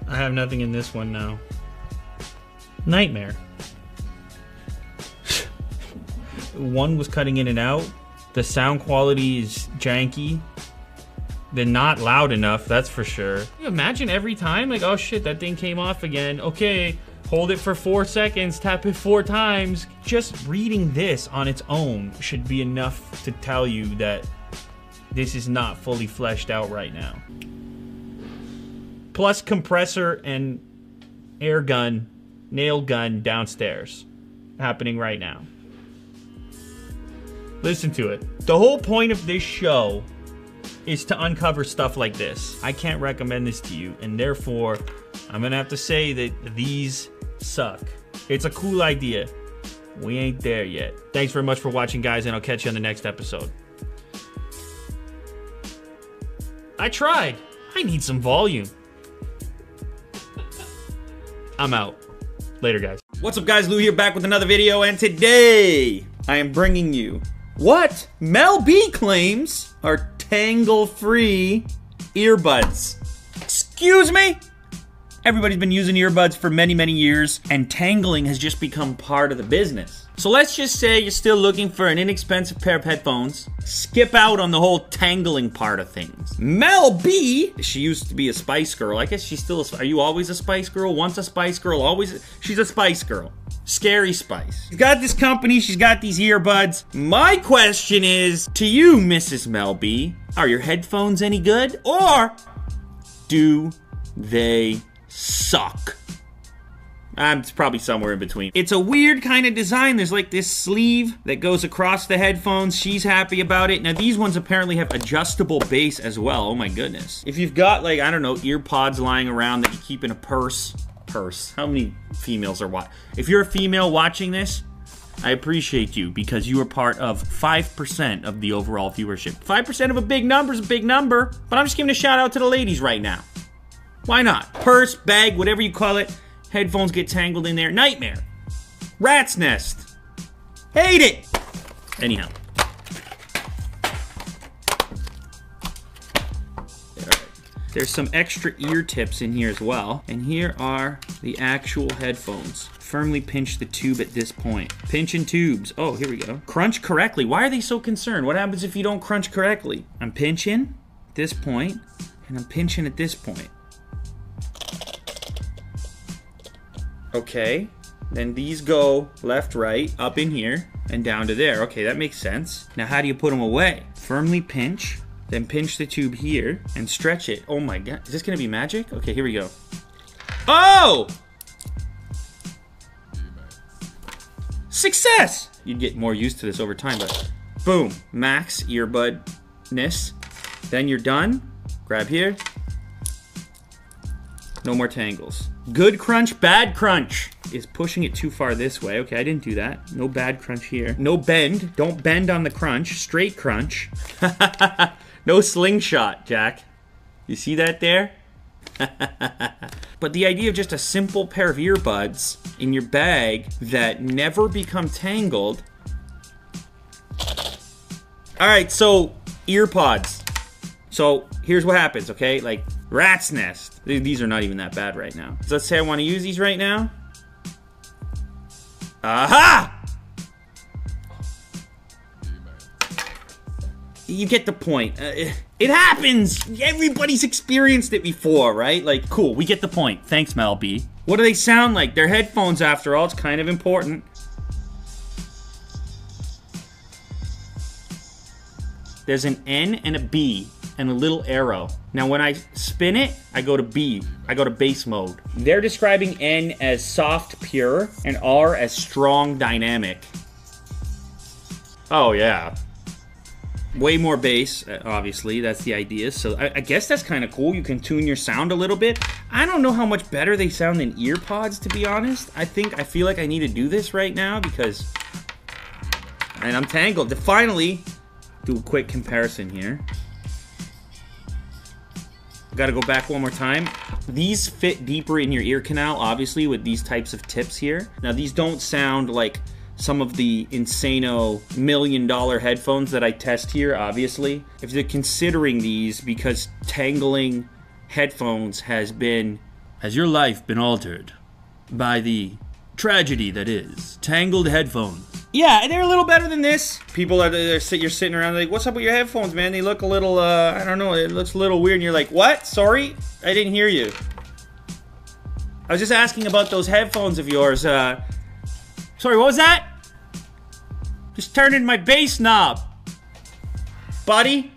I have nothing in this one now. Nightmare. [sighs] one was cutting in and out. The sound quality is janky. They're not loud enough, that's for sure. Imagine every time, like, oh shit, that thing came off again. Okay, hold it for four seconds, tap it four times. Just reading this on its own should be enough to tell you that this is not fully fleshed out right now. Plus compressor and air gun, nail gun downstairs happening right now. Listen to it. The whole point of this show is to uncover stuff like this. I can't recommend this to you, and therefore, I'm gonna have to say that these suck. It's a cool idea. We ain't there yet. Thanks very much for watching, guys, and I'll catch you on the next episode. I tried. I need some volume. I'm out. Later, guys. What's up guys, Lou here back with another video and today I am bringing you what Mel B claims are tangle-free earbuds. Excuse me? Everybody's been using earbuds for many, many years and tangling has just become part of the business. So let's just say you're still looking for an inexpensive pair of headphones. Skip out on the whole tangling part of things. Mel B, she used to be a Spice Girl. I guess she's still a, are you always a Spice Girl? Once a Spice Girl, always, she's a Spice Girl. Scary Spice. She's got this company, she's got these earbuds. My question is, to you, Mrs. Mel B, are your headphones any good? Or do they suck? Um, it's probably somewhere in between. It's a weird kind of design. There's like this sleeve that goes across the headphones. She's happy about it. Now these ones apparently have adjustable bass as well. Oh my goodness. If you've got like, I don't know, ear pods lying around that you keep in a purse, purse. How many females are watching? If you're a female watching this, I appreciate you because you are part of 5% of the overall viewership. 5% of a big number is a big number, but I'm just giving a shout out to the ladies right now. Why not? Purse, bag, whatever you call it. Headphones get tangled in there. Nightmare. Rat's nest. Hate it. Anyhow. There's some extra ear tips in here as well. And here are the actual headphones. Firmly pinch the tube at this point. Pinching tubes. Oh, here we go. Crunch correctly. Why are they so concerned? What happens if you don't crunch correctly? I'm pinching this point, and I'm pinching at this point. Okay. Then these go left, right, up in here, and down to there. Okay, that makes sense. Now how do you put them away? Firmly pinch, then pinch the tube here, and stretch it. Oh my god, is this gonna be magic? Okay, here we go. Oh! Success! You'd get more used to this over time, but boom, max earbudness. Then you're done. Grab here. No more tangles. Good crunch, bad crunch. Is pushing it too far this way. Okay, I didn't do that. No bad crunch here. No bend. Don't bend on the crunch. Straight crunch. [laughs] no slingshot, Jack. You see that there? [laughs] but the idea of just a simple pair of earbuds in your bag that never become tangled. All right, so earpods. So here's what happens, okay? Like rat's nest. These are not even that bad right now. So let's say I want to use these right now. Aha! You get the point. Uh, it- happens. Everybody's experienced it before, right? Like, cool. We get the point. Thanks, Mel B. What do they sound like? They're headphones, after all. It's kind of important. There's an N and a B and a little arrow. Now, when I spin it, I go to B. I go to bass mode. They're describing N as soft, pure, and R as strong, dynamic. Oh, yeah. Way more bass, uh, obviously. That's the idea. So I, I guess that's kind of cool. You can tune your sound a little bit. I don't know how much better they sound than earpods, to be honest. I think I feel like I need to do this right now because. And I'm tangled. Finally do a quick comparison here. Gotta go back one more time. These fit deeper in your ear canal, obviously, with these types of tips here. Now, these don't sound like some of the insano million dollar headphones that I test here, obviously. If you're considering these because tangling headphones has been. Has your life been altered by the tragedy that is tangled headphones? Yeah, they're a little better than this. People are they're, sit- you're sitting around like, "What's up with your headphones, man? They look a little uh, I don't know, it looks a little weird." And you're like, "What? Sorry, I didn't hear you." I was just asking about those headphones of yours. Uh, sorry, what was that? Just turning my bass knob, buddy.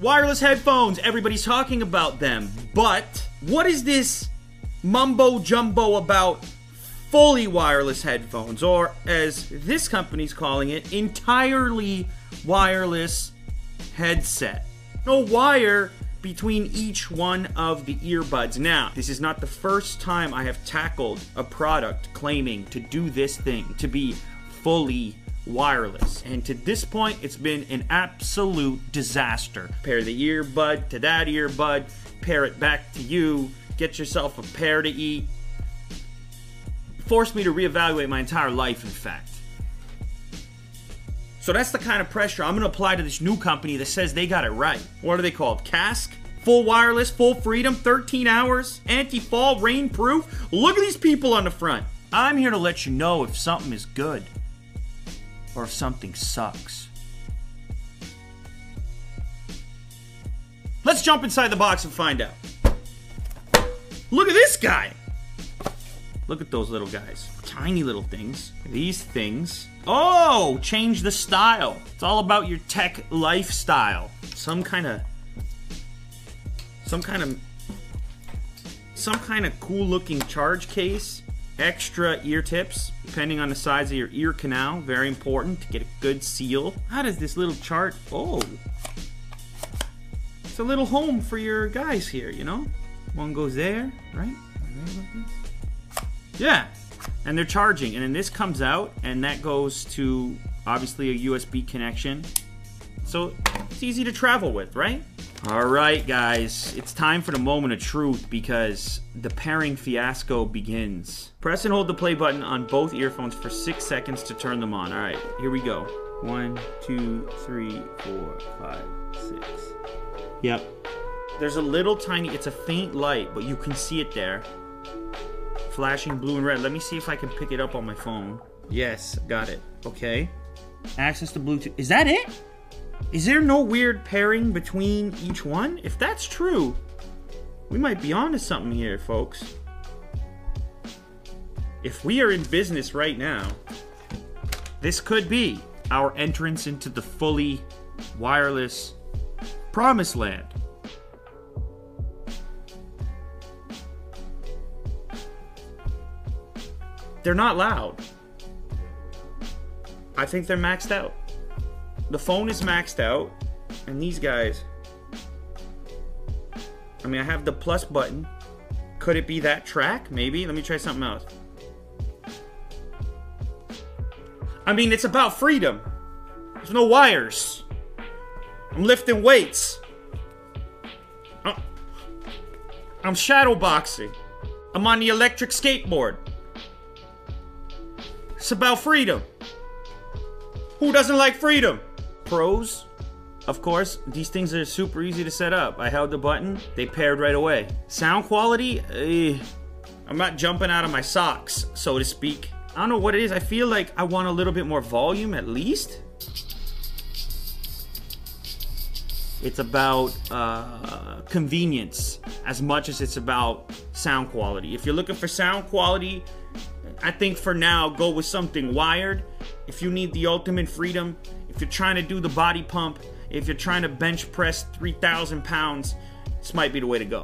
Wireless headphones. Everybody's talking about them, but what is this mumbo jumbo about fully wireless headphones, or as this company's calling it, entirely wireless headset. No wire between each one of the earbuds. Now, this is not the first time I have tackled a product claiming to do this thing, to be fully wireless. And to this point, it's been an absolute disaster. Pair the earbud to that earbud, pair it back to you, get yourself a pair to eat, forced me to reevaluate my entire life, in fact. So that's the kind of pressure I'm going to apply to this new company that says they got it right. What are they called? Cask? Full wireless, full freedom, 13 hours, anti fall, rain proof. Look at these people on the front. I'm here to let you know if something is good or if something sucks. Let's jump inside the box and find out. Look at this guy. Look at those little guys. Tiny little things. These things. Oh, change the style. It's all about your tech lifestyle. Some kind of. Some kind of. Some kind of cool looking charge case. Extra ear tips, depending on the size of your ear canal. Very important to get a good seal. How does this little chart. Oh. It's a little home for your guys here, you know? One goes there, right? Yeah. And they're charging. And then this comes out, and that goes to obviously a USB connection. So it's easy to travel with, right? All right, guys. It's time for the moment of truth because the pairing fiasco begins. Press and hold the play button on both earphones for six seconds to turn them on. All right, here we go. One, two, three, four, five, six. Yep. There's a little tiny, it's a faint light, but you can see it there flashing blue and red. Let me see if I can pick it up on my phone. Yes, got it. Okay. Access to Bluetooth. Is that it? Is there no weird pairing between each one? If that's true, we might be onto something here, folks. If we are in business right now, this could be our entrance into the fully wireless promised land. They're not loud. I think they're maxed out. The phone is maxed out, and these guys. I mean, I have the plus button. Could it be that track? Maybe. Let me try something else. I mean, it's about freedom. There's no wires. I'm lifting weights. I'm, I'm shadow boxing. I'm on the electric skateboard. It's about freedom. Who doesn't like freedom? Pros of course, these things are super easy to set up. I held the button, they paired right away. Sound quality, eh, I'm not jumping out of my socks, so to speak. I don't know what it is. I feel like I want a little bit more volume at least. It's about uh, convenience as much as it's about sound quality. If you're looking for sound quality, I think for now, go with something wired. If you need the ultimate freedom, if you're trying to do the body pump, if you're trying to bench press 3,000 pounds, this might be the way to go.